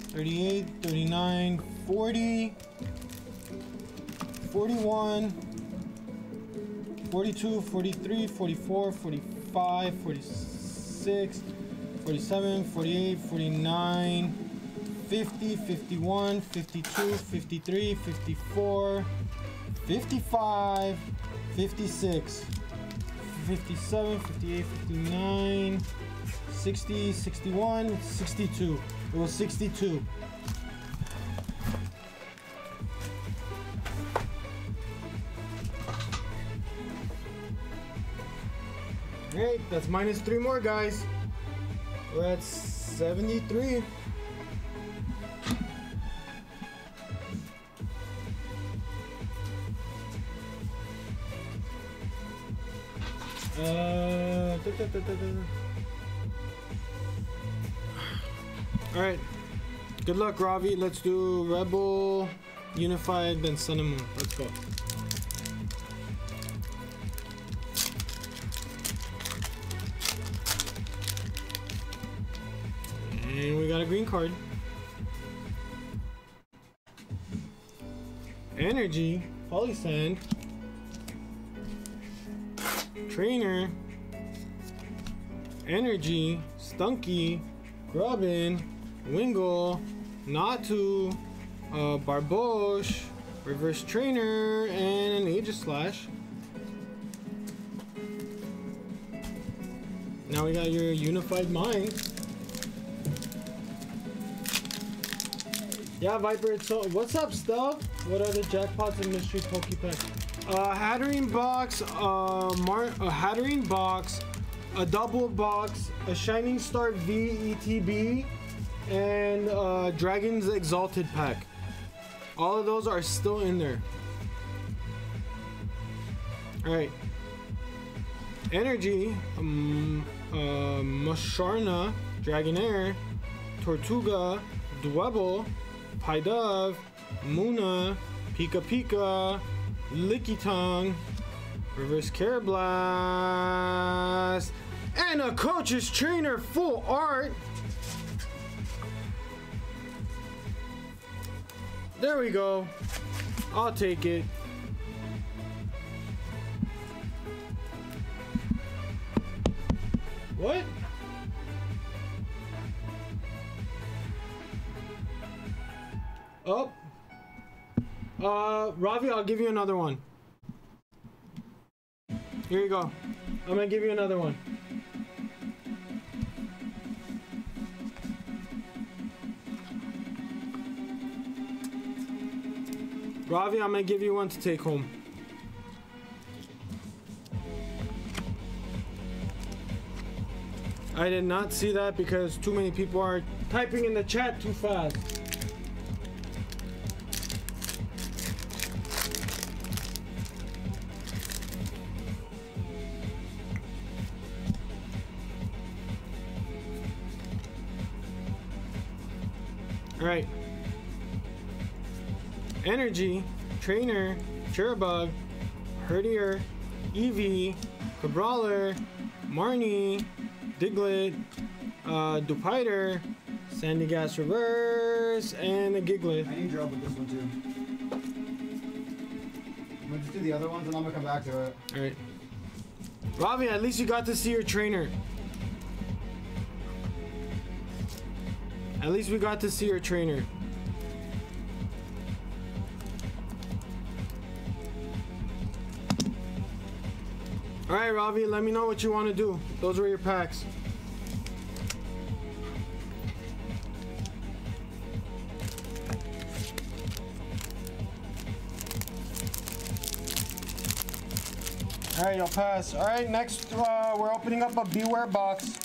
38, 39, 40, 41, 42, 43, 44, 45, 46, 47, 48, 49, 50, 51, 52, 53, 54, 55, 56, 57, 58, 59, 60, 61, 62. It was 62. Hey, that's minus three more, guys. At 73. Uh, da, da, da, All right. Good luck, Ravi. Let's do Rebel, Unified, then Sun and Moon. Let's go. And we got a green card. Energy, Palossand, Trainer, Energy, Stunky, Grubbin, Wingle, Natu, uh, Barboach, Reverse Trainer, and an Aegislash. Now we got your Unified Mind. Yeah, Viper, it's so what's up, stuff? What are the jackpots and mystery Pokepack? Uh, Hatterene box, uh, Mar a Hatterene box, a double box, a Shining Star V ETB, and uh, Dragon's Exalted pack. All of those are still in there. All right. Energy, um, uh, Musharna, Dragonair, Tortuga, Dwebble, Pidove, Munna, Pika Pika, Lickitung, Reverse Care Blast, and a coach's trainer full art. There we go. I'll take it. What? Oh. Uh, Ravi, I'll give you another one. Here you go. I'm gonna give you another one. Ravi, I'm gonna give you one to take home. I did not see that because too many people are typing in the chat too fast. Energy, Trainer, Charjabug, Herdier, Eevee, Crabrawler, Marnie, Diglett, uh, Dewpider, Sandy Gas Reverse, and a Giglet. I need your help with this one too. I'm gonna just do the other ones and I'm gonna come back to it. All right. Ravi, at least you got to see your trainer. At least we got to see your trainer. All right, Ravi, let me know what you want to do. Those were your packs. All right, you'll pass. All right, next uh, we're opening up a Beware box.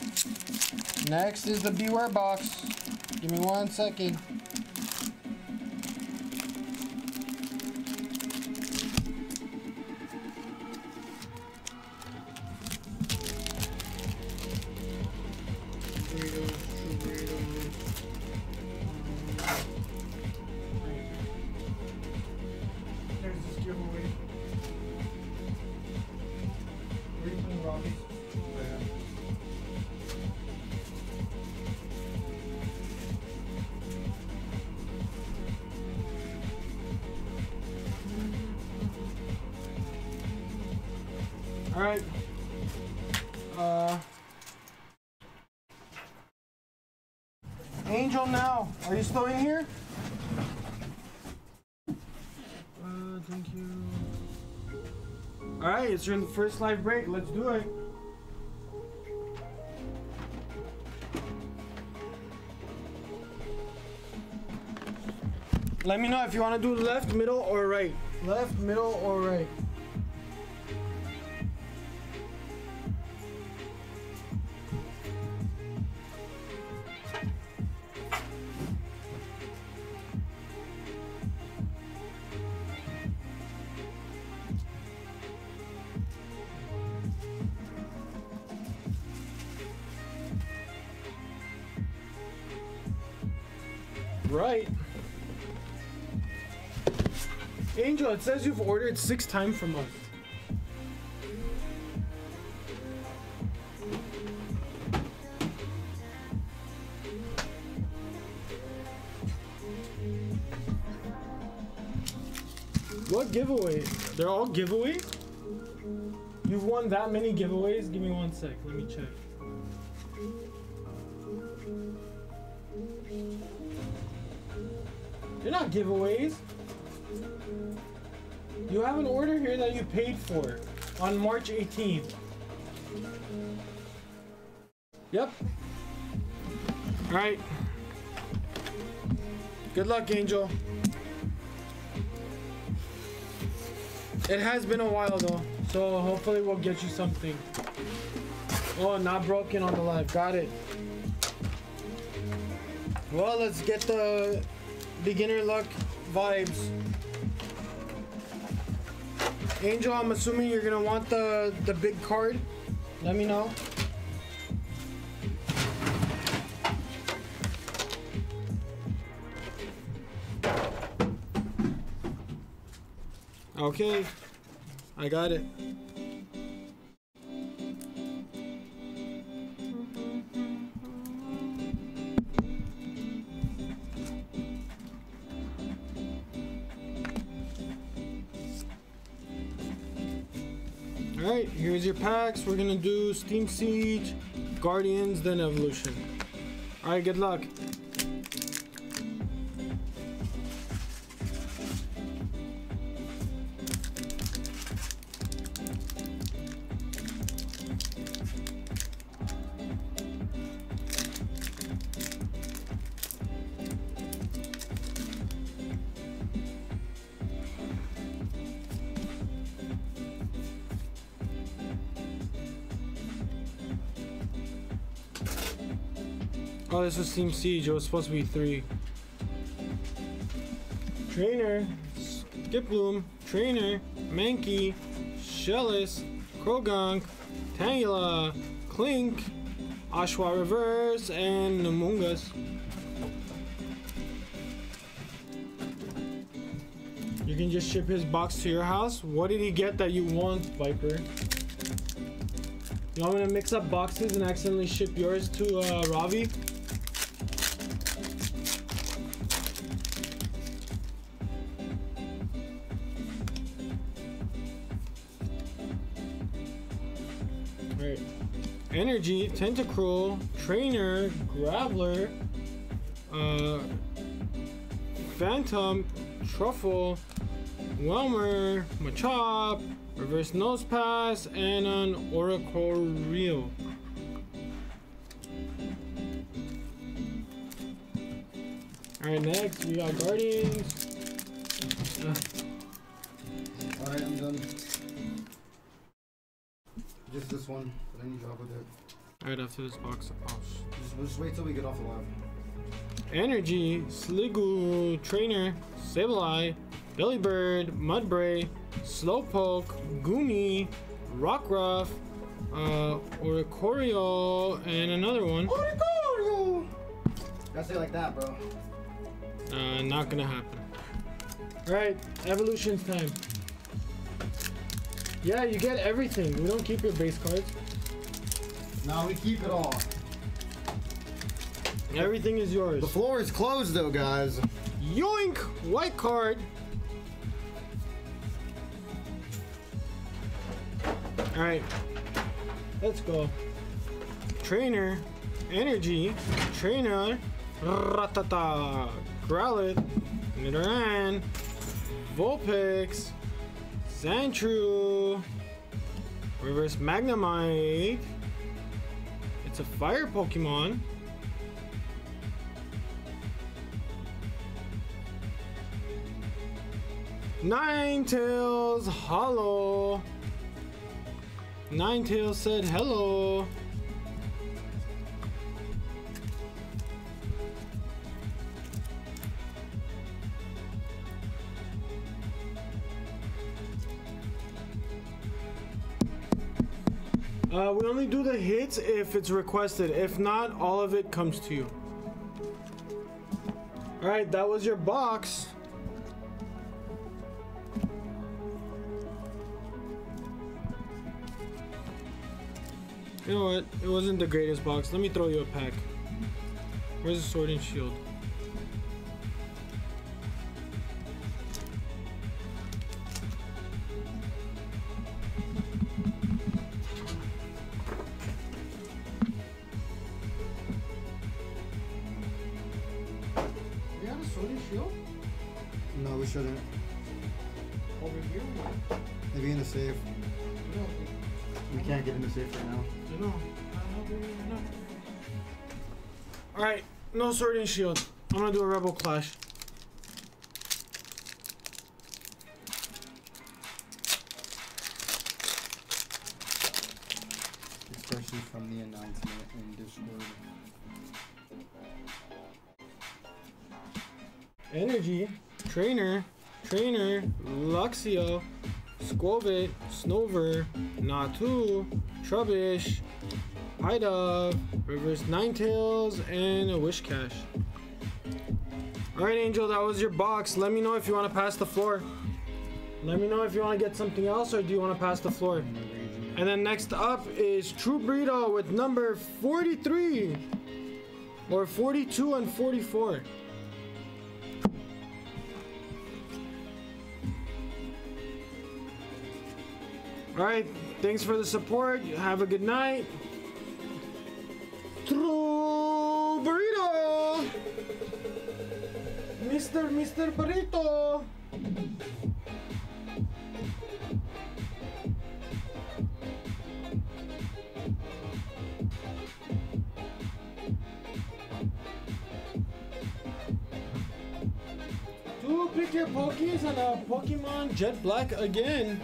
Next is the Beware box. Give me one second. Right, the first live break. Let's do it. Let me know if you want to do left, middle, or right. Left, middle, or. Right. Angel, it says you've ordered six times from us. What giveaway? They're all giveaway? You've won that many giveaways? Give me one sec. Let me check. They're not giveaways. You have an order here that you paid for on March 18th. Yep. All right. Good luck, Angel. It has been a while though, so hopefully we'll get you something. Oh, not broken on the live. Got it. Well, let's get the beginner luck vibes. Angel, I'm assuming you're gonna want the the big card. Let me know. Okay, I got it. Packs. We're gonna do Steam Siege, Guardians, then Evolution. Alright, good luck. This is Team Siege. It was supposed to be three. Trainer, Skiploom, Trainer, Mankey, Shellis, Croagunk, Tangela, Klink, Ashwa Reverse, and Namungus. You can just ship his box to your house. What did he get that you want, Viper? You want me to mix up boxes and accidentally ship yours to uh, Ravi? Energy, Tentacruel, Trainer, Graveler, uh, Phantump, Truffle, Whelmer, Machop, Reverse Nosepass, and an Oracle Reel. Alright, next we got Guardians. Uh, All right, I'm done. Just this one, but I need drop with it. Alright, after this box. Oh, sh- Just, we'll just wait till we get off the live. Energy, Sliggoo, Trainer, Sableye, Bellybird, Mudbray, Slowpoke, Goomy, Rockruff, uh, Oricorio, and another one. Oricorio! Gotta say like that, bro. Uh, not gonna happen. Alright, evolution's time. Yeah, you get everything. We don't keep your base cards. Now we keep it all. Everything is yours. The floor is closed though, guys. Yoink! White card. Alright. Let's go. Trainer. Energy. Trainer. Rattata, Growlithe, Nidoran, Vulpix, Sandshrew, Reverse Magnemite. It's a fire Pokemon. Ninetales Hollow. Nine Tails said hello. Uh, we only do the hits if it's requested. If not, all of it comes to you. Alright, that was your box. You know what? It wasn't the greatest box. Let me throw you a pack. Where's the sword and shield? No, shouldn't. over here. Maybe in the safe. No, We can't get in the safe right now. I know. I know, I know. Alright, no sword and shield. I'm gonna do a rebel clash. Especially from the announcement in Discord. Energy, Trainer, Trainer, Luxio, Skwovet, Snover, Natu, Trubbish, Hydove, Reverse Ninetales, and a Wish Whiscash. Alright, Angel, that was your box. Let me know if you want to pass the floor. Let me know if you want to get something else or do you want to pass the floor. And then next up is True Burrito with number 43 or 42 and 44. All right, thanks for the support. Have a good night. True Burrito! Mr. Mr. Burrito! Two pick your Pokies and a Pokemon Jet Black again.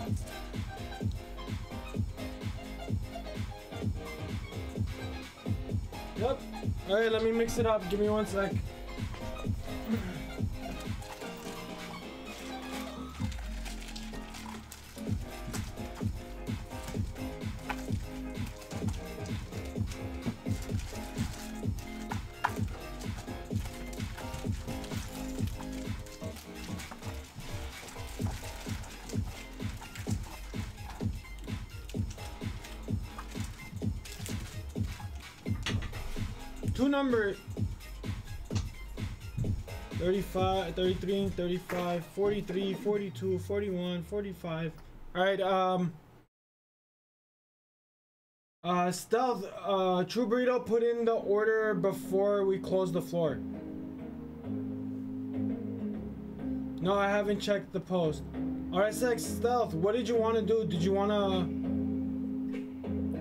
Yep. Alright, let me mix it up. Give me one sec. Two number 35, 33, 35, 43, 42, 41, 45. All right, um uh stealth uh True Burrito put in the order before we close the floor. No, I haven't checked the post. All right, Sex Stealth, what did you want to do? Did you want to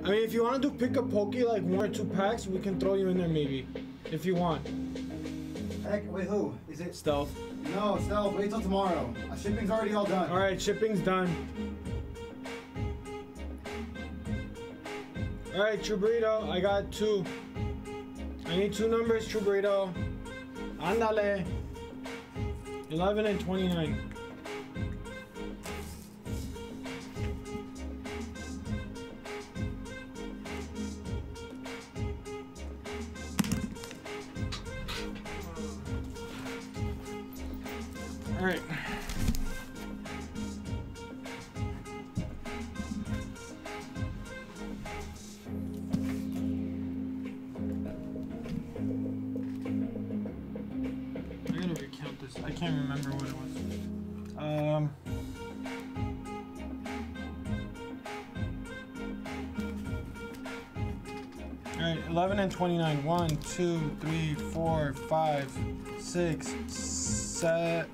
I mean, if you want to do pick a poke like one or two packs, we can throw you in there maybe, if you want. Heck, wait, who? Is it? Stealth. No, Stealth, wait till tomorrow. Uh, shipping's already all done. All right, shipping's done. All right, True Burrito, I got two. I need two numbers, True Burrito. Andale. 11 and 29. This. I can't remember what it was. Um. Alright, 11 and 29. 1, 2, 3, 4, 5, 6, 7.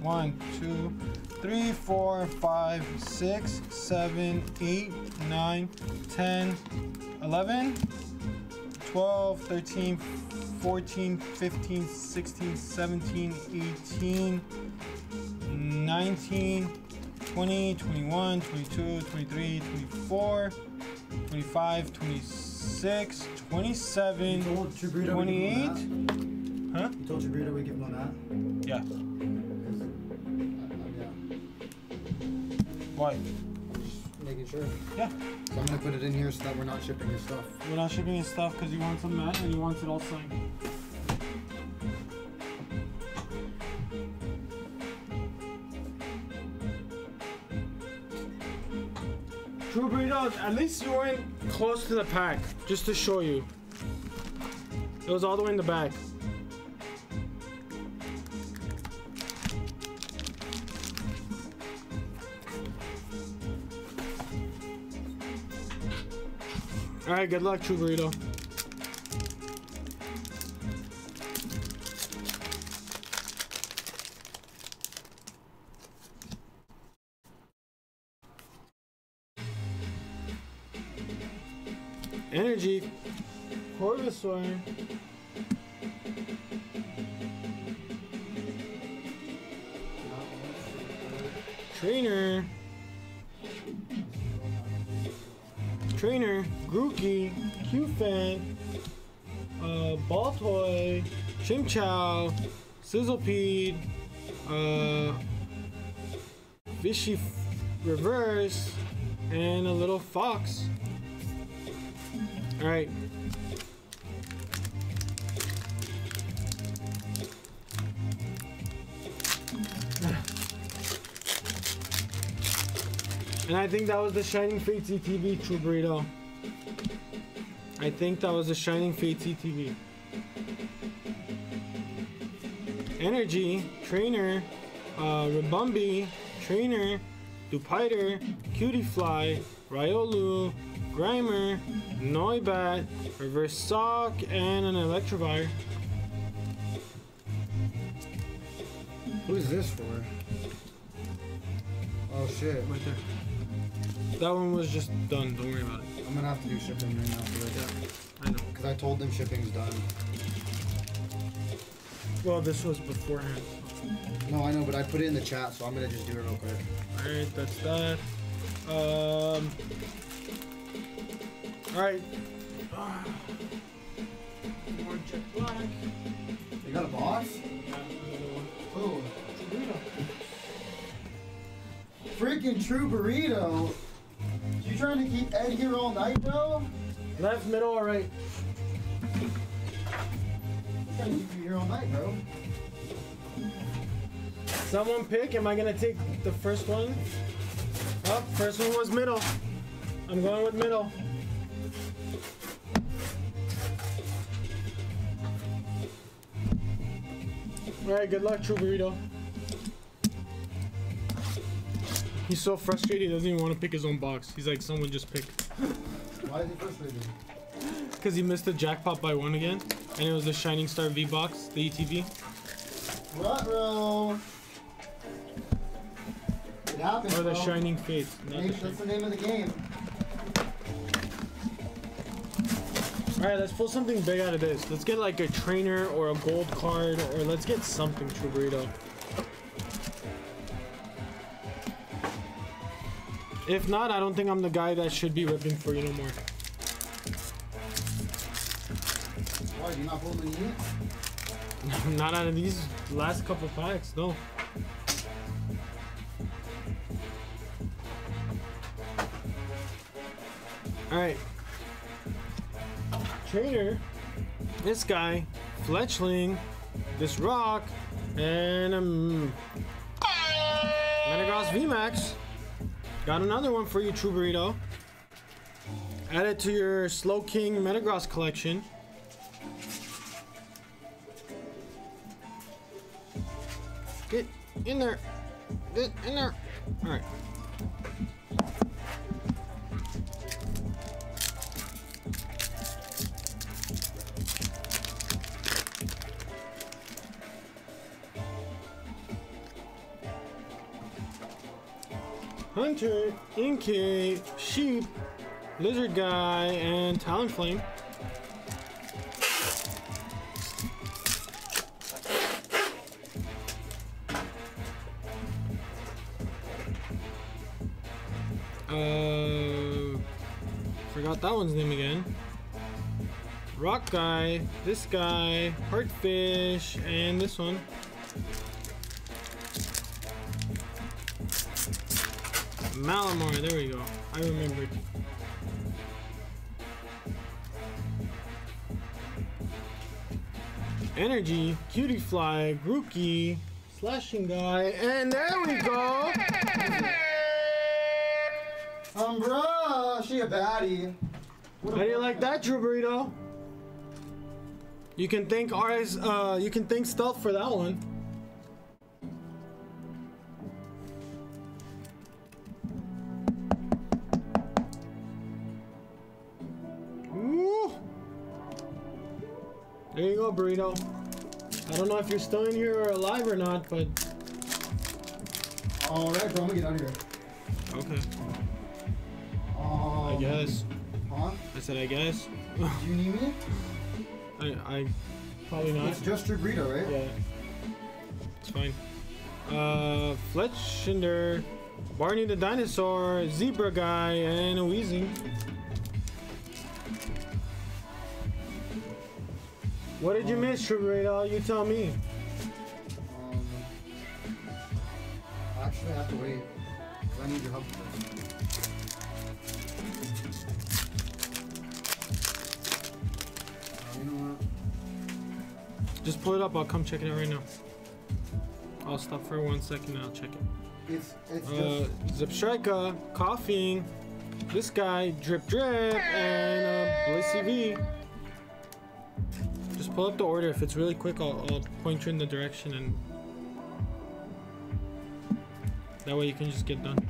1, 2, 3, 4, 5, 6, 7, 8, 9, 10, 11, 12, 13, 14, 15, 16, 17, 18, 19, 20, 21, 22, 23, 24, 25, 26, 27, told True Burrito 28. Huh? You told Burrito we give him on Yeah. Why? Making sure. Yeah. So I'm gonna put it in here so that we're not shipping his stuff. We're not shipping his stuff because he wants them matte and he wants it all signed. True burritos, at least you weren't close to the pack, just to show you. It was all the way in the back. Alright, good luck, True Burrito. Energy. Trainer. Trainer, Baltoy, Chinchou, Sizzlipede, uh, Fishy Reverse, and a little Fox. Alright. And I think that was the Shining Fates ETB True Burrito. I think that was the Shining Fates ETB. Energy, Trainer, uh, Rabumbi, Trainer, Dewpider, Cutie Fly, Riolu, Grimer, Noibat, Reverse Sock, and an Electivire. Who's this for? Oh shit. Right there. That one was just done, don't worry about it. I'm gonna have to do shipping right now for this. I know. Because I told them shipping's done. Well, this was beforehand. No, I know, but I put it in the chat, so I'm gonna just do it real quick. Alright, that's that. Um. Alright. More jet black. You got a box? Oh. True burrito. Freaking true burrito. You trying to keep Ed here all night, bro? Left, middle, or right? I'm trying to keep you here all night, bro. Someone pick. Am I gonna take the first one? Oh, first one was middle. I'm going with middle. Alright, good luck, True Burrito. He's so frustrated he doesn't even want to pick his own box. He's like, someone just pick. Why is he frustrated? Because he missed the jackpot by one again. And it was the Shining Star V box, the ETB. Ruh-roh. It happens, Or the bro. Shining Fate. not the Name- Shining- That's the name of the game. Alright, let's pull something big out of this. Let's get like a trainer or a gold card, or let's get something, True Burrito. If not, I don't think I'm the guy that should be ripping for you no more. Why, you not pull them in not out of these last couple packs, no. Alright. Trainer. This guy. Fletchling. This rock. And um Metagross VMAX. Got another one for you, True Burrito. Add it to your Slowking Metagross collection. In there. In there. Alright. Hunter, Inky, Sheep, Lizard Guy, and Talonflame. Uh, forgot that one's name again. Rock guy, this guy, Heartfish, and this one. Malamar, there we go. I remembered. Energy, Cutiefly, Grookey, Slashing Guy, and there we go! Umbra, she a baddie. How do you like that, Drew Burrito? You can thank ours. Uh, you can thank Stealth for that one. Woo! There you go, Burrito. I don't know if you're still in here or alive or not, but All right, bro, I'm gonna get out of here. okay. I guess. Huh? I said I guess. Do you need me? I, I probably not. It's just your burrito, right? Yeah. It's fine. Uh, Fletchinder, Barney the dinosaur, Zebra guy, and a Weezing. What did you miss, Radar? You tell me. Um, actually, I have to wait. I need your help Just pull it up. I'll come check it out right now. I'll stop for one second and I'll check it. It's it's Uh, Zebstrika, Koffing, this guy, Drip Drip, and uh, Blissey V. Just pull up the order. If it's really quick, I'll, I'll point you in the direction and that way you can just get done.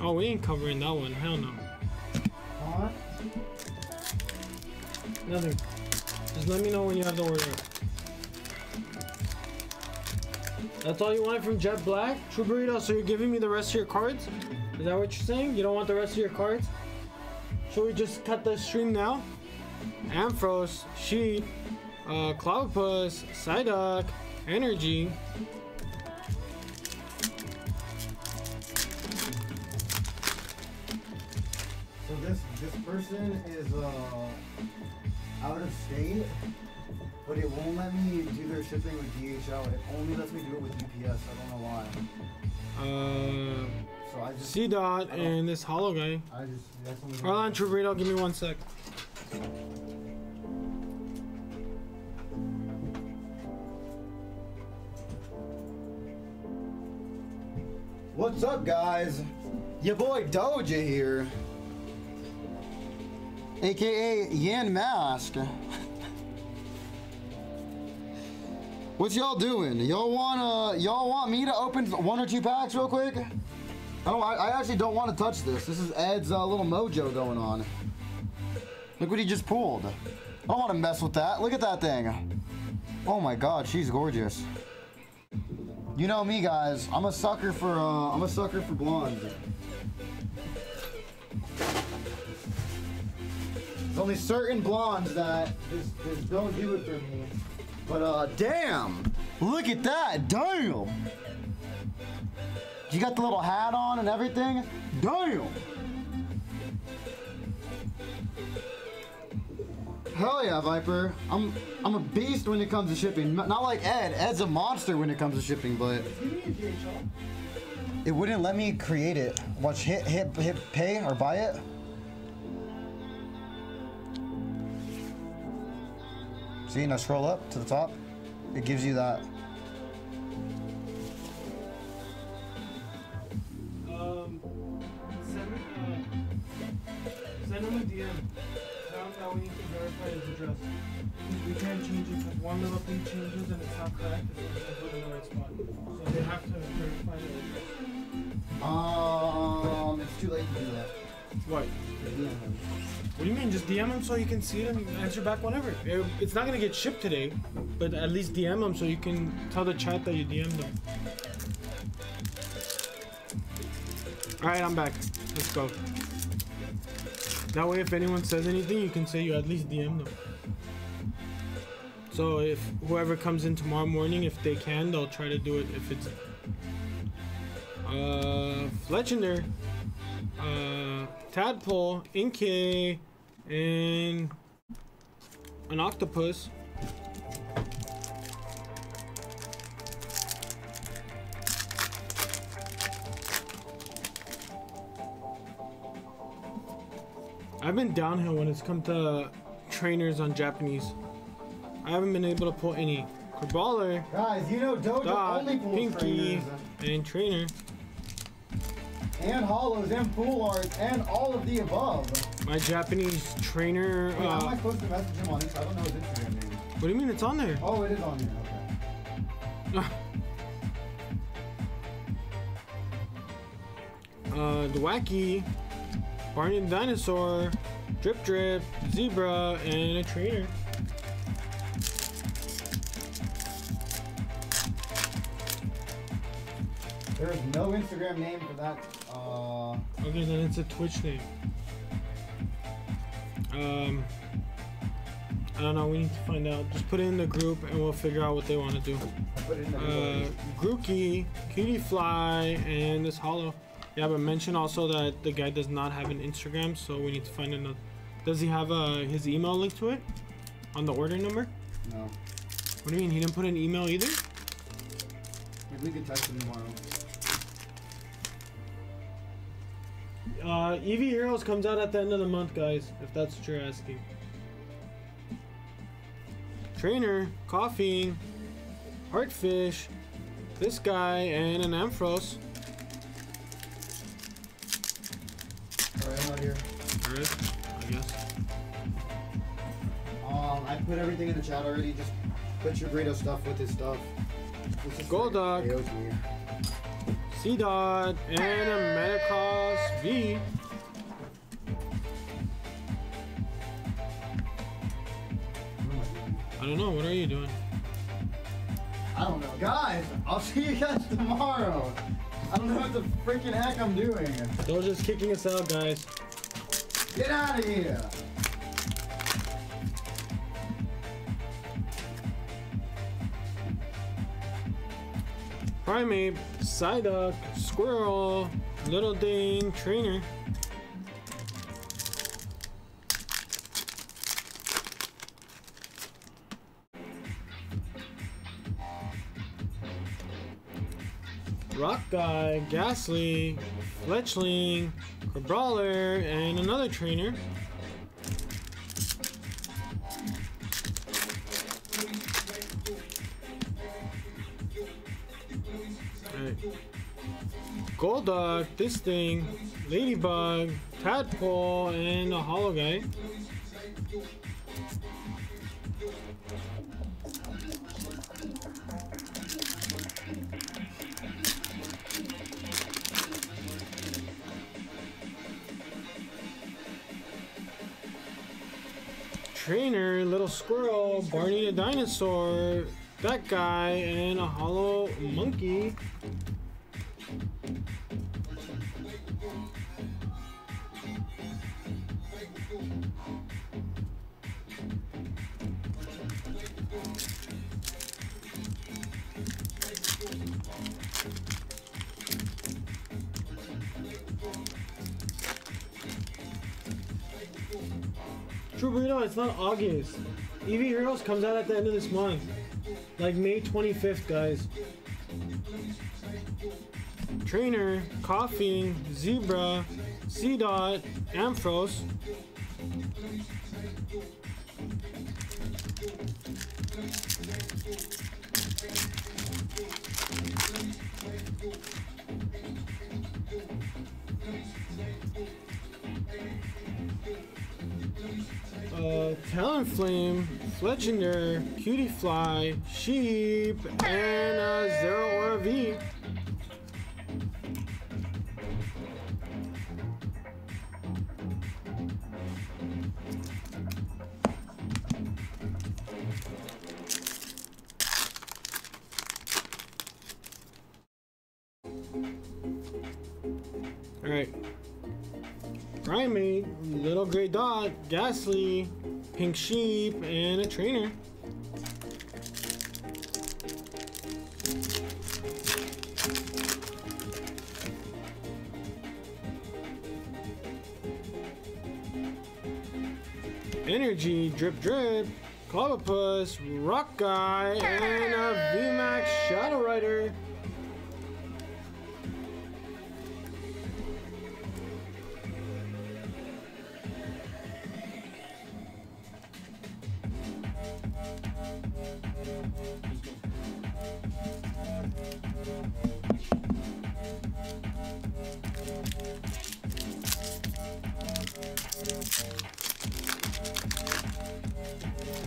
Oh, we ain't covering that one. Hell no. huh? Nothing. Just let me know when you have the order. That's all you wanted from Jet Black? True Burrito, so you're giving me the rest of your cards? Is that what you're saying? You don't want the rest of your cards? Should we just cut the stream now? Ampharos, Sheet, uh, Clobbopus, Psyduck, Energy. So this this person is uh out of state, but it won't let me do their shipping with DHL. It only lets me do it with UPS. I don't know why. Uh, So I just Seedot, and this Hollow guy. I just that's only. Hold on, True Burrito, give me one sec. What's up, guys? Your boy Doja here, aka Yan Mask. What y'all doing? Y'all wanna y'all want me to open one or two packs real quick? Oh, I, I actually don't want to touch this. This is Ed's uh, little mojo going on. Look what he just pulled. I don't want to mess with that. Look at that thing. Oh my God, she's gorgeous. You know me, guys. I'm a sucker for uh, I'm a sucker for blondes. There's only certain blondes that just, just don't do it for me. But uh, damn! Look at that! Damn! You got the little hat on and everything. Damn! Hell yeah, Viper. I'm I'm a beast when it comes to shipping. Not like Ed. Ed's a monster when it comes to shipping, but it wouldn't let me create it. Watch hit hit hit pay or buy it. See, and I scroll up to the top. It gives you that. Um, send me, uh, send him a DM. Tell him that we need to verify his address. We can't change it because one little thing changes and it's not correct. It's not put in the right spot. So they have to verify the address. Um, it's too late to do that. What? What do you mean? Just DM him so you can see it and answer back whenever. It's not gonna get shipped today, but at least DM him so you can tell the chat that you DM'd them. All right, I'm back. Let's go. That way, if anyone says anything, you can say you at least DM them. So if whoever comes in tomorrow morning, if they can, they'll try to do it. If it's uh Fletchinder, uh Tadpole, Inkay, and an octopus. I've been downhill when it's come to trainers on Japanese. I haven't been able to pull any. Kerballer, Guys, you know Dojo only pulls Pinky, trainers and Trainer. And hollows and arts and all of the above. My Japanese trainer. Wait, how am I Uh, supposed to message him on this? I don't know his Instagram name. what do you mean it's on there? Oh, it is on here. Okay. uh, the Wacky, Barney the Dinosaur, Drip Drip, Zebra, and a trainer. There's no Instagram name for that. Uh, Okay, then it's a Twitch name. Um, I don't know. We need to find out. Just put it in the group, and we'll figure out what they want to do. I put it in the Uh, Grookey, Cutiefly, and this Hollow. Yeah, but mention also that the guy does not have an Instagram, so we need to find another. Does he have uh, his email link to it on the order number? No. What do you mean? He didn't put an email either? Maybe we could text him tomorrow. Uh, Eevee Heroes comes out at the end of the month, guys, if that's what you're asking. Trainer, Koffing, Heartfish, this guy, and an Ampharos. Alright, I'm out here. Alright, I guess. Um, I put everything in the chat already. Just put your burrito stuff with his stuff. This is Golduck. Seedot, and a Metagross V. What am I doing? I don't know, what are you doing? I don't know. Guys, I'll see you guys tomorrow. I don't know what the freaking heck I'm doing. They're just kicking us out, guys. Get out of here. Primate, Psyduck, Squirrel, Little Dane, Trainer. Rock Guy, Gastly, Fletchling, Brawler, and another trainer. Golduck, this thing, Ladybug, Tadpole, and a Hollow Guy. Trainer, Little Squirrel, Barney the Dinosaur, that guy, and a Hollow Monkey. True Burrito, it's not August. Eevee Heroes comes out at the end of this month. Like May 25th, guys. Trainer, Koffing, Zebra, Seedot, Ampharos. Uh, Talonflame, Fletchinder, Cutie Fly, Sheep, and uh, Zeraora V. Alright, Alright. Primate, Little Gray Dot, Gastly, Pink Sheep, and a trainer. Energy, Drip Drip, Clobbopus, Rock Guy, and a VMAX Shadow Rider.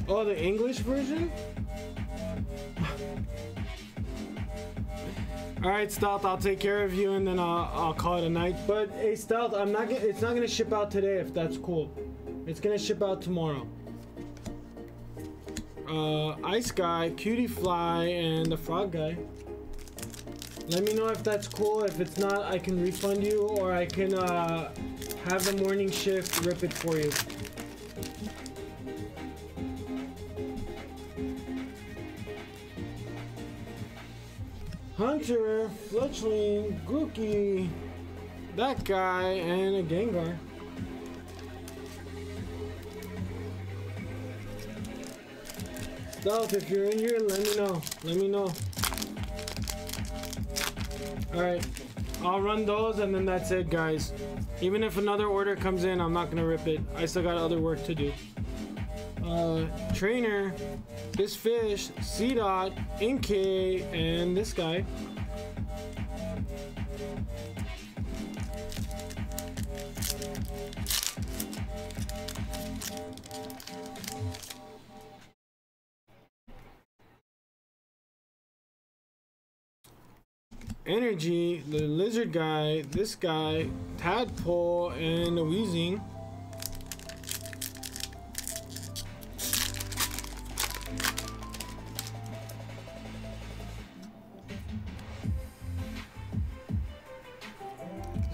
Oh, the English version? All right, Stealth, I'll take care of you and then I'll, I'll call it a night. But hey, Stealth, I'm not it's not gonna ship out today if that's cool. It's gonna ship out tomorrow. Uh, Ice Guy, Cutiefly, and the Frog Guy. Let me know if that's cool. If it's not, I can refund you or I can uh, have the morning shift rip it for you. Hunter, Fletchling, Grookey, that guy, and a Gengar. Stealth, if you're in here, let me know. Let me know. Alright. I'll run those and then that's it, guys. Even if another order comes in, I'm not gonna rip it. I still got other work to do. Uh, trainer, this fish, Seedot, Inkay, and this guy. Energy, the lizard guy, this guy, tadpole, and the Weezing.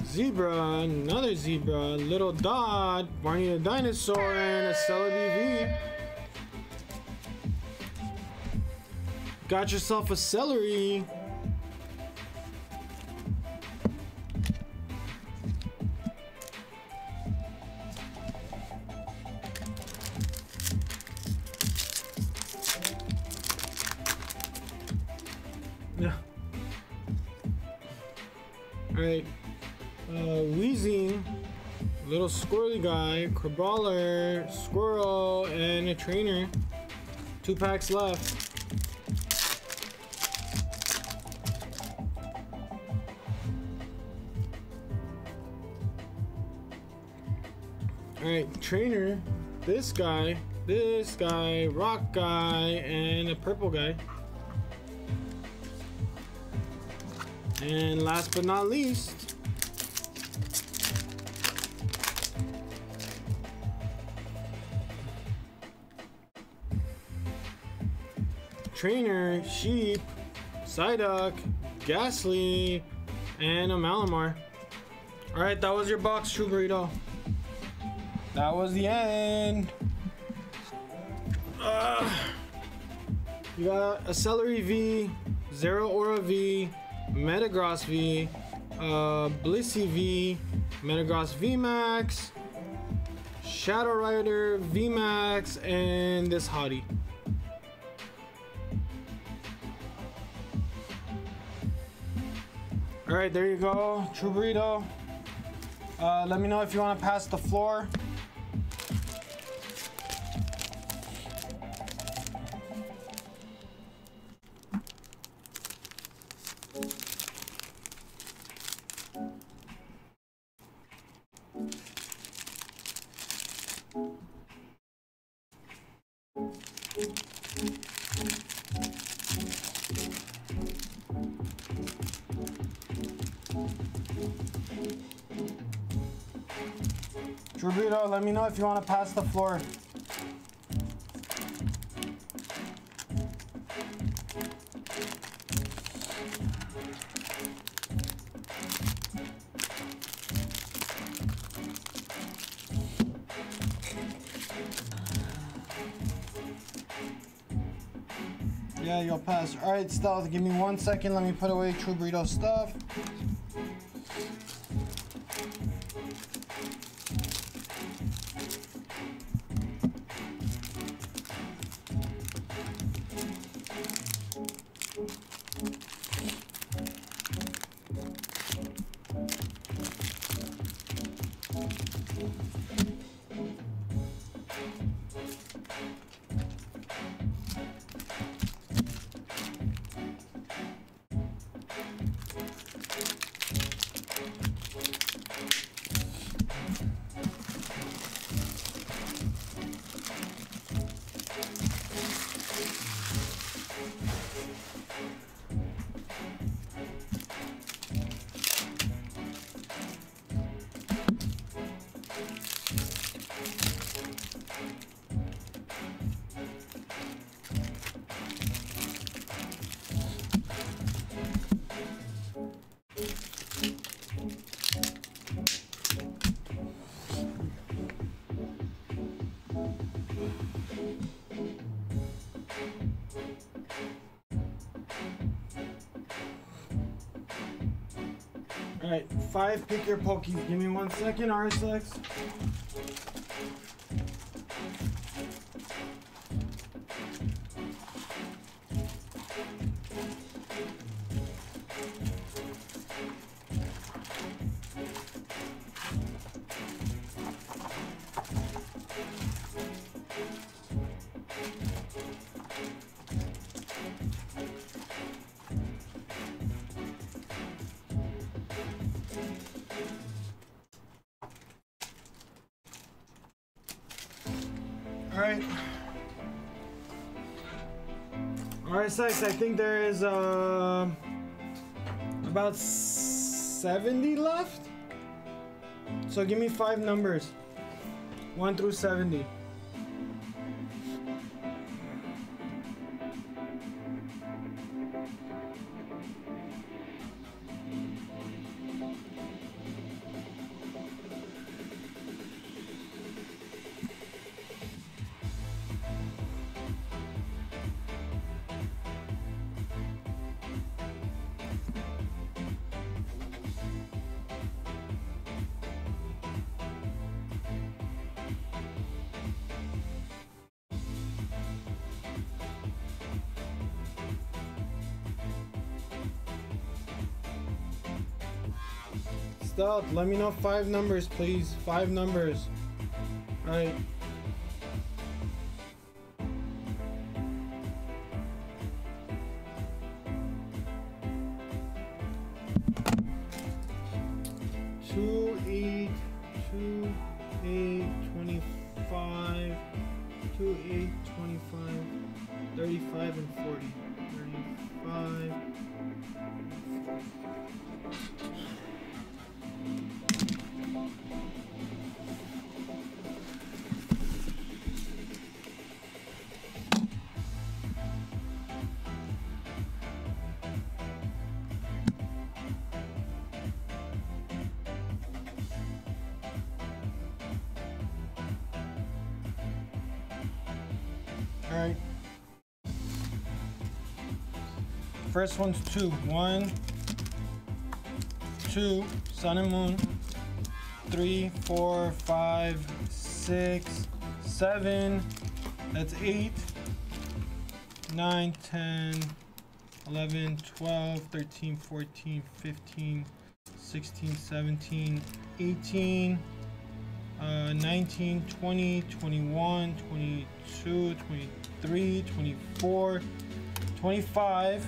Zebra, another zebra, little dot, Barney the dinosaur, and a Celebi V. Got yourself a celery. Guy, Squirrel, and a trainer. Two packs left. Alright, trainer, this guy, this guy, rock guy, and a purple guy. And last but not least, Trainer, Sheep, Psyduck, Gastly, and a Malamar. Alright, that was your box, True Burrito. That was the end. Ugh. you got a Celery V, Zeraora V, Metagross V, uh, Blissey V, Metagross V Max, Shadow Rider V Max, and this Hottie. All right, there you go, True Burrito. Uh, let me know if you want to pass the floor. let me know if you want to pass the floor. Yeah, you'll pass. All right, Stealth, give me one second. Let me put away True Burrito stuff. Five pick your pokies. Give me one second, RSX. RSX, I think there is uh, about 70 left. So give me five numbers 1 through 70. Stealth, let me know five numbers, please. Five numbers. All First one's two. One, two, sun and moon. Three, four, five, six, seven. That's eight. Nine, 10, 11, 12, 13, 14, 15, 16, 17, 18 uh, 19, 20, 21, 22, 23, 24, 25,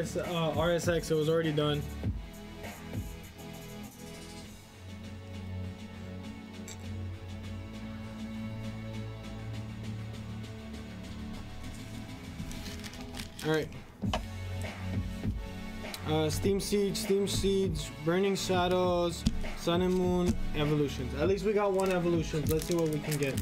RS, uh, RSX. It was already done. All right. Uh, Steam Siege, Steam Siege, Burning Shadows, Sun and Moon, Evolutions. At least we got one Evolution. Let's see what we can get.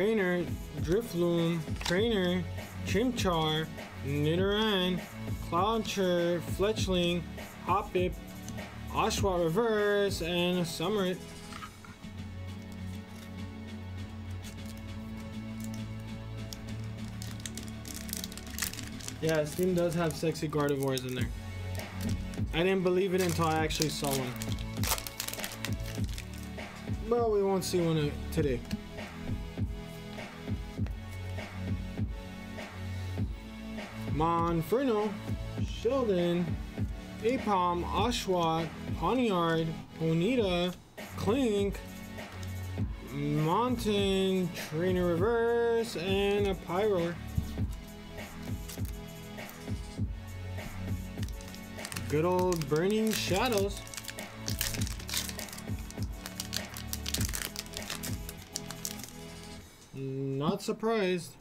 Trainer, Drifloon, Trainer, Chimchar, Nidoran, Cloudcher, Fletchling, Hoppip, Oshawott Reverse, and Summerit. Yeah, Steam does have sexy Gardevoirs in there. I didn't believe it until I actually saw one. Well, we won't see one today. Monferno, Sheldon, Aipom, Oshawott, Pawniard, Bonita, Klink, Monton, Trainer Reverse, and a Pyro. Good old Burning Shadows. Not surprised.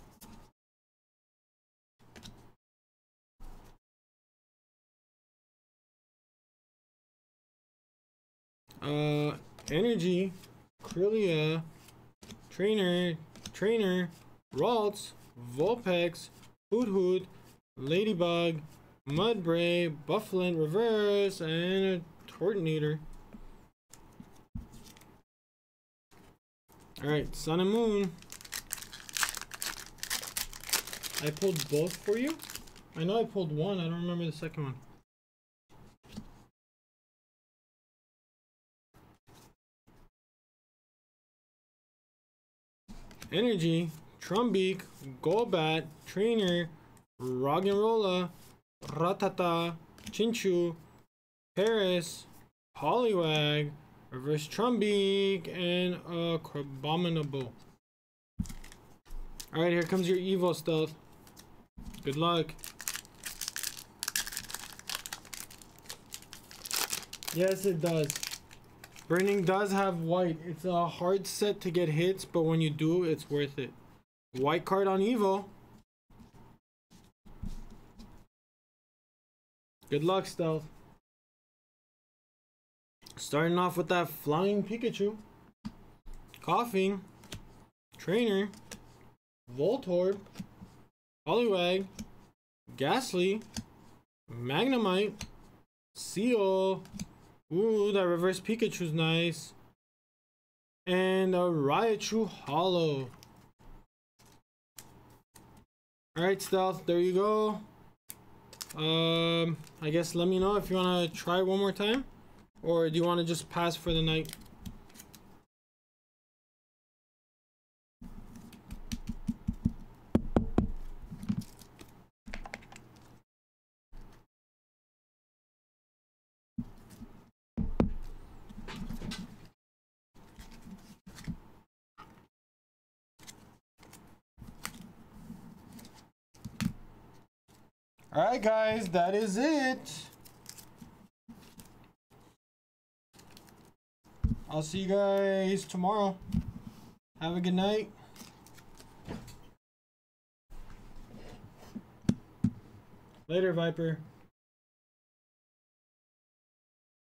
Uh, Energy, Krillia, Trainer, Trainer, Ralts, Vulpix, Hoot Hoot, Ladybug, Mudbray, Bouffalant Reverse, and a Turtonator. Alright, Sun and Moon. I pulled both for you? I know I pulled one, I don't remember the second one. Energy, Trumbeak, Golbat, Trainer, Roggenrola, Rattata, Chinchou, Paras, Poliwag, Reverse Trumbeak, and uh, Crabominable. Alright, here comes your Evo Stealth. Good luck. Yes, it does. Burning does have white. It's a hard set to get hits, but when you do, it's worth it. White card on Evo. Good luck, Stealth. Starting off with that flying Pikachu. Koffing. Trainer. Voltorb. Poliwag. Gastly. Magnemite. Seel. Ooh, that reverse Pikachu's nice. And a Raichu Holo. Alright, Stealth, there you go. Um, I guess let me know if you want to try one more time. Or do you want to just pass for the night? Alright guys, that is it. I'll see you guys tomorrow. Have a good night. Later, Viper.